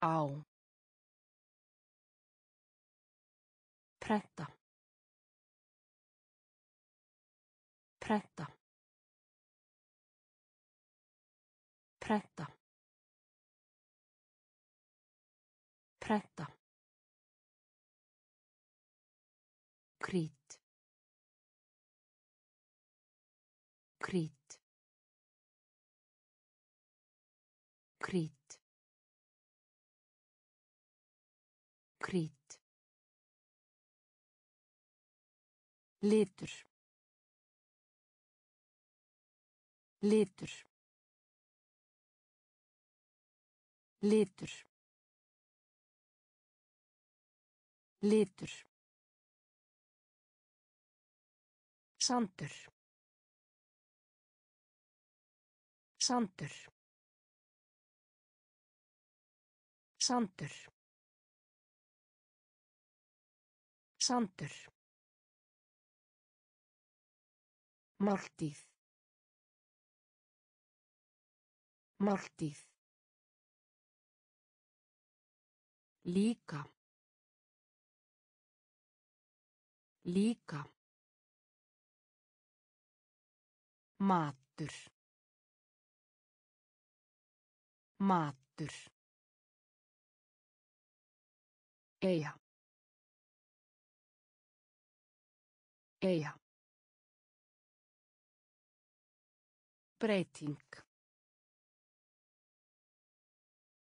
Á. Prenta. Prenta. Prenta. Prenta. Krít. Krít. Krít. Krít. Litur. Litur. Litur. Litur. Sandur. Sandur. Sandur. Sandur. Máltíð. Máltíð. Líka. Líka. Matur. Matur. Eyja. Eyja. Breyting.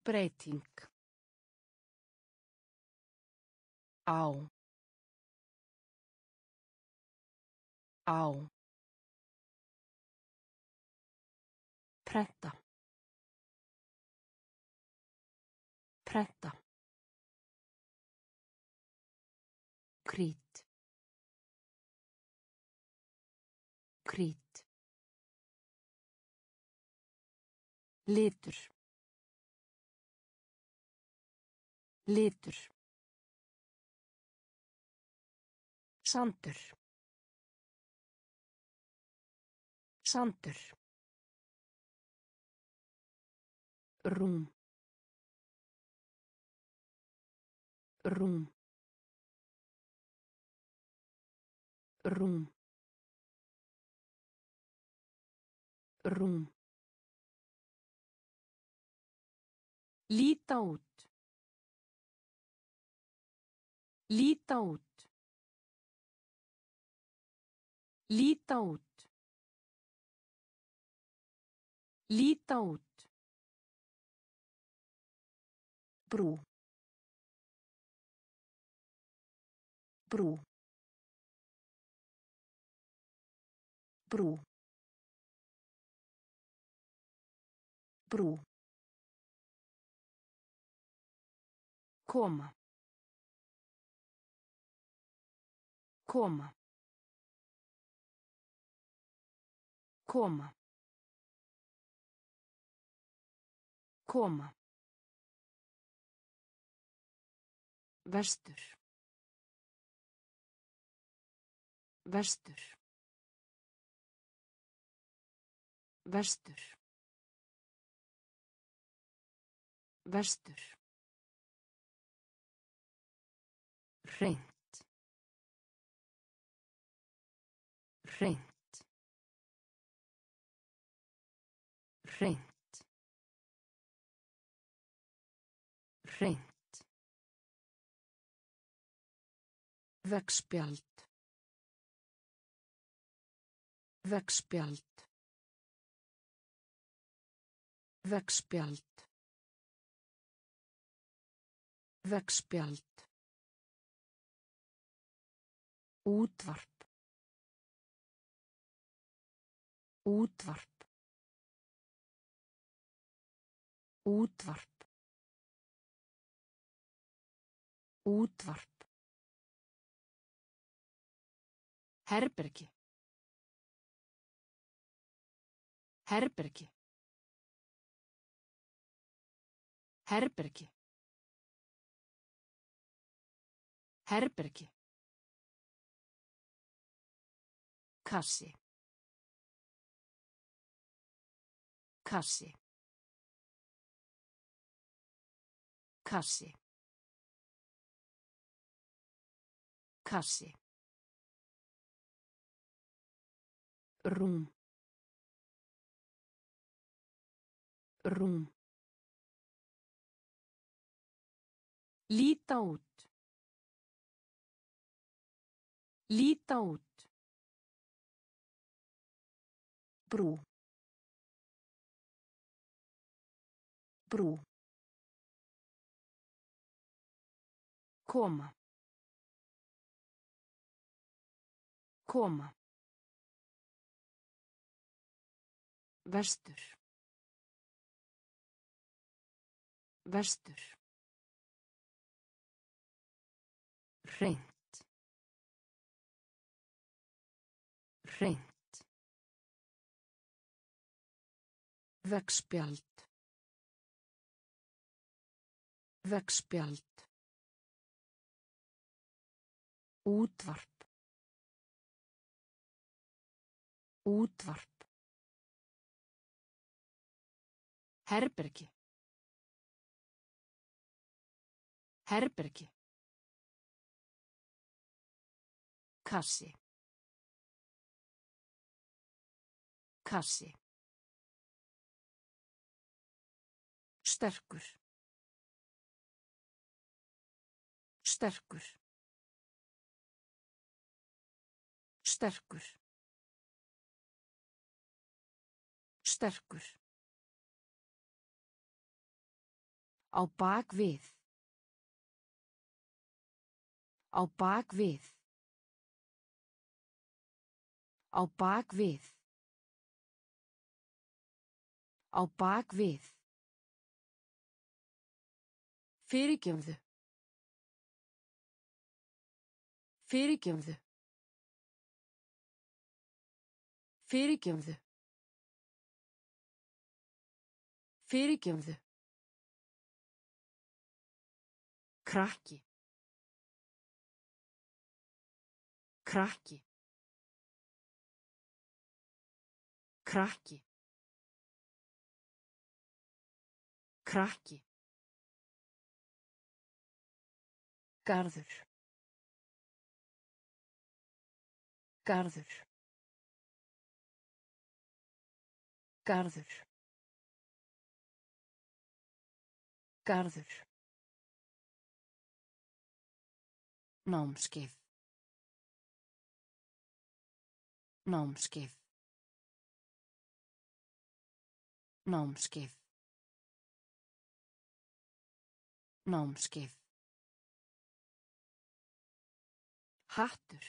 Breyting. Á. Á. Prenta. Prenta. Krít. Krít. Litur. Litur. Sandur. Sandur. Rúm. Rúm. Rúm. Rúm. Líta út. Líta út. Líta út. Líta út. Brú. Brú. Brú. Brú. Koma. Koma. Koma. Koma. Vestur. Vestur. Vestur. Vestur. Hreint. Hreint. Hreint. Hreint. Vegspjald. Vegspjald. Vegspjald. Vegspjald. Útvarp. Útvarp. Útvarp. Útvarp. Herbergi. Herbergi. Herbergi. Herbergi. Kassi. Kassi. Kassi. Kassi. Rúm. Rúm. Líta út. Líta út. Brú. Brú. Koma. Koma. Vestur. Vestur. Hreint. Hreint. Vegspjald. Vegspjald. Útvarp. Útvarp. Herbergi. Herbergi. Kassi. Kassi. Sterkur. Sterkur. Sterkur. Sterkur. Á bak við. Á bak við. Á bak við. Á bak við. Fyrirgefðu. Fyrirgefðu. Fyrirgefðu. Fyrirgefðu. Krakki. Krakki. Krakki. Krakki. Garður. Garður. Garður. Garður. Námskeið. Námskeið. Námskeið. Námskeið. Hattur.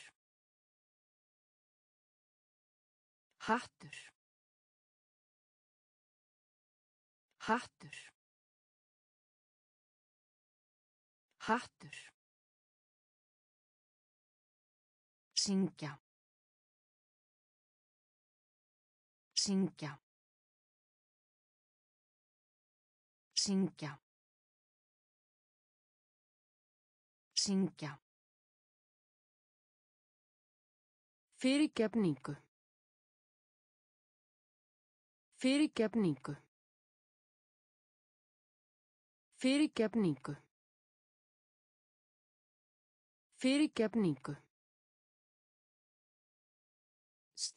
Hattur. Hattur. Hattur. Syngja. Syngja. Syngja. Syngja. Fyrirgefningu. Fyrirgefningu. Fyrirgefningu. Fyrirgefningu.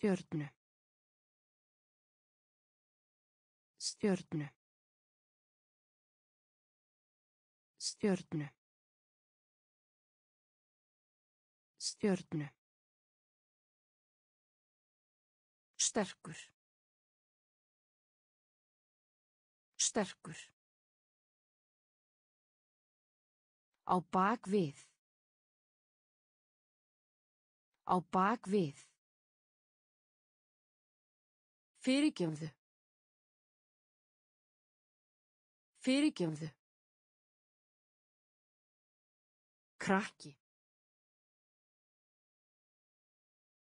Stjörnu. Stjörnu. Stjörnu. Stjörnu. Sterkur. Sterkur. Á bak við. Á bak við. Fyrirgefðu. Fyrirgefðu. Krakki.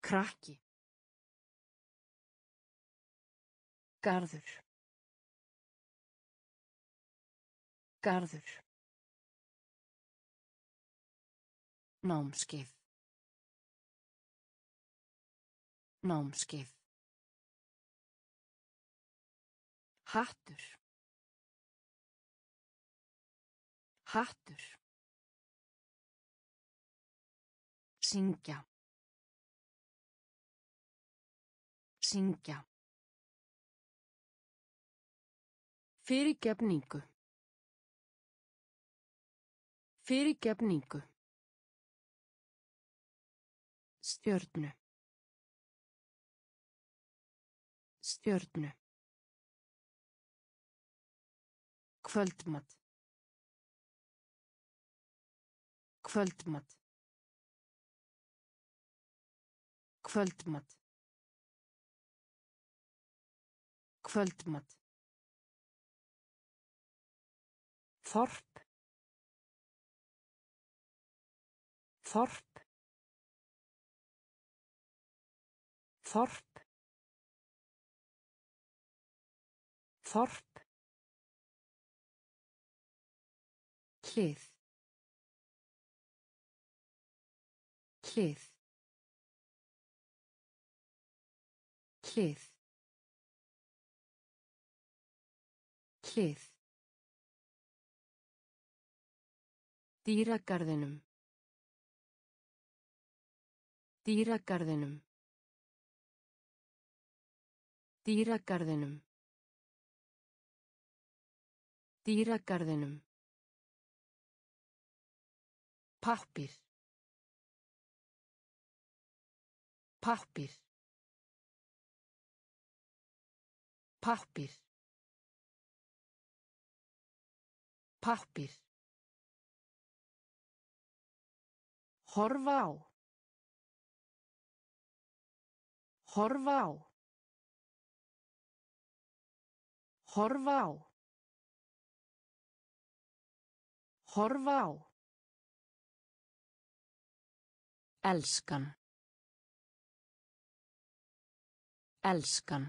Krakki. Garður. Garður. Námskeið. Námskeið. Hattur. Hattur. Syngja. Syngja. Fyrirgefningu. Fyrirgefningu. Stjörnu. Stjörnu. Kvöldmatt. Kvöldmatt. Kvöldmatt. Kvöldmatt. Þorp. Þorp. Þorp. Þorp. Hlið. Hlið. Hlið. Hlið. Dýragarðinum. Dýragarðinum. Dýragarðinum. Dýragarðinum. Pappir. Pappir. Pappir. Pappir. Horfa á. Horfa á. Horfa á. Horfa á. Elskan. Elskan.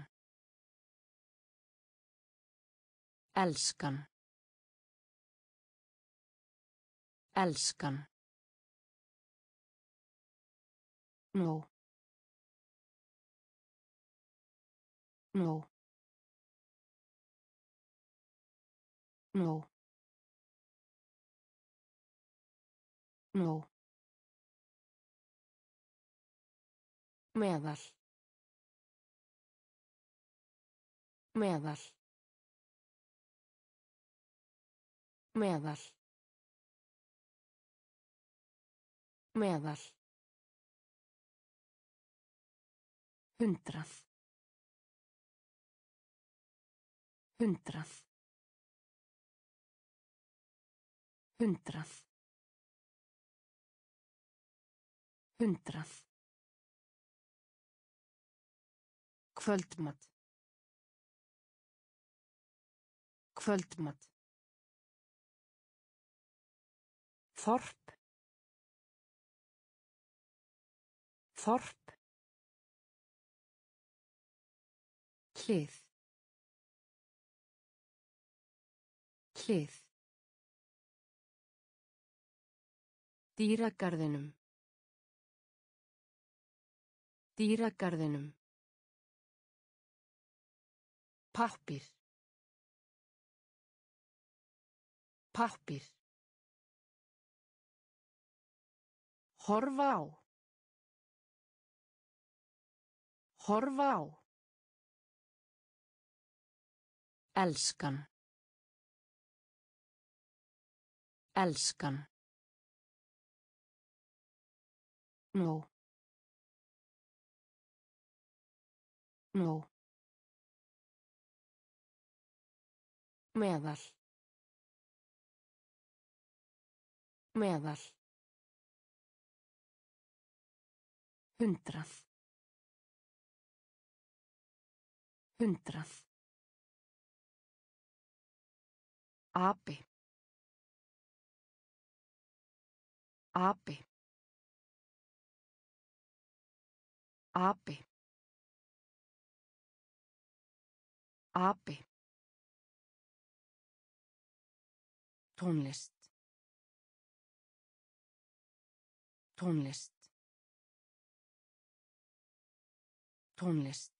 Elskan. Elskan. Nú. Nú. Nú. Nú. Meðal. Meðal. Meðal. Meðal. Hundrað. Hundrað. Hundrað. Hundrað. Kvöldmat. Kvöldmat. Þorp. Þorp. Hlið. Hlið. Dýragarðinum. Dýragarðinum. Pappir. Pappir. Horfa á. Horfa á. Elskan. Elskan. Nú. Nú. Meðal. Meðal. Hundrað. Hundrað. Api. Api. Api. Api. Tónlist. Tónlist. Tónlist.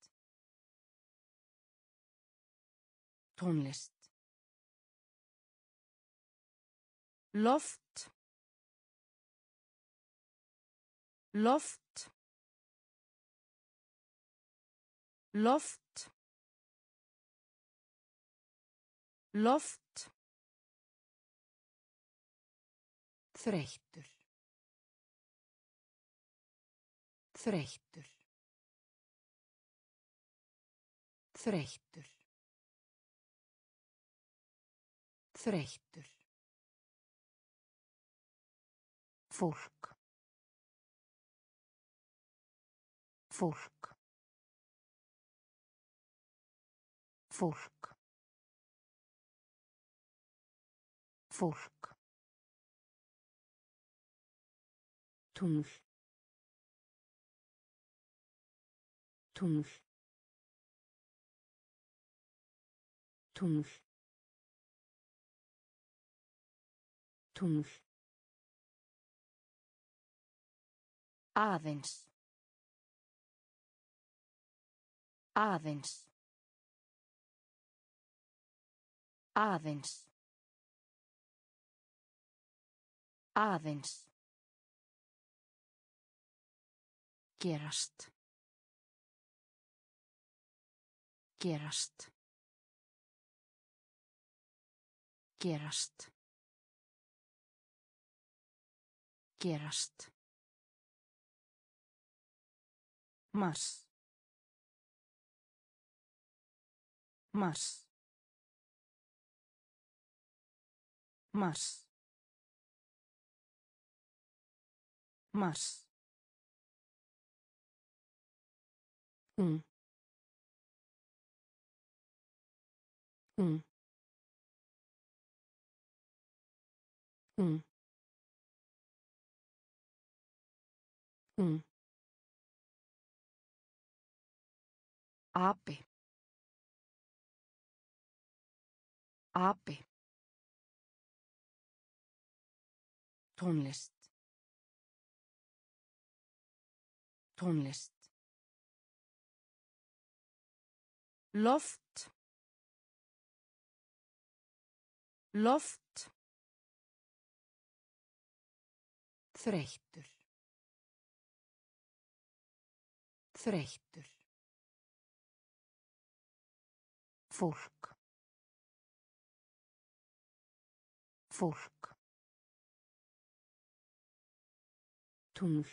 Tónlist. Loft. Loft. Loft. Loft. Þreyttur. Þreyttur. Þreyttur. Þreyttur. Fólk. Fólk. Fólk. Fólk. Tungl. Tungl. Tungl. Tungl. Aðeins. Aðeins. Aðeins. Aðeins. Gerast. Gerast. Gerast. Gerast. Mars. Mars. Mars. Mars. Ung. Ung. Ung. Ung. Api. Api. Tónlist. Tónlist. Loft. Loft. Þreyttur. Þreyttur. Fólk. Fólk. Tungl.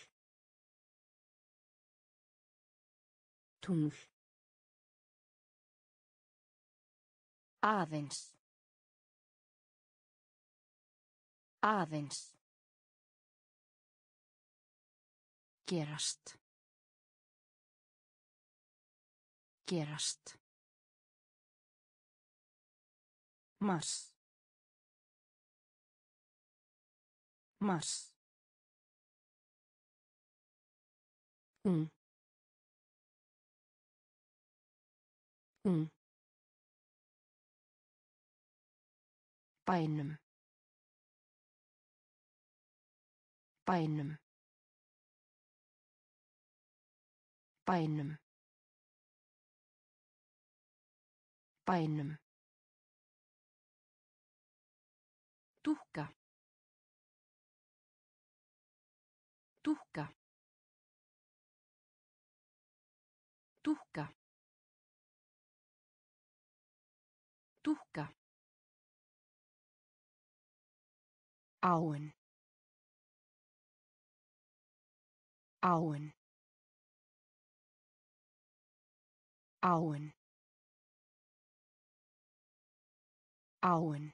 Tungl. Aðeins. Aðeins. Gerast. Gerast. Mars. Mars. Ung. Ung. Bænum. Bænum. Bænum. Bænum. Áin. Áin. Áin. Áin.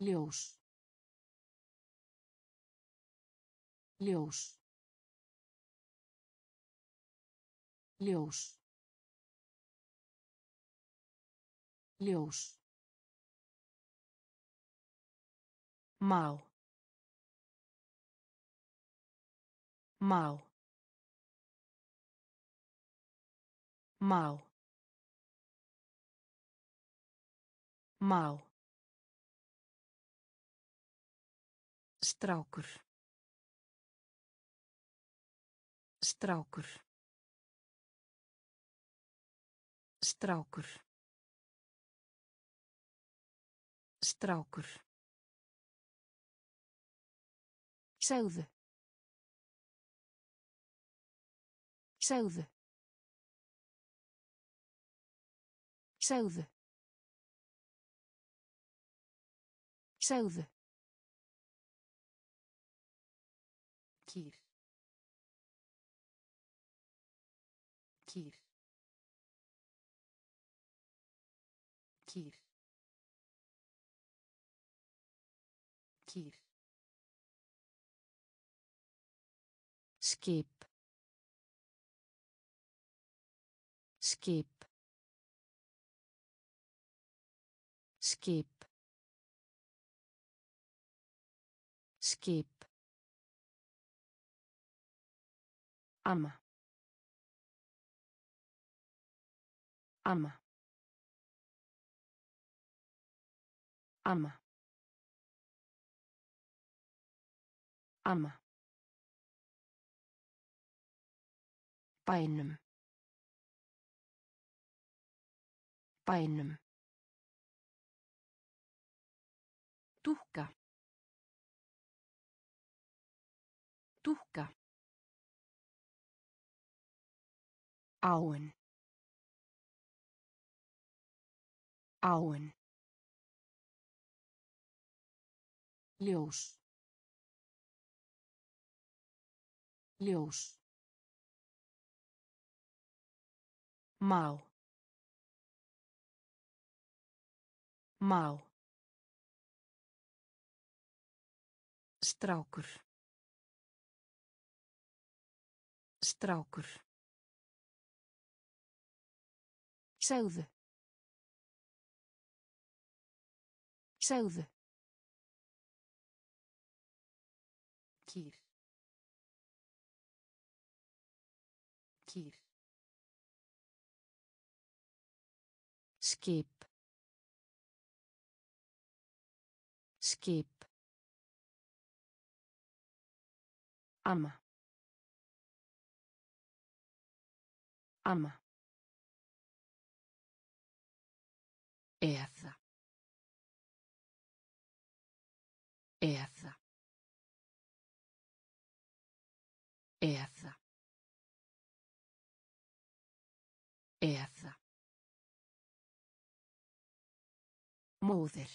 Ljós. Ljós. Ljós. Ljós. Má. Má. Má. Má. Strákur. Strákur. Strákur. Strákur. Segðu. Segðu. Segðu. Segðu. Skip. Skip. Skip. Skip. Amma. Amma. Amma. Amma. Bænum. Bænum. Dúkka. Dúkka. Áin. Áin. Ljós. Ljós. Má. Má. Strákur. Strákur. Segðu. Segðu. Skip. Skip. Amma. Amma. Eða. Eða. Eða. Eða. Móðir.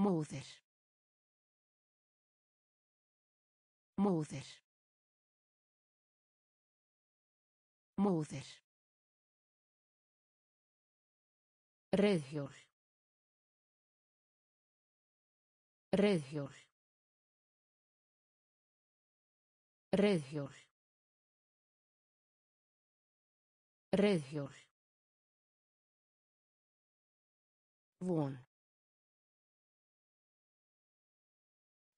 Móðir. Móðir. Móðir. Reiðhjól. Reiðhjól. Reiðhjól. Reiðhjól. Вон.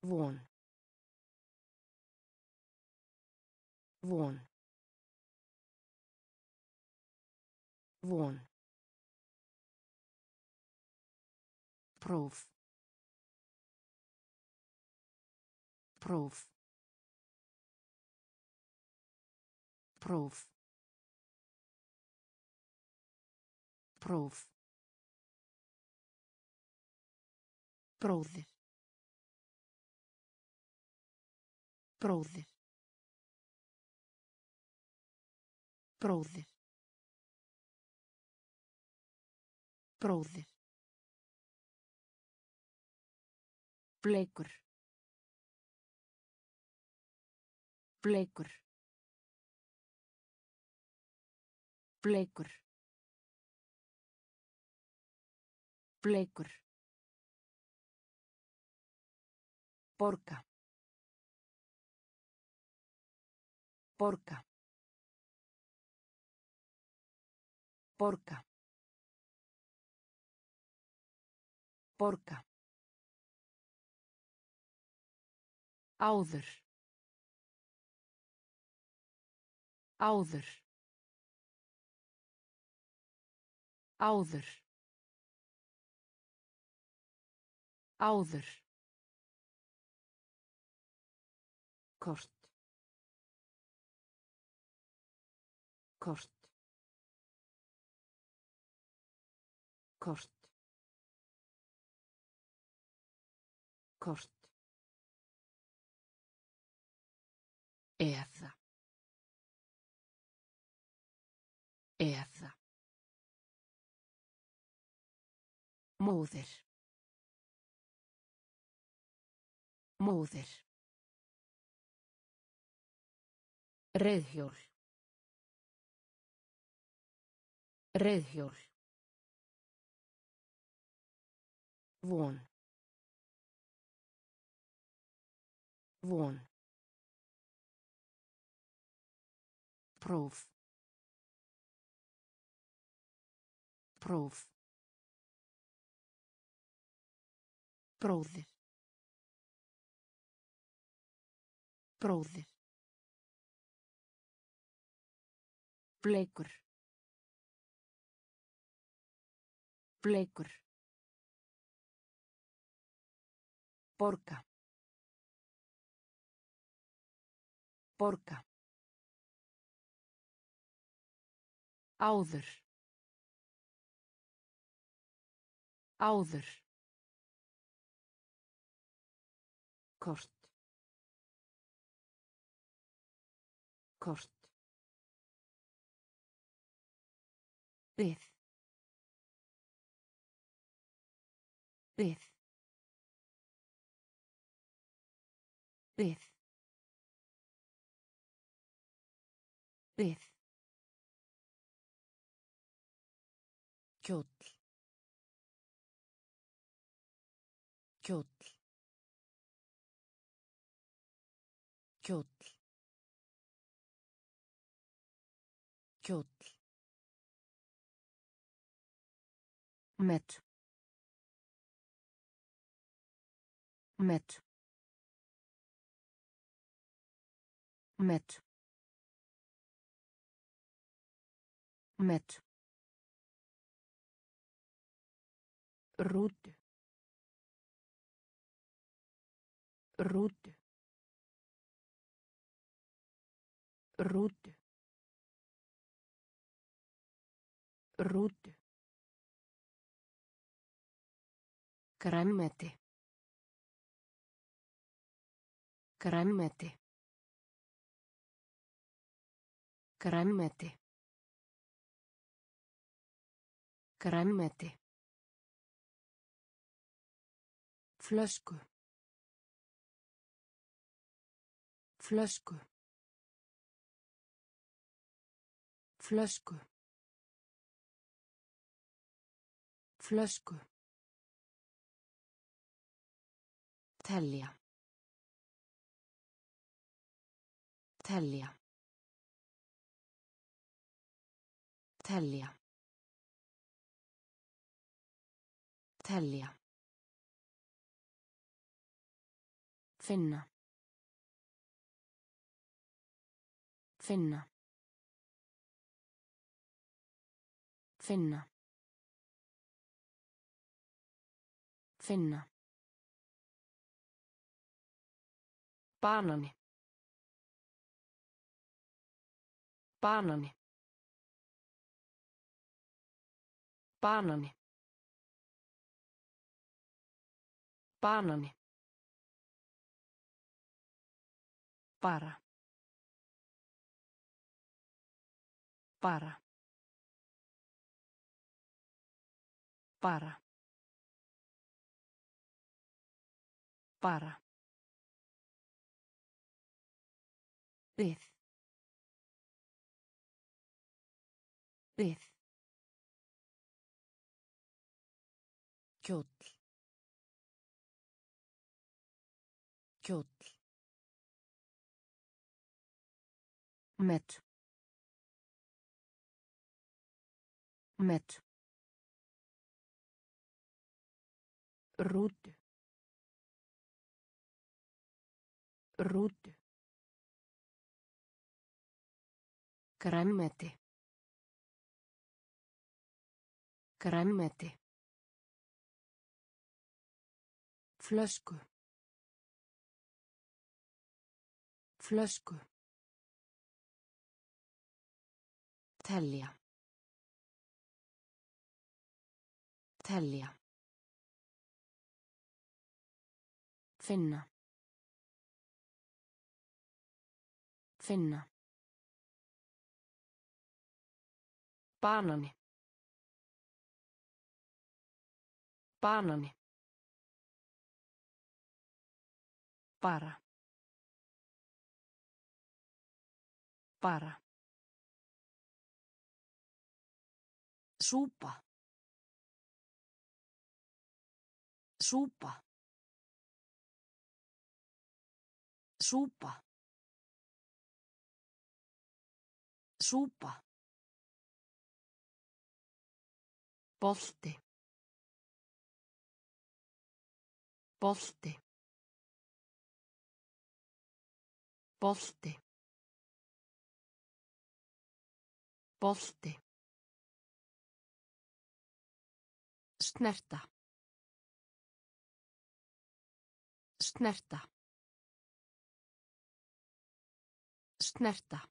Вон. Вон. Вон. Proof. Proof. Proof. Proof. Bróðir. Bróðir. Bróðir. Bróðir. Bleikur. Bleikur. Bleikur. Bleikur. Porca. Porca. Porca. Porca. Áður. Áður. Áður. Áður. Kort. Kort. Kort. Kort. Eða. Eða. Móðir. Móðir. Reiðhjól. Reiðhjól. Von. Von. Próf. Próf. Bróðir. Bróðir. Bleikur. Bleikur. Porca. Porca. Áður. Áður. Kort. Kort. Við. Við. Við. Við. Met. Met. Met. Met. Rútu. Rútu. Rútu. Rútu. Græmmeti. Græmmeti. Græmmeti. Græmmeti. Flösku. Flösku. Flösku. Flösku. Telja. Telja. Telja. Telja. Finna. Finna. Finna. Finna. Banani. Banani. Banani. Banani. Bara. Bara. Bara. Bara. Við. Við. Kjóll. Kjóll. Met. Met. Rútu. Rútu. Græmmeti. Græmmeti. Flösku. Flösku. Telja. Telja. Finna. Finna. Banani. Banani. Bara. Bara. Súpa. Súpa. Súpa. Súpa. Bolti. Bolti. Bolti. Bolti. Snerta. Snerta. Snerta.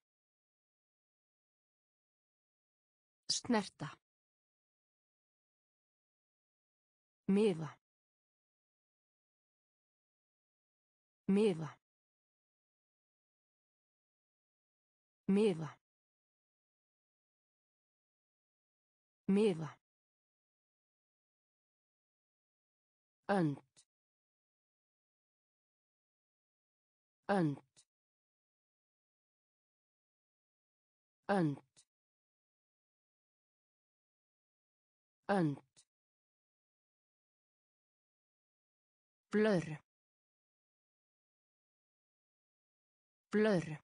Snerta. Miða. Miða. Miða. Miða. Önd. Önd. Önd. Önd. Blur. Blur.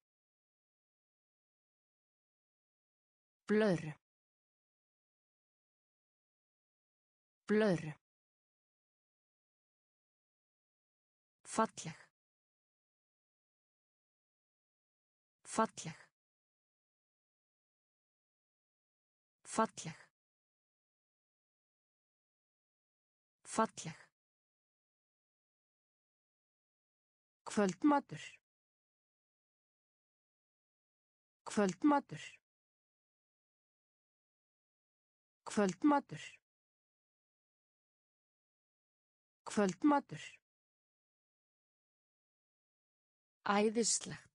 Blur. Blur. Falleg. Falleg. Falleg. Falleg. Kvöldmatur. Kvöldmatur. Kvöldmatur. Kvöldmatur. Æðislegt.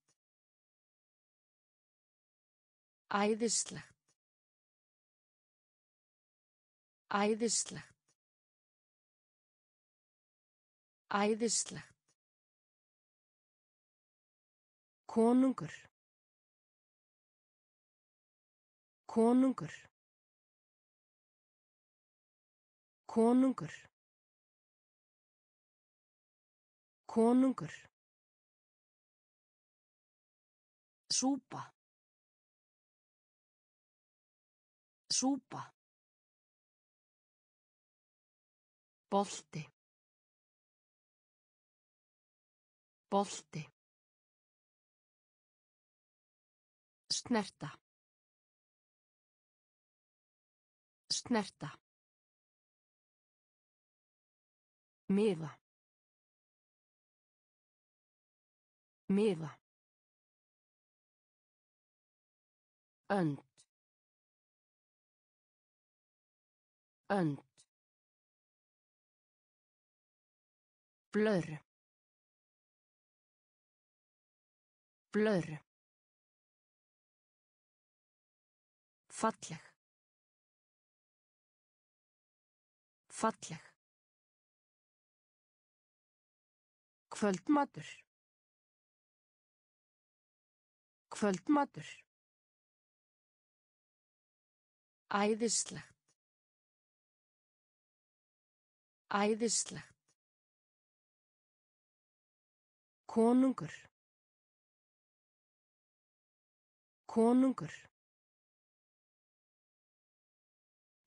Æðislegt. Æðislegt. Æðislegt. Konungur. Konungur. Konungur. Konungur. Súpa. Súpa. Bolti. Bolti. Snerta. Snerta. Miða. Miða. Önd. Önd. Blöðru. Blöðru. Falleg. Falleg. Kvöldmatur. Kvöldmatur. Æðislegt. Æðislegt. Konungur. Konungur.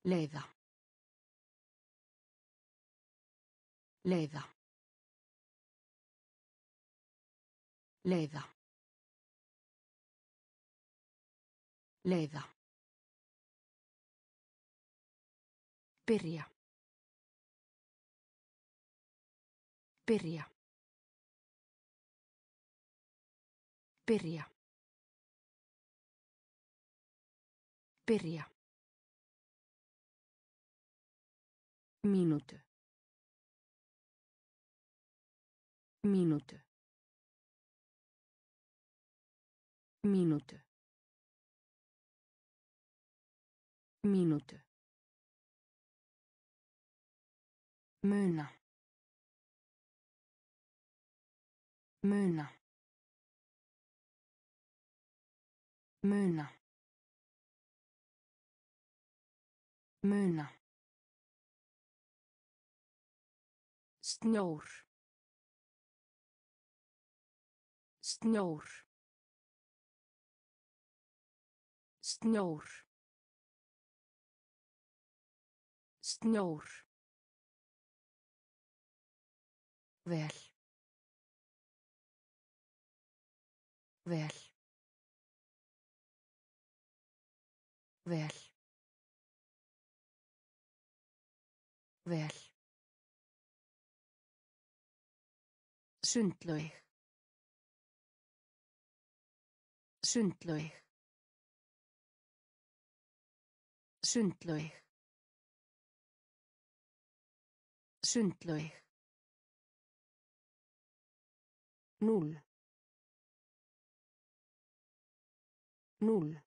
Leiða. Leiða. Leiða. Leiða. Byrja. Byrja. Byrja. Byrja. Mínútu. Mínútu. Mínútu. Mínútu. Muna. Muna. Muna. Muna. Snjór. Snjór. Snjór. Snjór. Vel. Vel. Vel. Vel. Sundlaug. Sundlaug. Sundlaug. Sundlaug. Núll. Núll.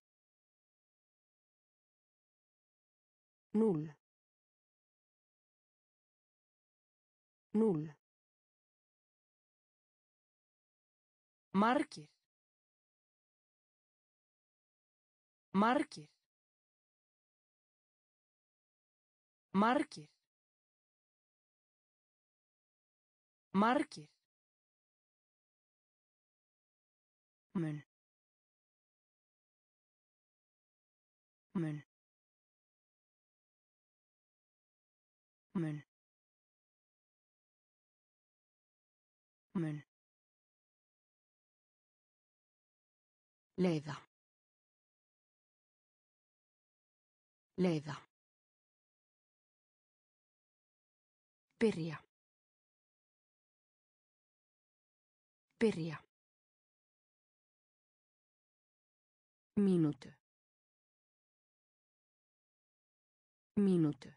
Núll. Núll. Margir. Margir. Margir. Margir. mun mun mun mun leiða leiða byrja byrja Mínútu. Mínútu.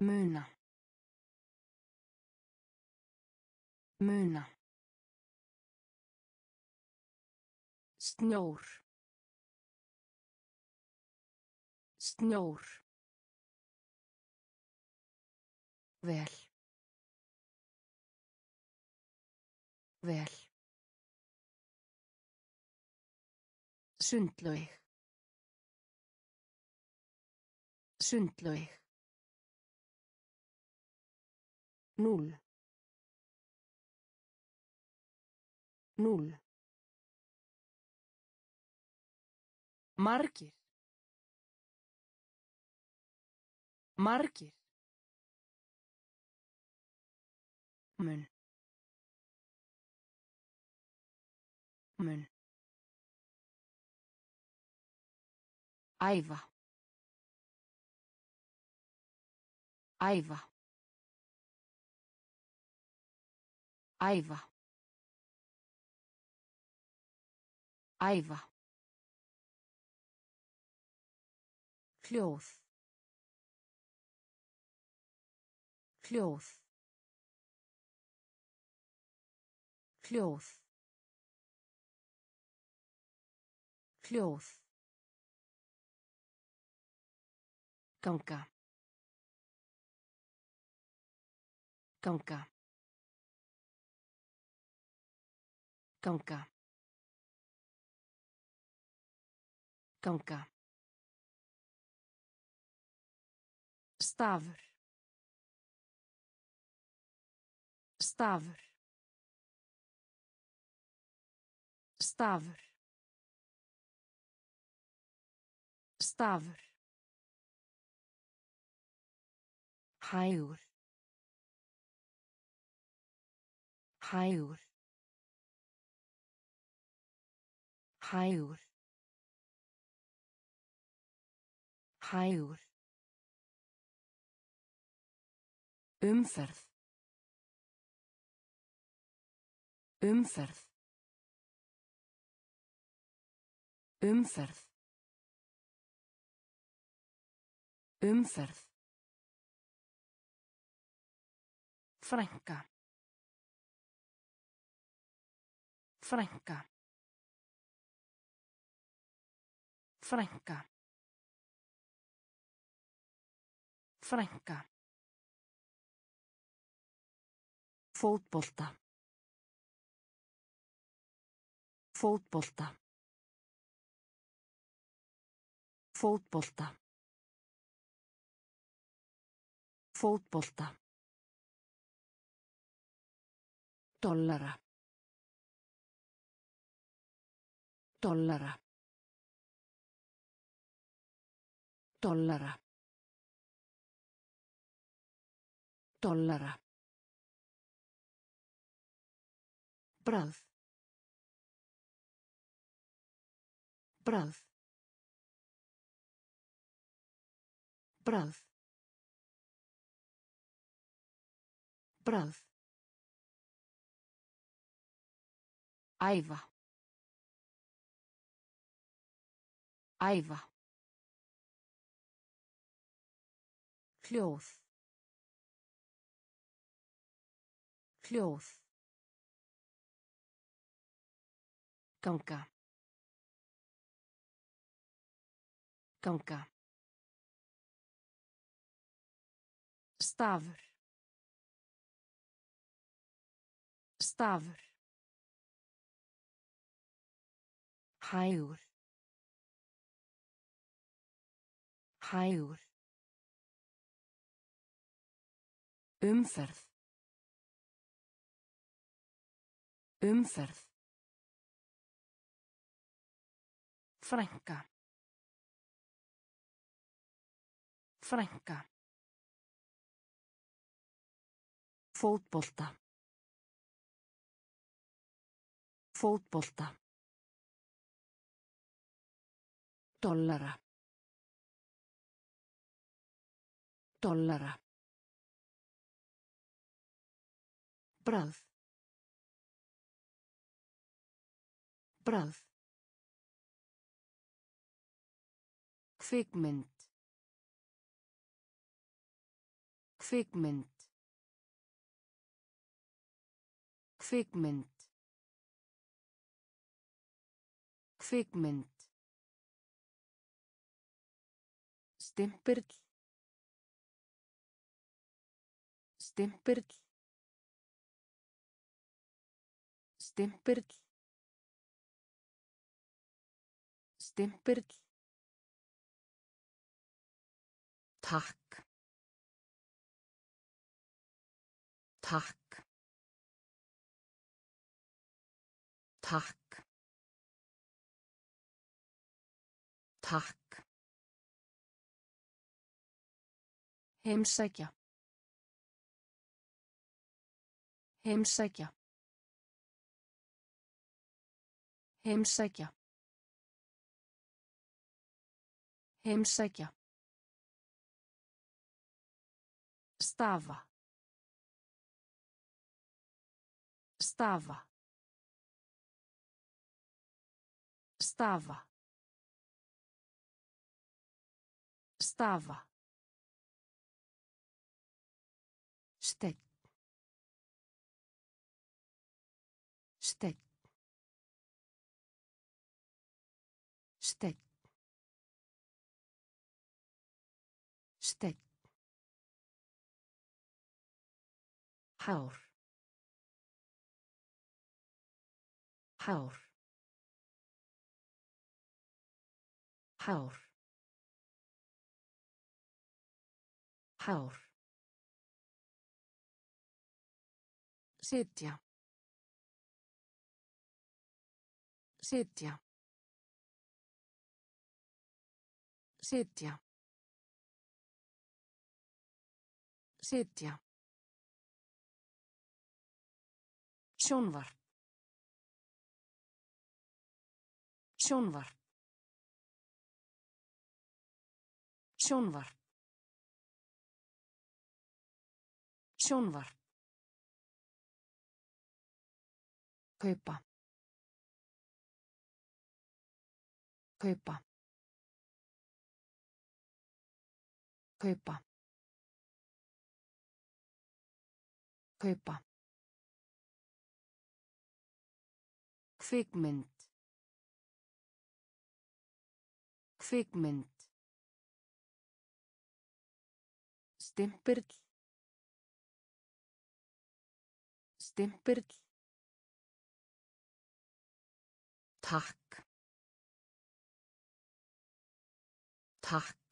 Muna. Muna. Snjór. Snjór. Vel. Vel. Sundlaug. Sundlaug. Núll. Núll. Margir. Margir. Mun. Mun. Æfa. Æfa. Æfa. Æfa. Hljóð. Hljóð. Hljóð. Hljóð. Ganga. Ganga. Ganga. Ganga. Stafur. Stafur. Stafur. Stafur. Hægur. Hægur. Hægur. Hægur. Umferð. Umferð. Umferð. Umferð. Frænka. Frænka. Frænka. Frænka. Fótbolta. Fótbolta. Fótbolta. Fótbolta. Dollara. Dollara. Dollara. Dollara. Brað. Brað. Brað. Brað. Æfa. Æfa. Hljóð. Hljóð. Ganga. Ganga. Stafur. Stafur. Hægur. Hægur. Umferð. Umferð. Frænka. Frænka. Fótbolta. Fótbolta. Dollara. Dollara. Brað. Brað. Kvikmynd. Kvikmynd. Kvikmynd. Kvikmynd. Stimpirl. Stimpirl. Stimpirl. Stimpirl. Takk. Takk. Takk. Takk. Heimsækja. Heimsækja. Heimsækja. Heimsækja. Stafa. Stafa. Stafa. Stafa. Hár. Hár. Hár. Hár. Sitja. Sitja. Sitja. Sitja. Sjónvarp. Sjónvarp. Sjónvarp. Sjónvarp. Kaupa. Kaupa. Kaupa. Kaupa. Kvikmynd. Kvikmynd. Stimpirl. Stimpirl. Takk. Takk.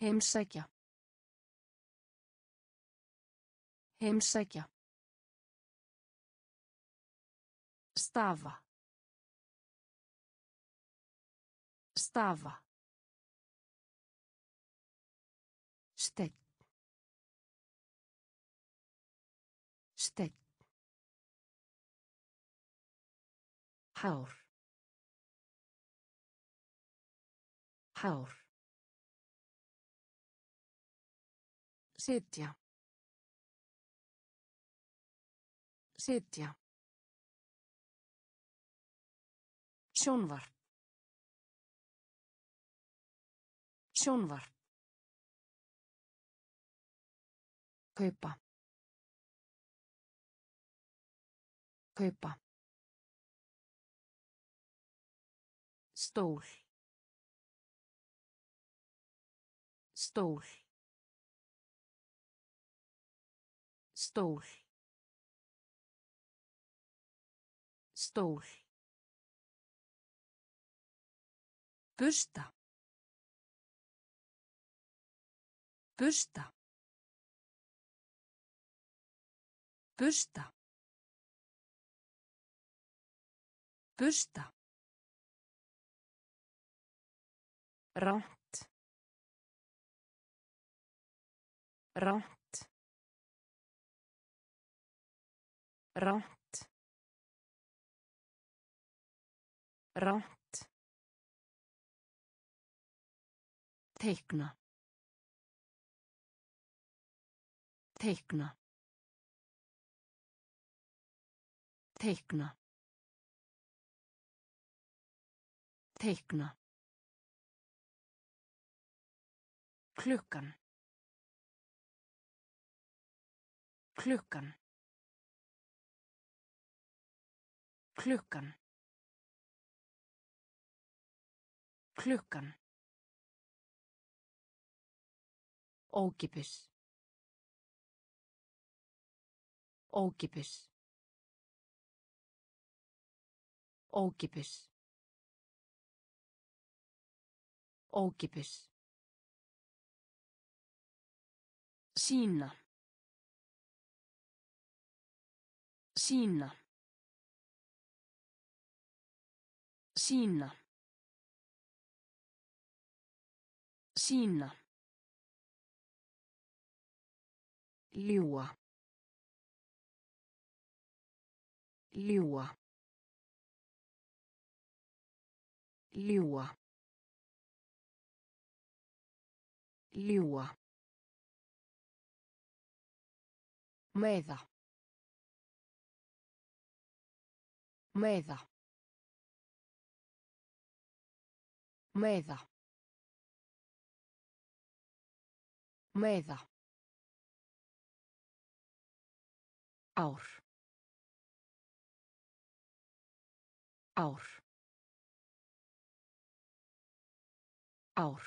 Heimsækja. Heimsækja. Stafa. Stafa. Steinn. Steinn. Hár. Hár. Sitja. Sitja. Sjónvarp. Sjónvarp. Kaupa. Kaupa. Stól. Stól. Stól. Stól. Busta. Busta. Busta. Busta. Ránt. Ránt. Ránt. Ránt. Teikna. Teikna. Teikna. Teikna. Klukkan. Klukkan. Klukkan. Klukkan. Ókipis. Ókipis. Ókipis. Ókipis. Sína. Sína. Sína. Sína. Ljúa. Ljúa. Ljúa. Ljúa. Meiða. Meiða. Meiða. Meiða. Ár. Ár. Ár.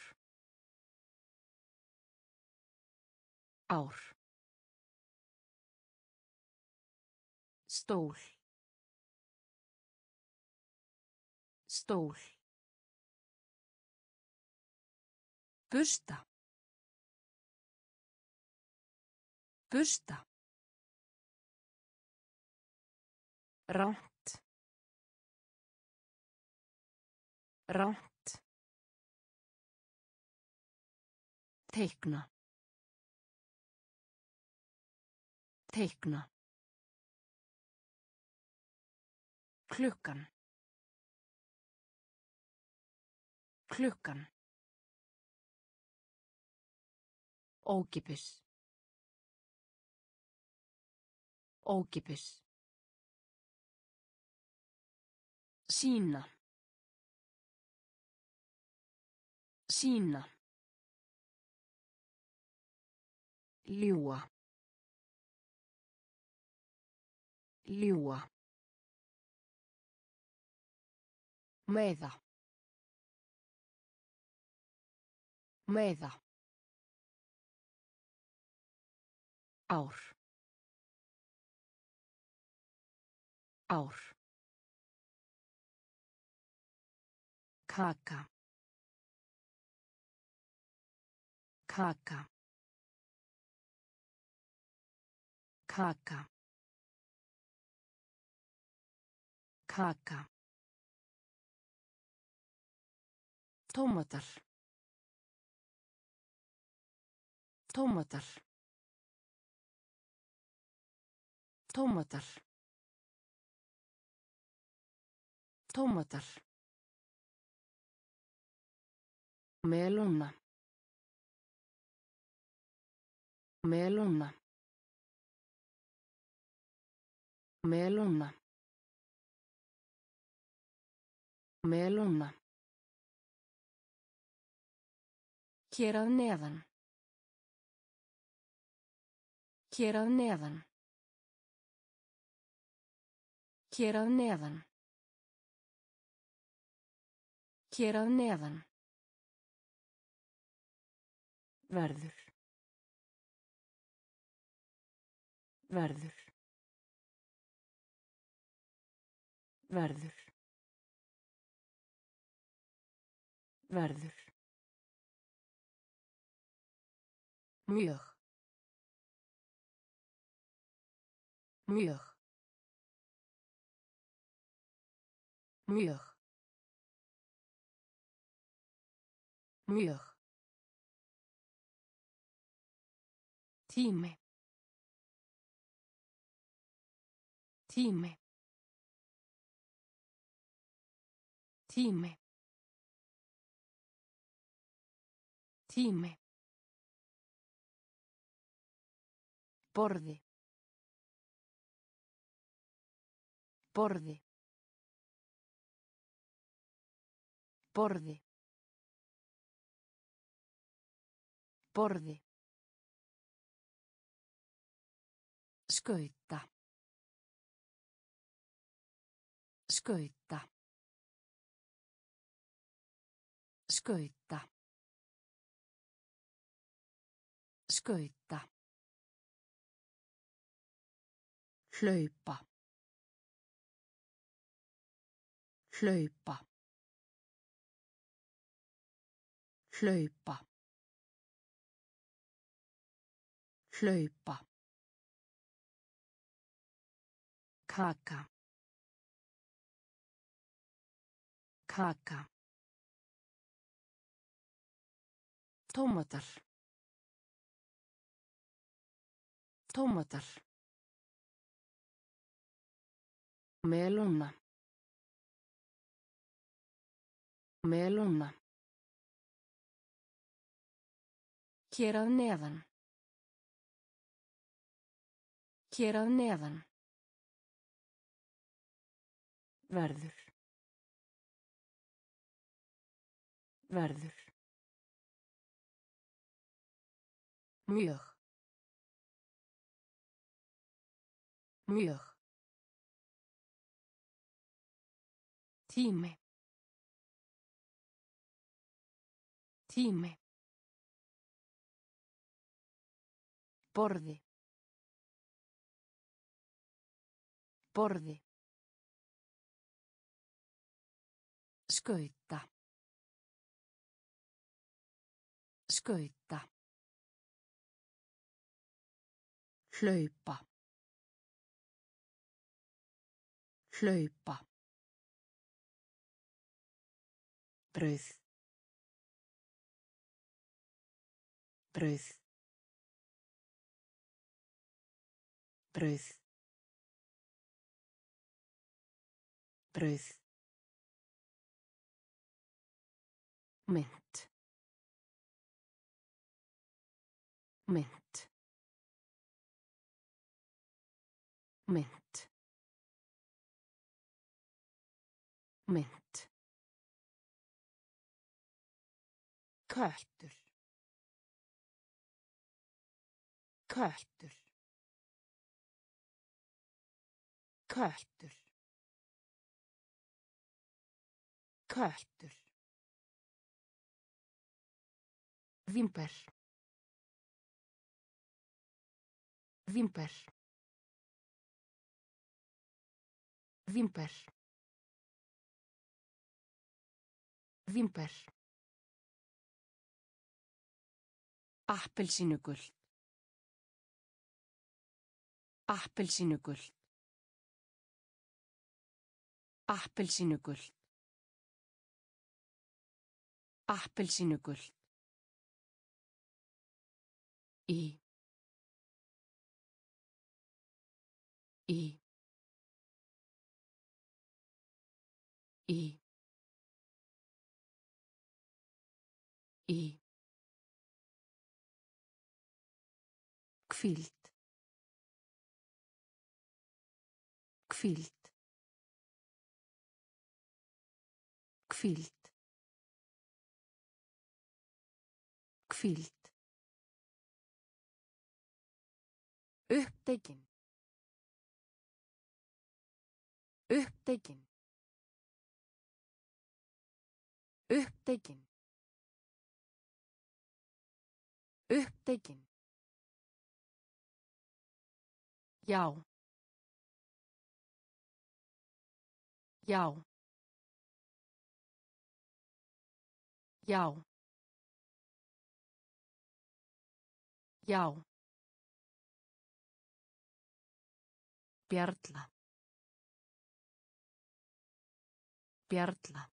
Ár. Stól. Stól. Busta. Busta. Ránt. Ránt. Teikna. Teikna. Klukkan. Klukkan. Ókipis. Ókipis. Sína. Sína. Ljúa. Ljúa. Meiða. Meiða. Ár. Ár. Kaka. Kaka. Kaka. Kaka. Tómatar. Tómatar. Tómatar. Tómatar. Melóna. Melóna. Melóna. Melóna. Hér að neðan. Hér að neðan. Hér að neðan. Hér að neðan. Verður. Verður. Verður. Verður. Mjög. Mjög. Mjög. Mjög. Tími. Tími. Tími. Tími. Borði. Borði. Borði. Borði. Skauta. Skauta. Skauta. Skauta. Hlaupa. Hlaupa. Hlaupa. Hlaupa. Kaka. Kaka. Tómatar. Tómatar. Melóna. Melóna. Hér að neðan. Hér að neðan. Verður. Verður. Mjög. Mjög. Tími. Tími. Borði. Borði. Skauta. Skauta. Hlaupa. Hlaupa. Brauð. Brauð. Brauð. Brauð. Mynd. Mynd. Mynd. Mynd. Köttur. Köttur. Köttur. Köttur. Vimper. Vimper. Vimper. Vimper. Appelsínugult. Appelsínugult. Appelsínugult. Appelsínugult. Í. Í. Í. Í. Hvíld. Hvíld. Hvíld. Hvíld. Upptekin. Upptekin. Upptekin. Upptekin. Já. Já. Já. Já. Bjarla. Bjarla.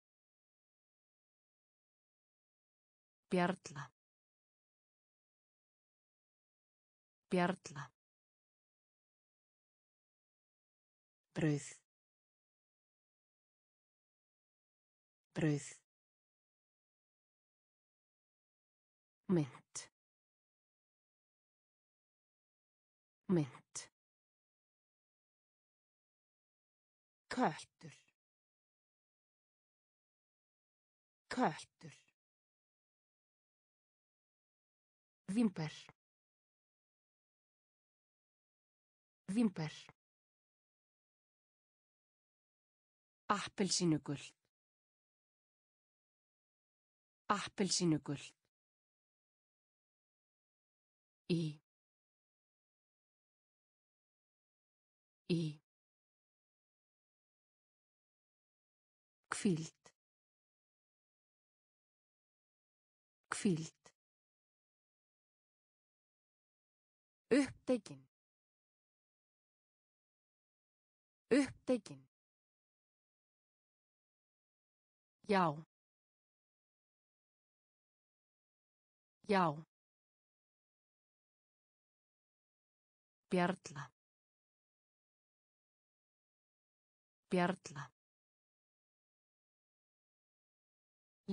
Bjarla. Bjarla. Brauð. Brauð. Mynd. Mynd. Köttur. Köttur. Vimper. Vimper. Appelsínugult. Appelsínugult. Í. Í. Hvíld. Hvíld. Upptekinn. Upptekinn. Já. Já. Bjarla. Bjarla.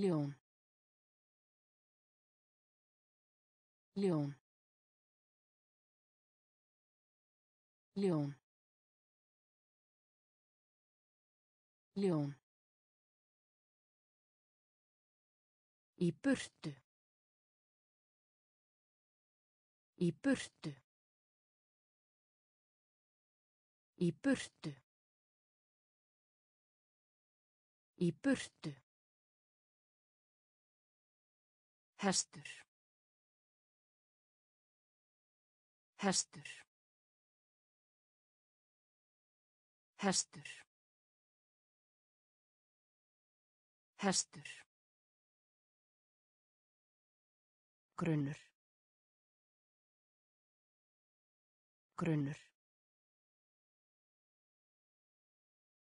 Ljón. Ljón. Ljón. Ljón. Í burtu. Í burtu. Í burtu. Í burtu. Hestur. Hestur. Hestur. Hestur. Grunnur. Grunnur.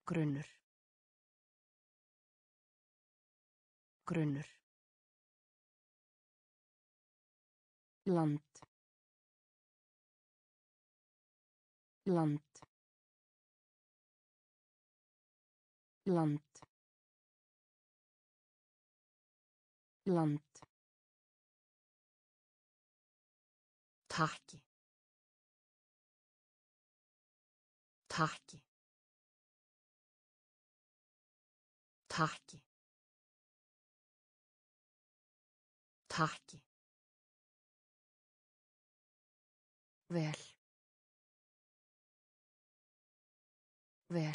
Grunnur. Grunnur. Land. Land. Land. Land. Takki. Takki. Takki. Takki. Vel. Vel.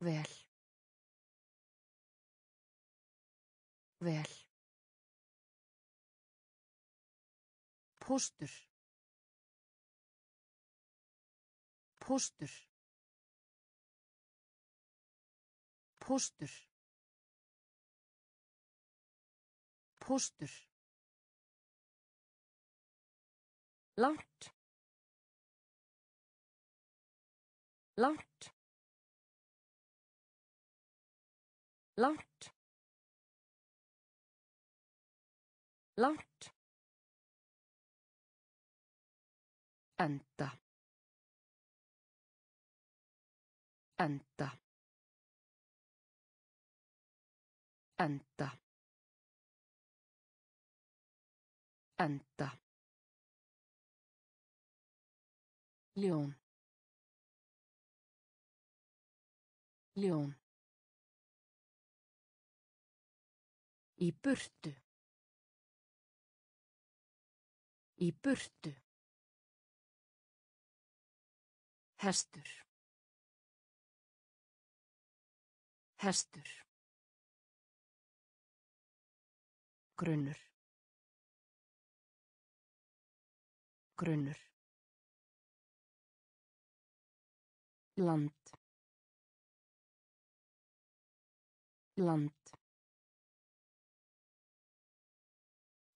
Vel. Vel. Póstur. Póstur. Póstur. Póstur. Langt. Langt. Langt. Langt. Enda. Enda. Enda. Enda. Ljón. Ljón. Í burtu. Í burtu. Hestur. Hestur. Grunnur. Grunnur. Land. Land.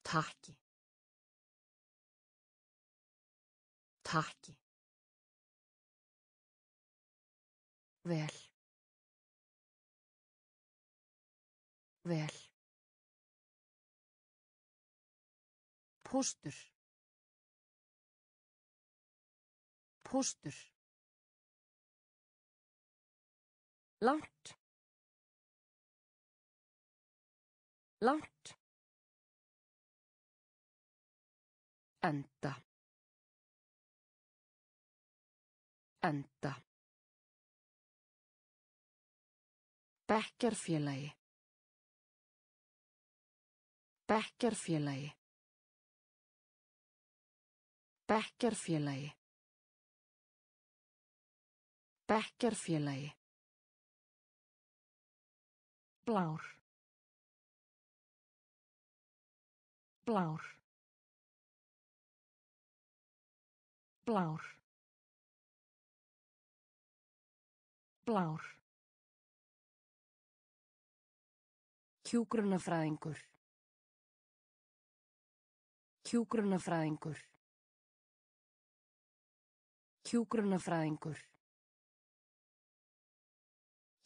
Takki. Takki. Vel. Vel. Póstur. Póstur. Langt. Langt. Enda. Enda. Bekkjarfélagi. Bekkjarfélagi. Bekkjarfélagi. Bekkjarfélagi. Blár. Blár. Blár. Blár. Hjúgrunafræðingur. Hjúgrunafræðingur. Hjúgrunafræðingur.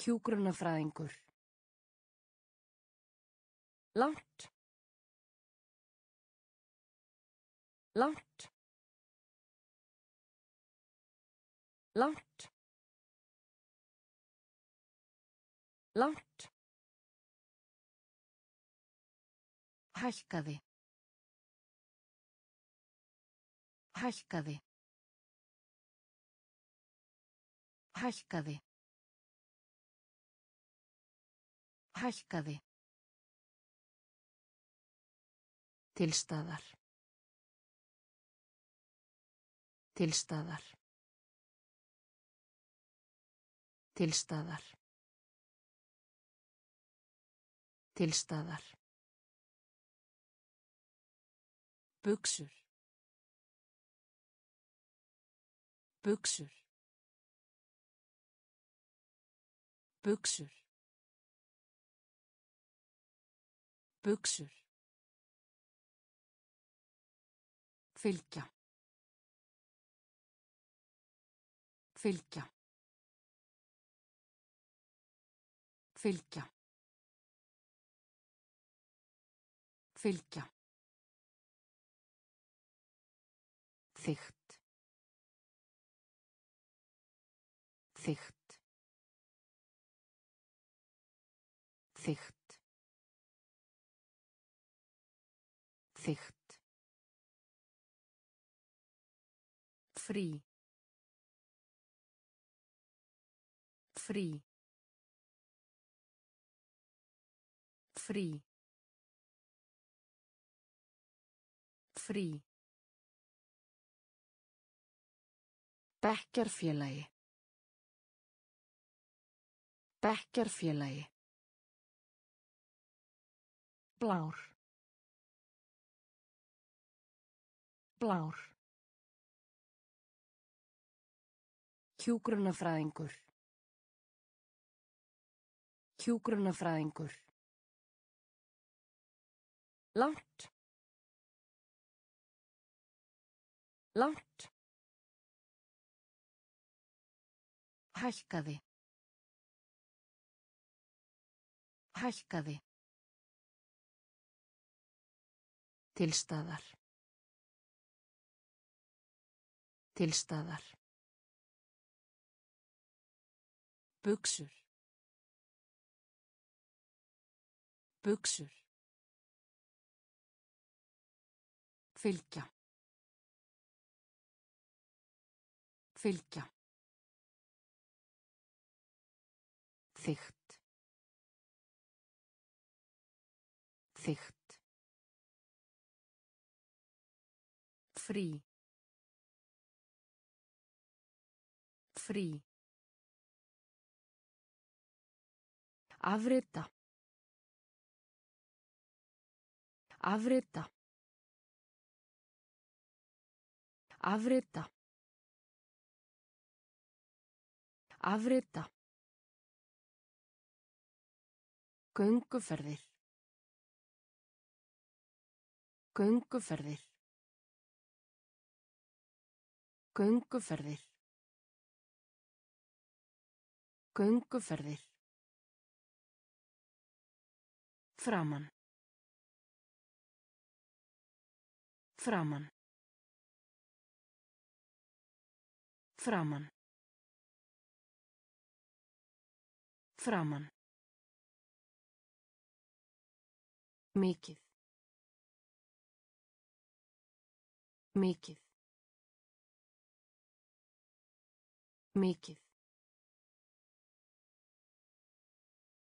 Hjúgrunafræðingur. Langt. Langt. Langt. Langt. Hækkaði. Hækkaði. Hækkaði. Hækkaði. Tilstaðar. Tilstaðar. Tilstaðar. Tilstaðar. Buxur. Buxur. Buxur. Buxur. Fylgja. Fylgja. Fylgja. Fylgja. Þygt. Þygt. Þygt. Þygt. Frí. Frí. Frí. Frí. Bekkjarfélagi. Bekkjarfélagi. Blár. Blár. Hjúgrunafræðingur. Hjúgrunafræðingur. Langt. Langt. Hækkaði. Hækkaði. Tilstaðar. Tilstaðar. Buxur. Buxur. Fylgja. Fylgja. Þygt. Þygt. Frí. Frí. Afrita. Afrita. Afrita. Afrita. Gönguferðir. Gönguferðir. Gönguferðir. Gönguferðir. Framan. Framan. Framan. Framan. Mikið. Mikið. Mikið.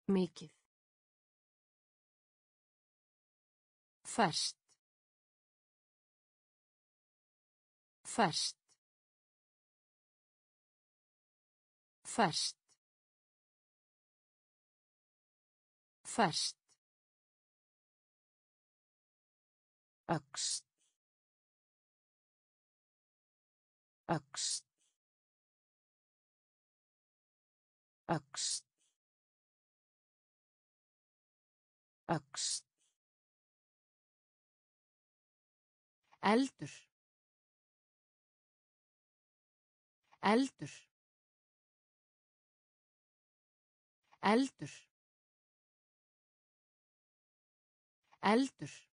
Mikið. Ferskt. Ferskt. Ferskt. Ferskt. Öxt. Öxt. Öxt. Öxt. Eldur. Eldur. Eldur. Eldur.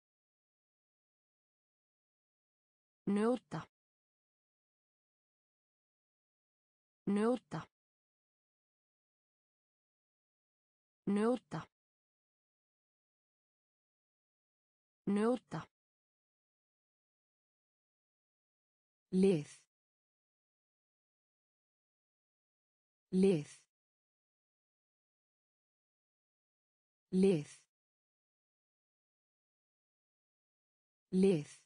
Njóta. Njóta. Njóta. Njóta. Lið. Lið. Lið. Lið.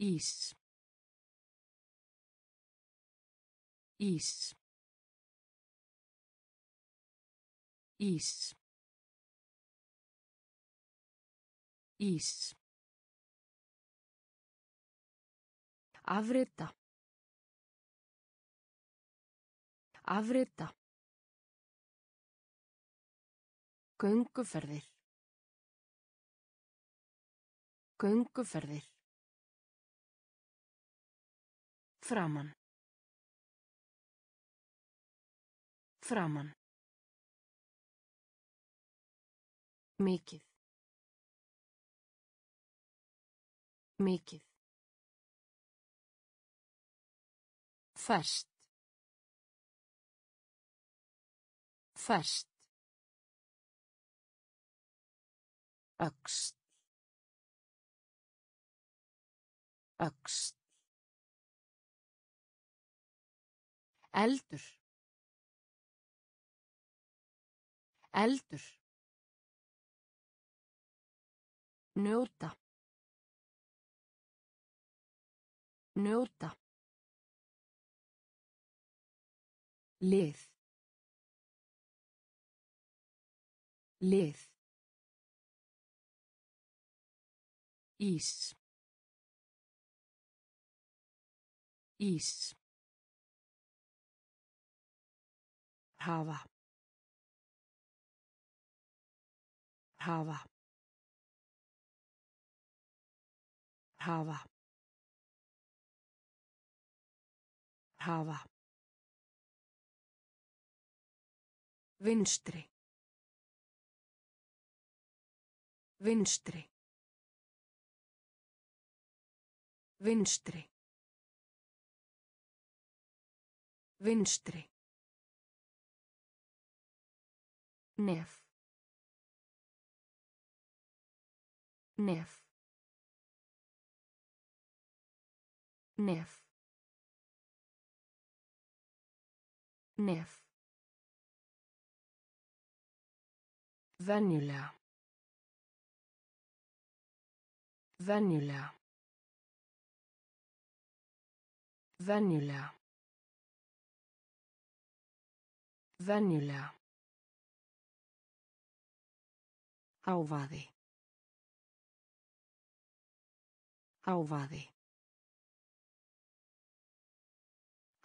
Ís. Ís. Ís. Ís. Afrita. Afrita. Gönguferðir. Gönguferðir. Framan. Framan. Mikið. Mikið. Ferskt. Ferskt. Öxt. Öxt. Eldur. Eldur. Njóta. Njóta. Lið. Lið. Ís. Ís. Hafa. Hafa. Hafa. Hafa. Vinstri. Vinstri. Vinstri. Vinstri. Nef. Nef. Nef. Nef. Venjulega. Venjulega. Venjulega. Venjulega. Hávaði. Hávaði.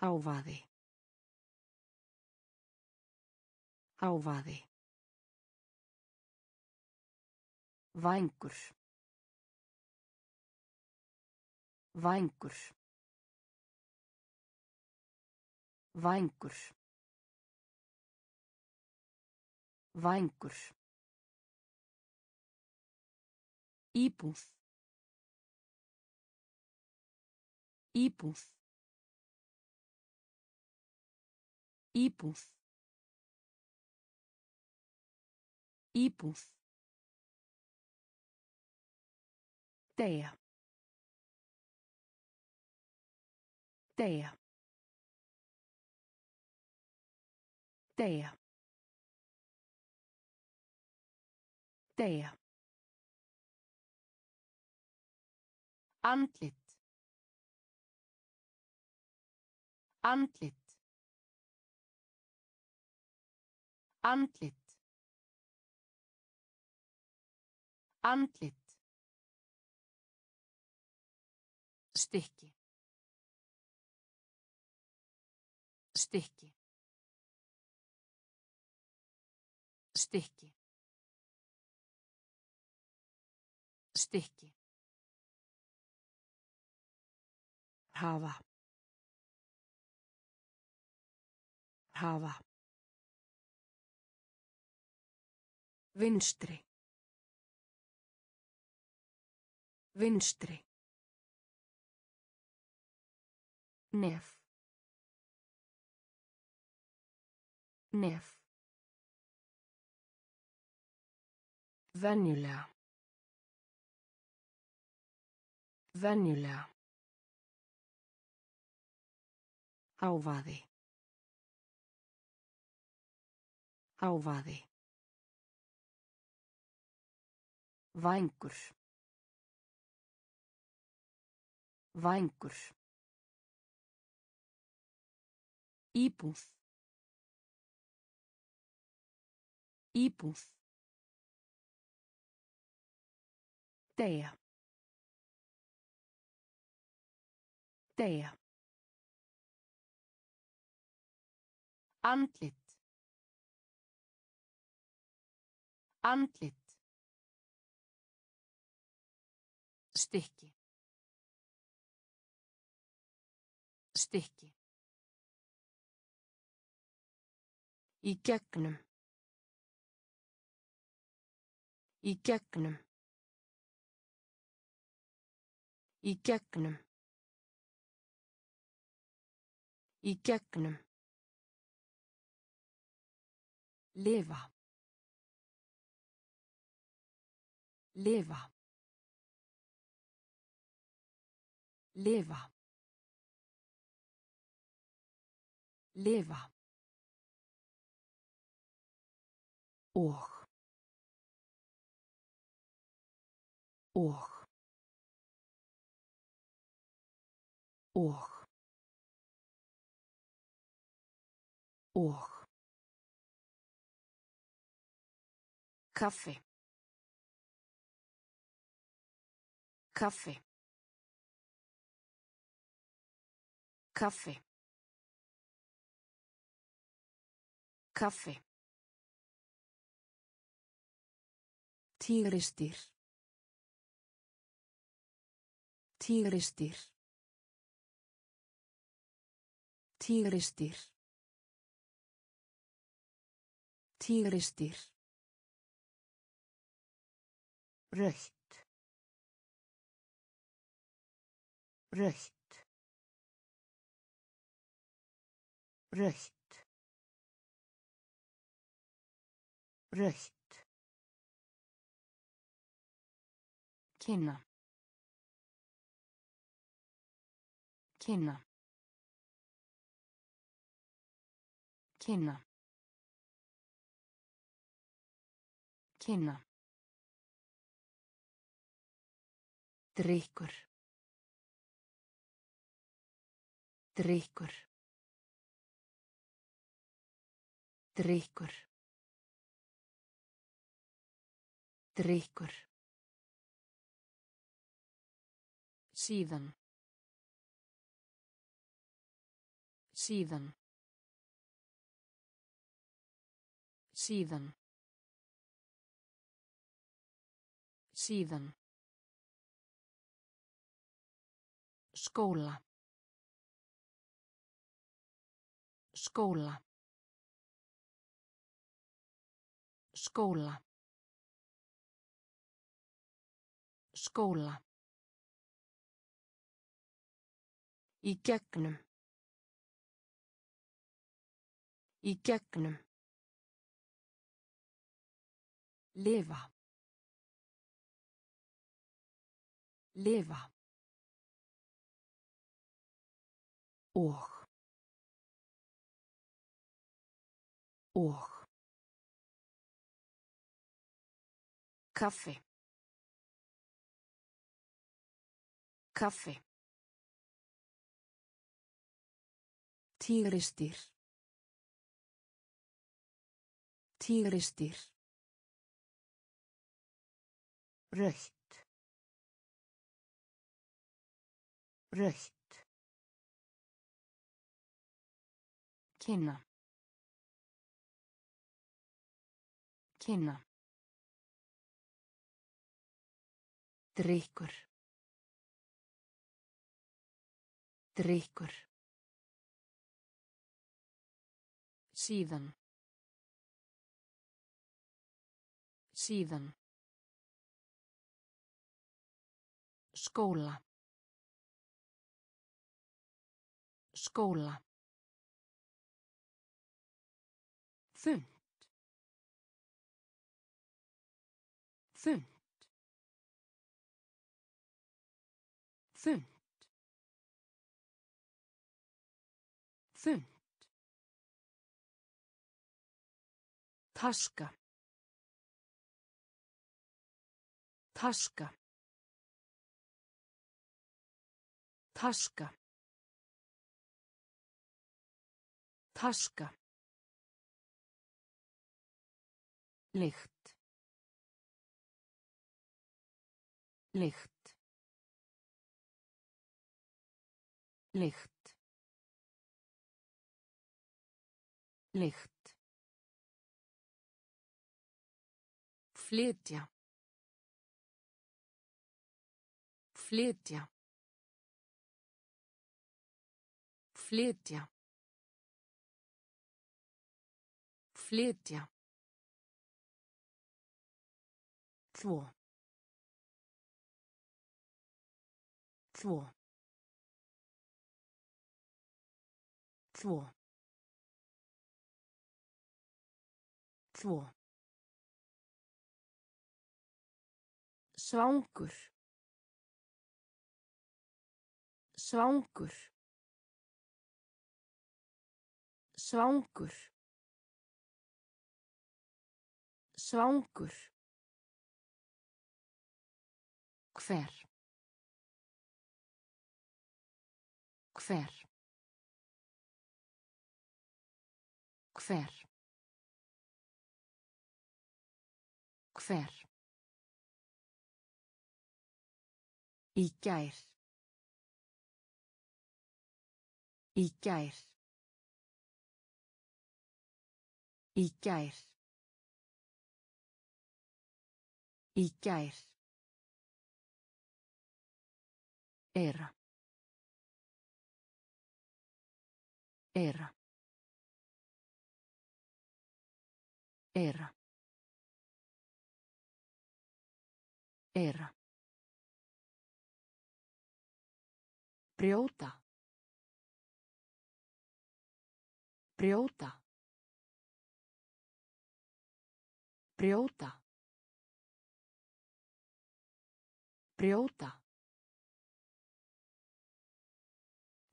Hávaði. Hávaði. Vængur. Vængur. Vængur. Vængur. Íbúð. Íbúð. Íbúð. Íbúð. Deyja. Deyja. Deyja. Deyja. Andlit. Andlit. Andlit. Andlit. Stykki. Stykki. Stykki. Stykki. hafa hafa vinstri vinstri nef nef venjulega venjulega Hávaði. Hávaði. Vængur. Vængur. Íbúð. Íbúð. Deyja. Deyja. Andlit. Andlit. Stykki. Í gegnum. Í gegnum. Í gegnum. Í gegnum. Lifa. Lifa. Lifa. Lifa. Og. Og. Og. Og. Kaffi. Kaffi. Kaffi. Kaffi. Tígrisdýr. Tígrisdýr. Tígrisdýr. Tígrisdýr. Rautt. Rautt. Rautt. Rautt. Kynna. Kynna. Kynna. Kynna. Drykkur. Drykkur. Drykkur. Drykkur. Síðan. Síðan. Síðan. Síðan. Skóla. Skóla. Skóla. Skóla. Í gegnum. Í gegnum. Lifa. Lifa. Og. Og. Kaffi. Kaffi. Tígrisdýr. Tígrisdýr. Rautt. Rautt. Kynna. Kynna. Drykkur. Drykkur. Síðan. Síðan. Skóla. Skóla. Þund. Þund. Þund. Þund. Taska. Taska. Taska. Taska. Lykt. Lykt. Lykt. Lykt. Flytja. Flytja. Flytja. Flytja. Þvó. Þvó. Þvó. Þvó. Svangur. Svangur. Svangur. Svangur. Hver. Hver. Hver. Hver. Í gær. Í gær. Í gær. Í gær. Era. Era. Era. Era. Brjóta. Brjóta. Brjóta. Brjóta.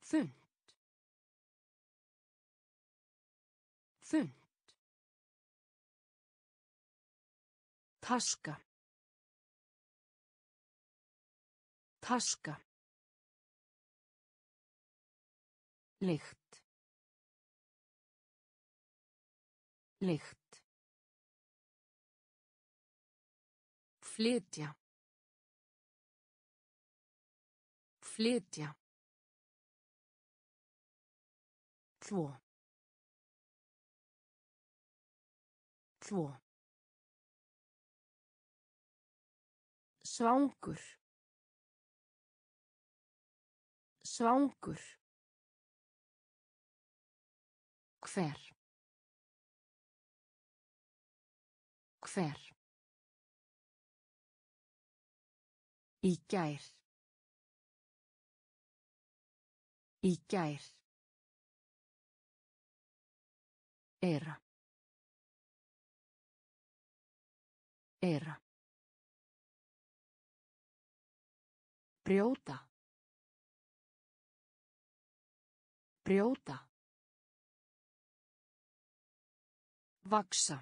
Þund. Þund. Taska. Taska. Lykt. Lykt. Flytja. Flytja. Þvó. Þvó. Svangur. Svangur. Hver. Hver. Í gær. Í gær. Era. Era. Brjóta. Brjóta. Vaksa.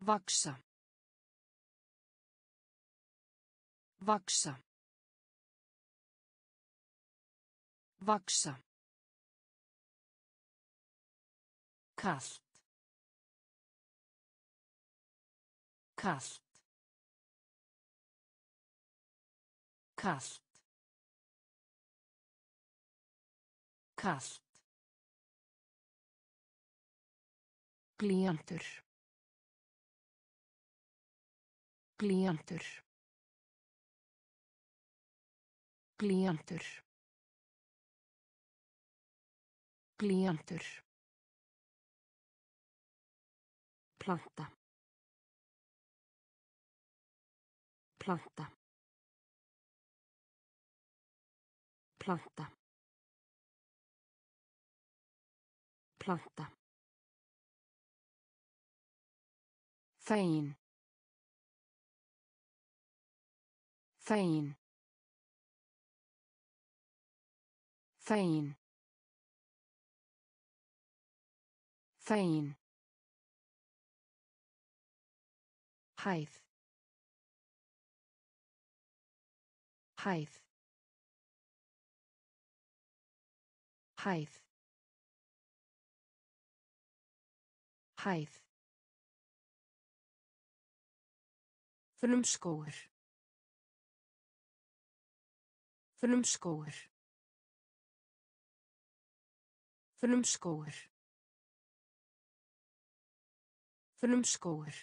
Vaksa. Vaksa. Vaksa. Kallt. Kallt. Kallt. Kallt. Glíjantur. Glíjantur. Glíjantur. Glíjantur. Planta. Planta. Planta. Planta. Fegin. Fegin. Fegin. Fegin. Hæð. Hæð. Hæð. Hæð. Frumskógur. Frumskógur. Frumskógur. Frumskógur.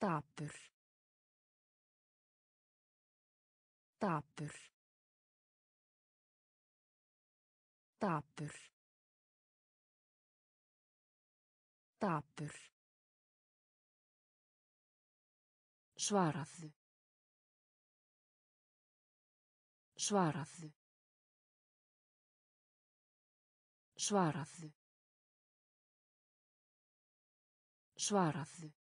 Dapur. Dapur. Dapur. Dapur. Svaraðu. Svaraðu. Svaraðu. Svaraðu.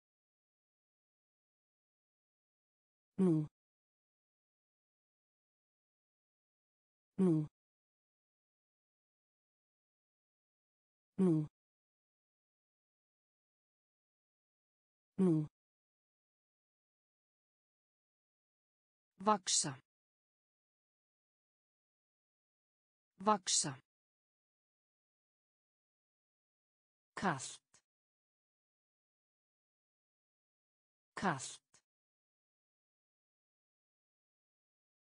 Nú. Nú. Nú. Nú. Vaksa. Vaksa. Kallt. Kallt.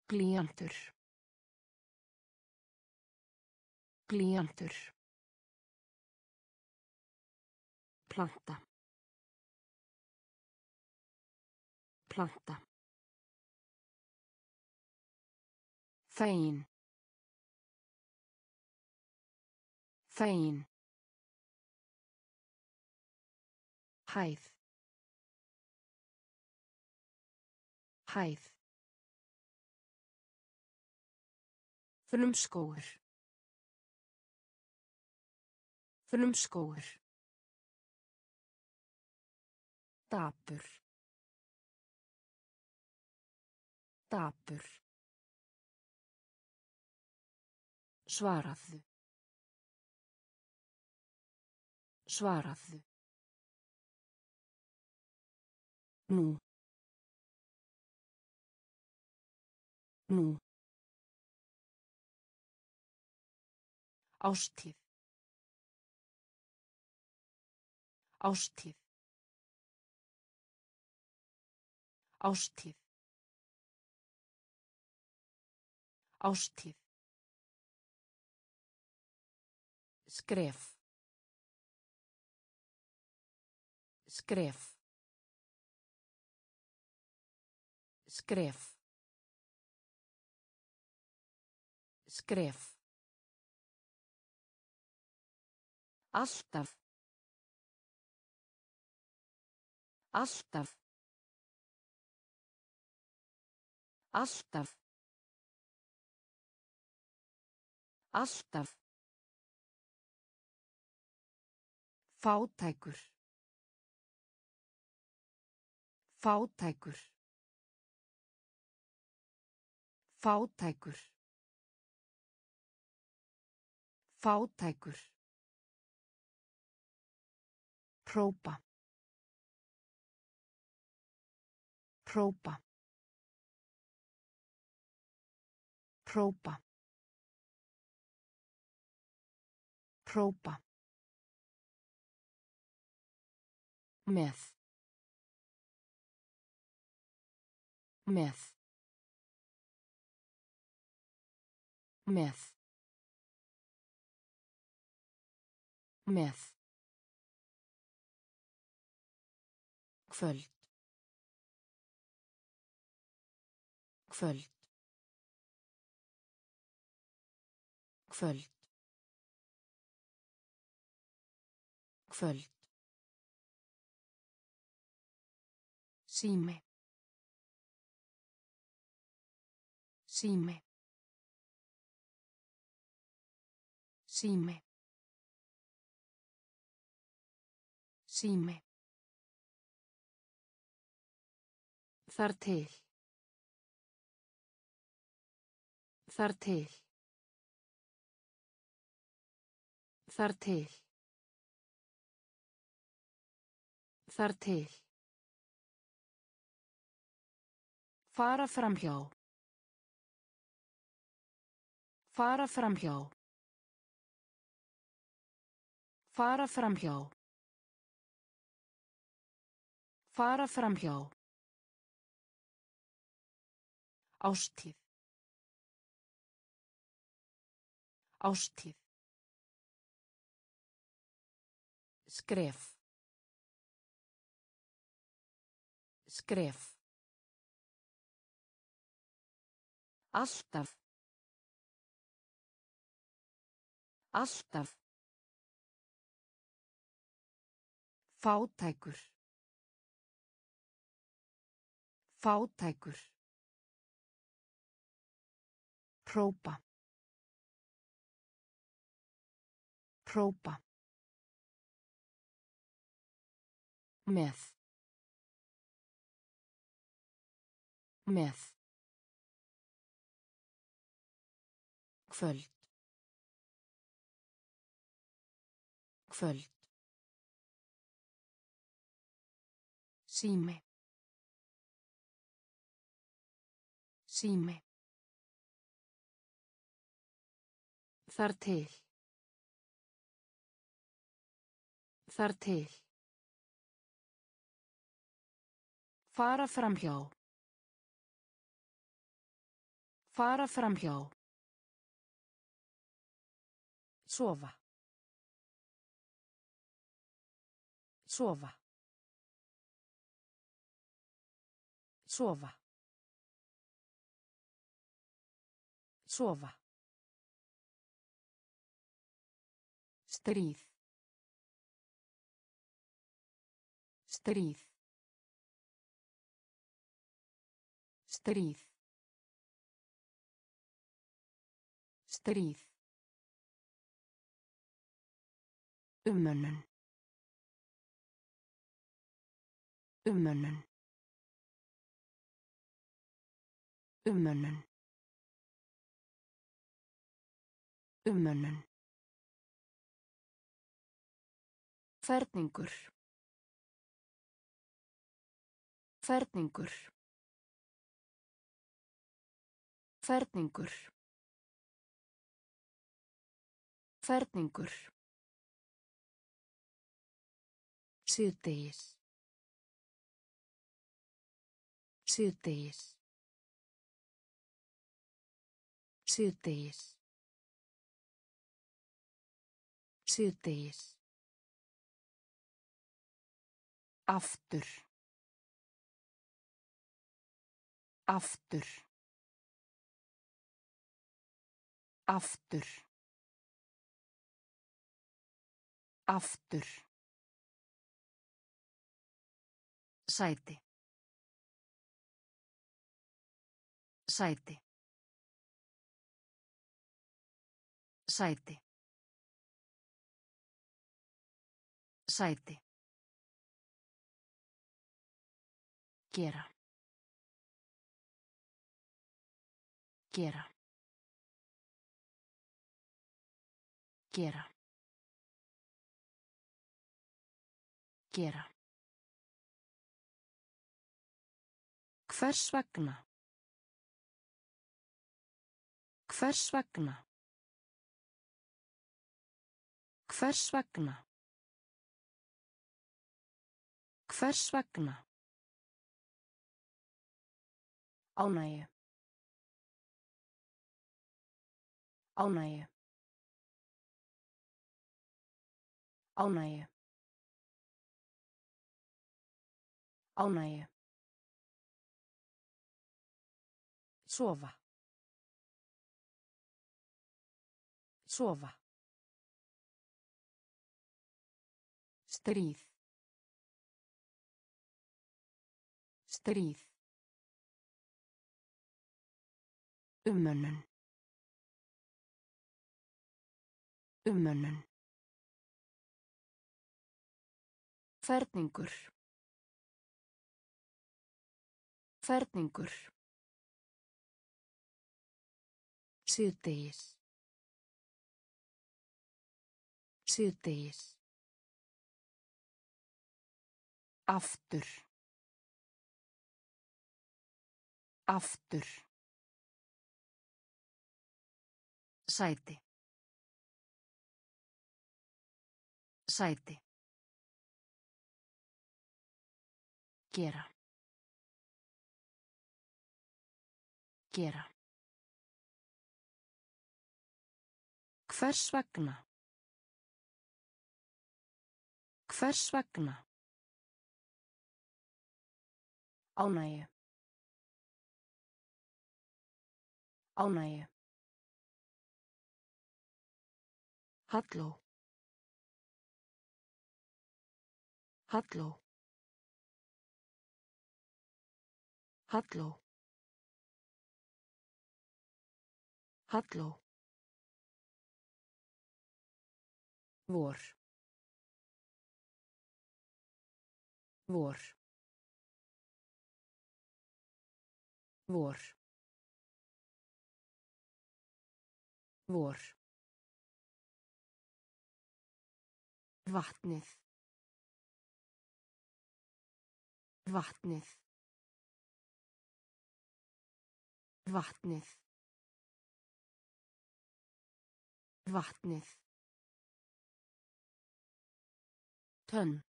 Glíjantur. Glíjantur. Planta. Planta. Fegin. Fegin. Hæð. Hæð. Frumskógur. Frumskógur. Dapur. Dapur. Svaraðu. Svaraðu. Nú. Nú. Ástíð. Ástíð. Ástíð. Ástíð. Skref. Skref. Skref. Skref. Alltaf. Alltaf. Alltaf. Alltaf. Fátækur. Fátækur. Fátækur. Fátækur. Própa. Própa. Própa. Própa. Með. Með. Með. Með. Kvöld. Kvöld. Kvöld. Kvöld. Sími. Sími. Sími. Sími. Þar til. Þar til. Þar til. Þar til. Fara framhjá. Fara framhjá. Fara framhjá. Fara framhjá. Ástíð. Ástíð. Skref. Skref. Alltaf. Alltaf. Fátækur. Fátækur. Própa. Própa. Með. Með. Kvöld. Kvöld. Sími. Sími. Þar til. Þar til. Fara framhjá. Fara framhjá. Sofa. Sofa. Sofa. Sofa. Stríð. Stríð. Stríð. Stríð. Umönnun. Umönnun. Umönnun. Umönnun. Ferningur. Ferningur. Ferningur. Ferningur. Síðdegis. Síðdegis. Síðdegis. Síðdegis. Aftur. Aftur. Aftur. Aftur. Sæti. Sæti. Sæti. Sæti. Gera. Gera. Gera. Gera. Hvers vegna? Hvers vegna? Hvers vegna? Hvers vegna? Ánægju. Ánægju. Ánægju. Ánægju. Sofa. Sofa. Stríð. Stríð. Umönnun. Umönnun. Ferningur. Ferningur. Síðdegis. Síðdegis. Aftur. Aftur. Sæti. Sæti. Gera. Gera. Hvers vegna? Hvers vegna? Ánægju. Ánægju. Halló. Halló. Halló. Halló. Vor. Vor. Vor. Vor. Vatnið. Vatnið. Vatnið. Vatnið. Tönn.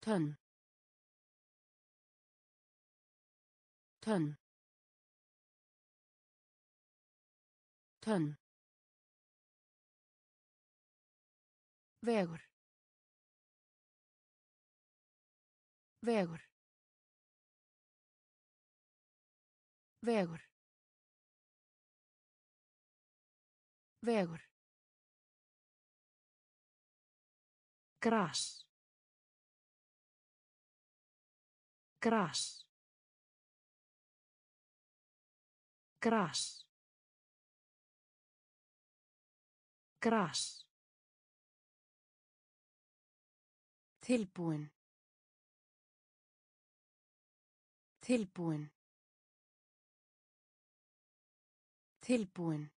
Tönn. Tönn. Tönn. Vegur. Vegur. Vegur. Vegur. Gras. Gras. Gras. Gras. Tilbúin. Tilbúin. Tilbúin.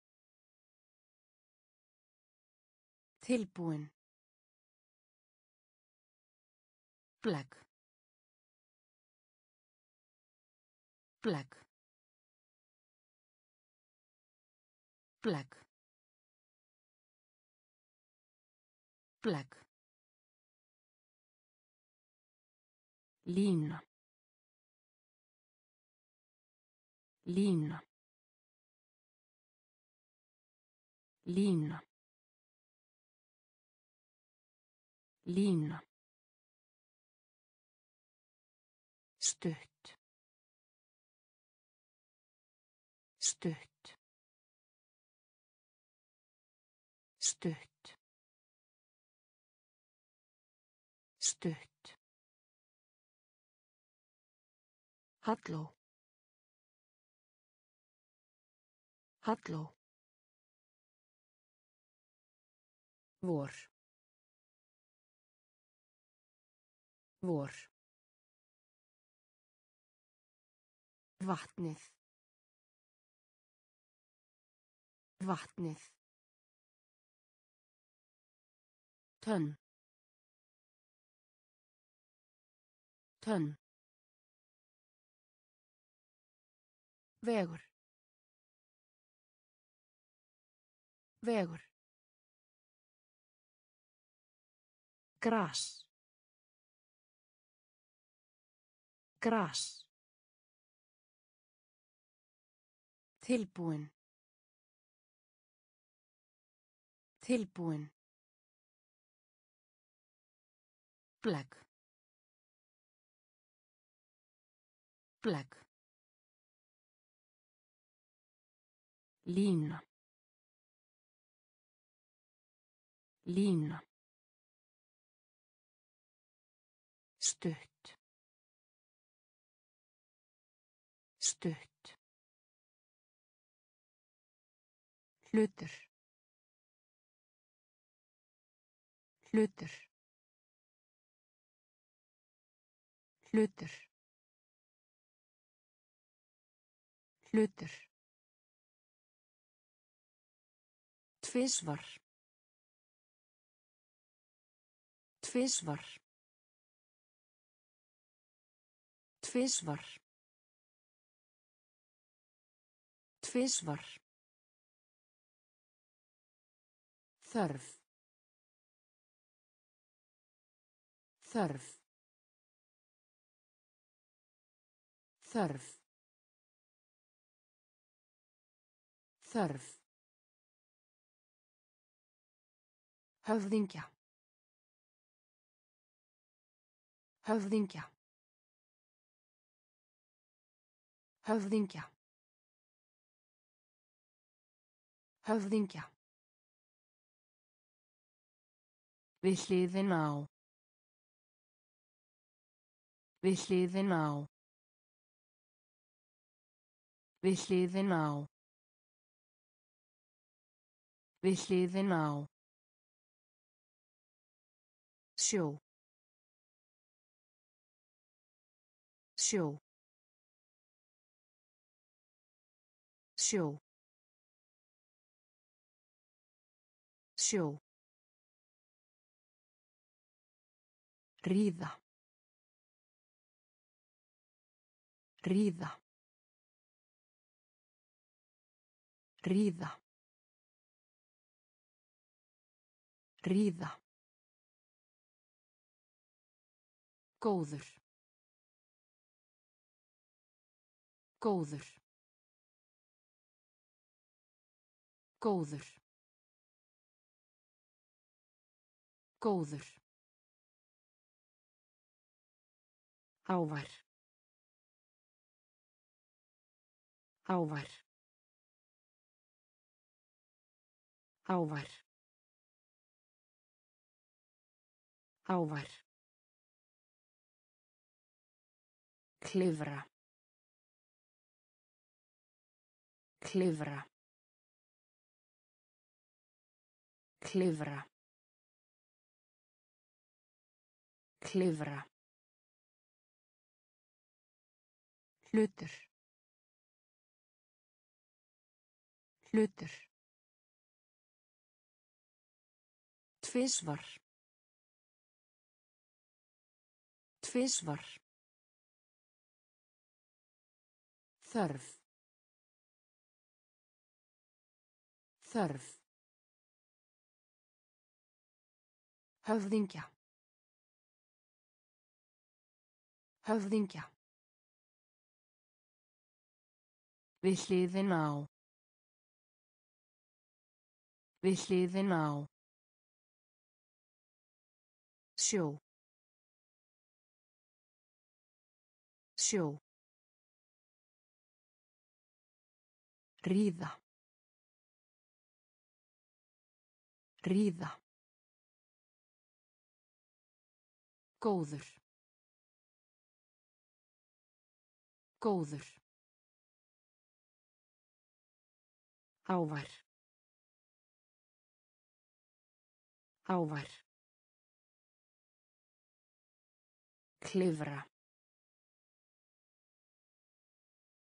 Tilbúin. Black. Black. Black. Black. Lína. Lína. Lína. Lína. Halló. Halló. Vor. Vor. Vatnið. Vatnið. Tönn. Tönn. Vegur. Vegur. Gras. Gras. Tilbúin. Tilbúin. Black. Black. Lína. Lína. Stutt. Stutt. Hlutur. Hlutur. Hlutur. Hlutur. Tvisvar. Tvisvar. Tvisvar. Tvisvar. Þörf. Þörf. Þörf. Þörf. Höfðingja. Höfðingja. Höfðingja. Höfðingja. Við hliðin á. Við hliðin á. Við hliðin á. Við hliðin á. Sjó. Sjó. Sjó. Sjó. Ríða. Ríða. Ríða. Ríða. Góður. Góður. Góður. Góður. Ávær. Ávær. Ávær. Ávær. Klifra. Klifra. Klifra. Klifra. Hlutur. Hlutur. Tvisvar. Tvisvar. Þörf. Þörf. Höfðingja. Höfðingja. Við hliðin á. Við hliðin á. Sjó. Sjó. Ríða. Ríða. Góður. Góður. Ávær. Ávær. Klifra.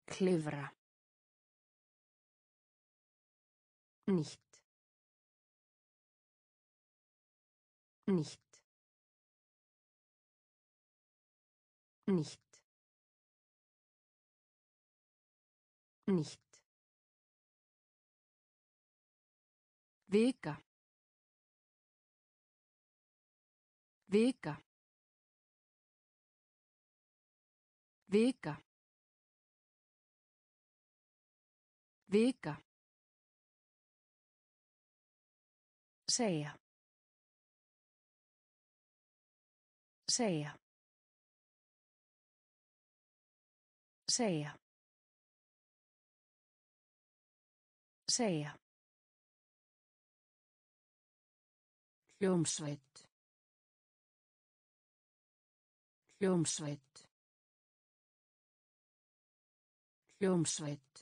Klifra. nicht nicht nicht nicht Veka. Veka. Veka. Veka. Segja. Segja. Segja. Segja. Hljómsveit. Hljómsveit. Hljómsveit.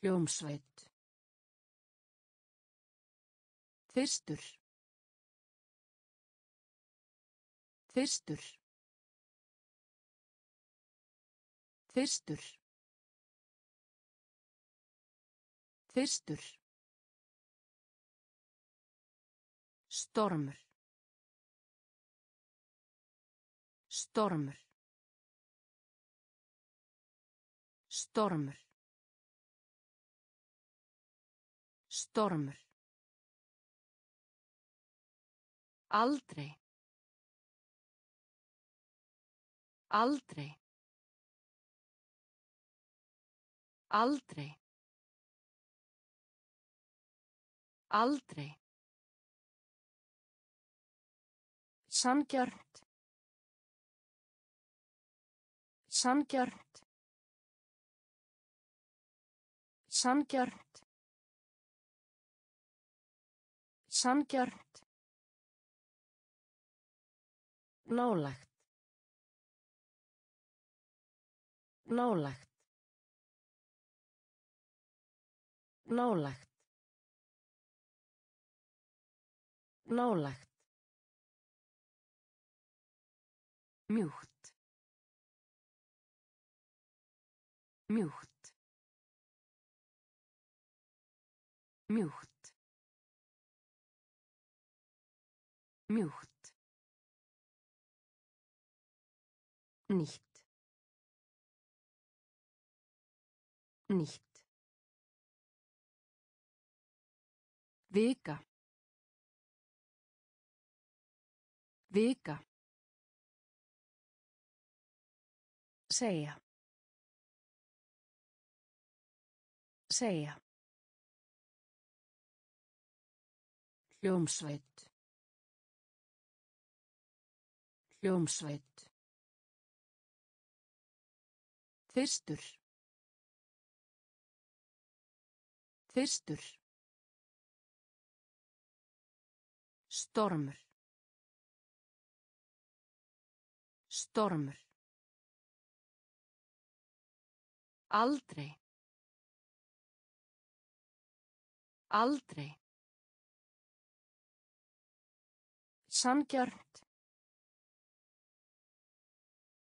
Hljómsveit. Þyrstur. Þyrstur. Þyrstur. Þyrstur. Stormur. Stormur. Stormur. Stormur. Aldrei. Aldrei. Aldrei. Aldrei. Sanngjarnt. Sanngjarnt. Sanngjarnt. Sanngjarnt. Nálægt. Nálægt. Nálægt. Nálægt. Mjúkt. Mjúkt. Mjúkt. Mjúkt. Nicht. Nicht. Vika. Vika. Segja. Segja. Hljómsveit. Hljómsveit. Þyrstur. Þyrstur. Stormur. Stormur. Aldrei. Aldrei. Sanngjarnt.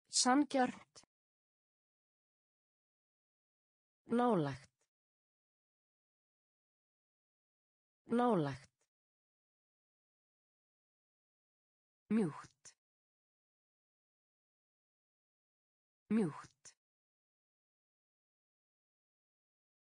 Sanngjarnt. Nálægt. Nálægt. Mjúkt. Mjúkt.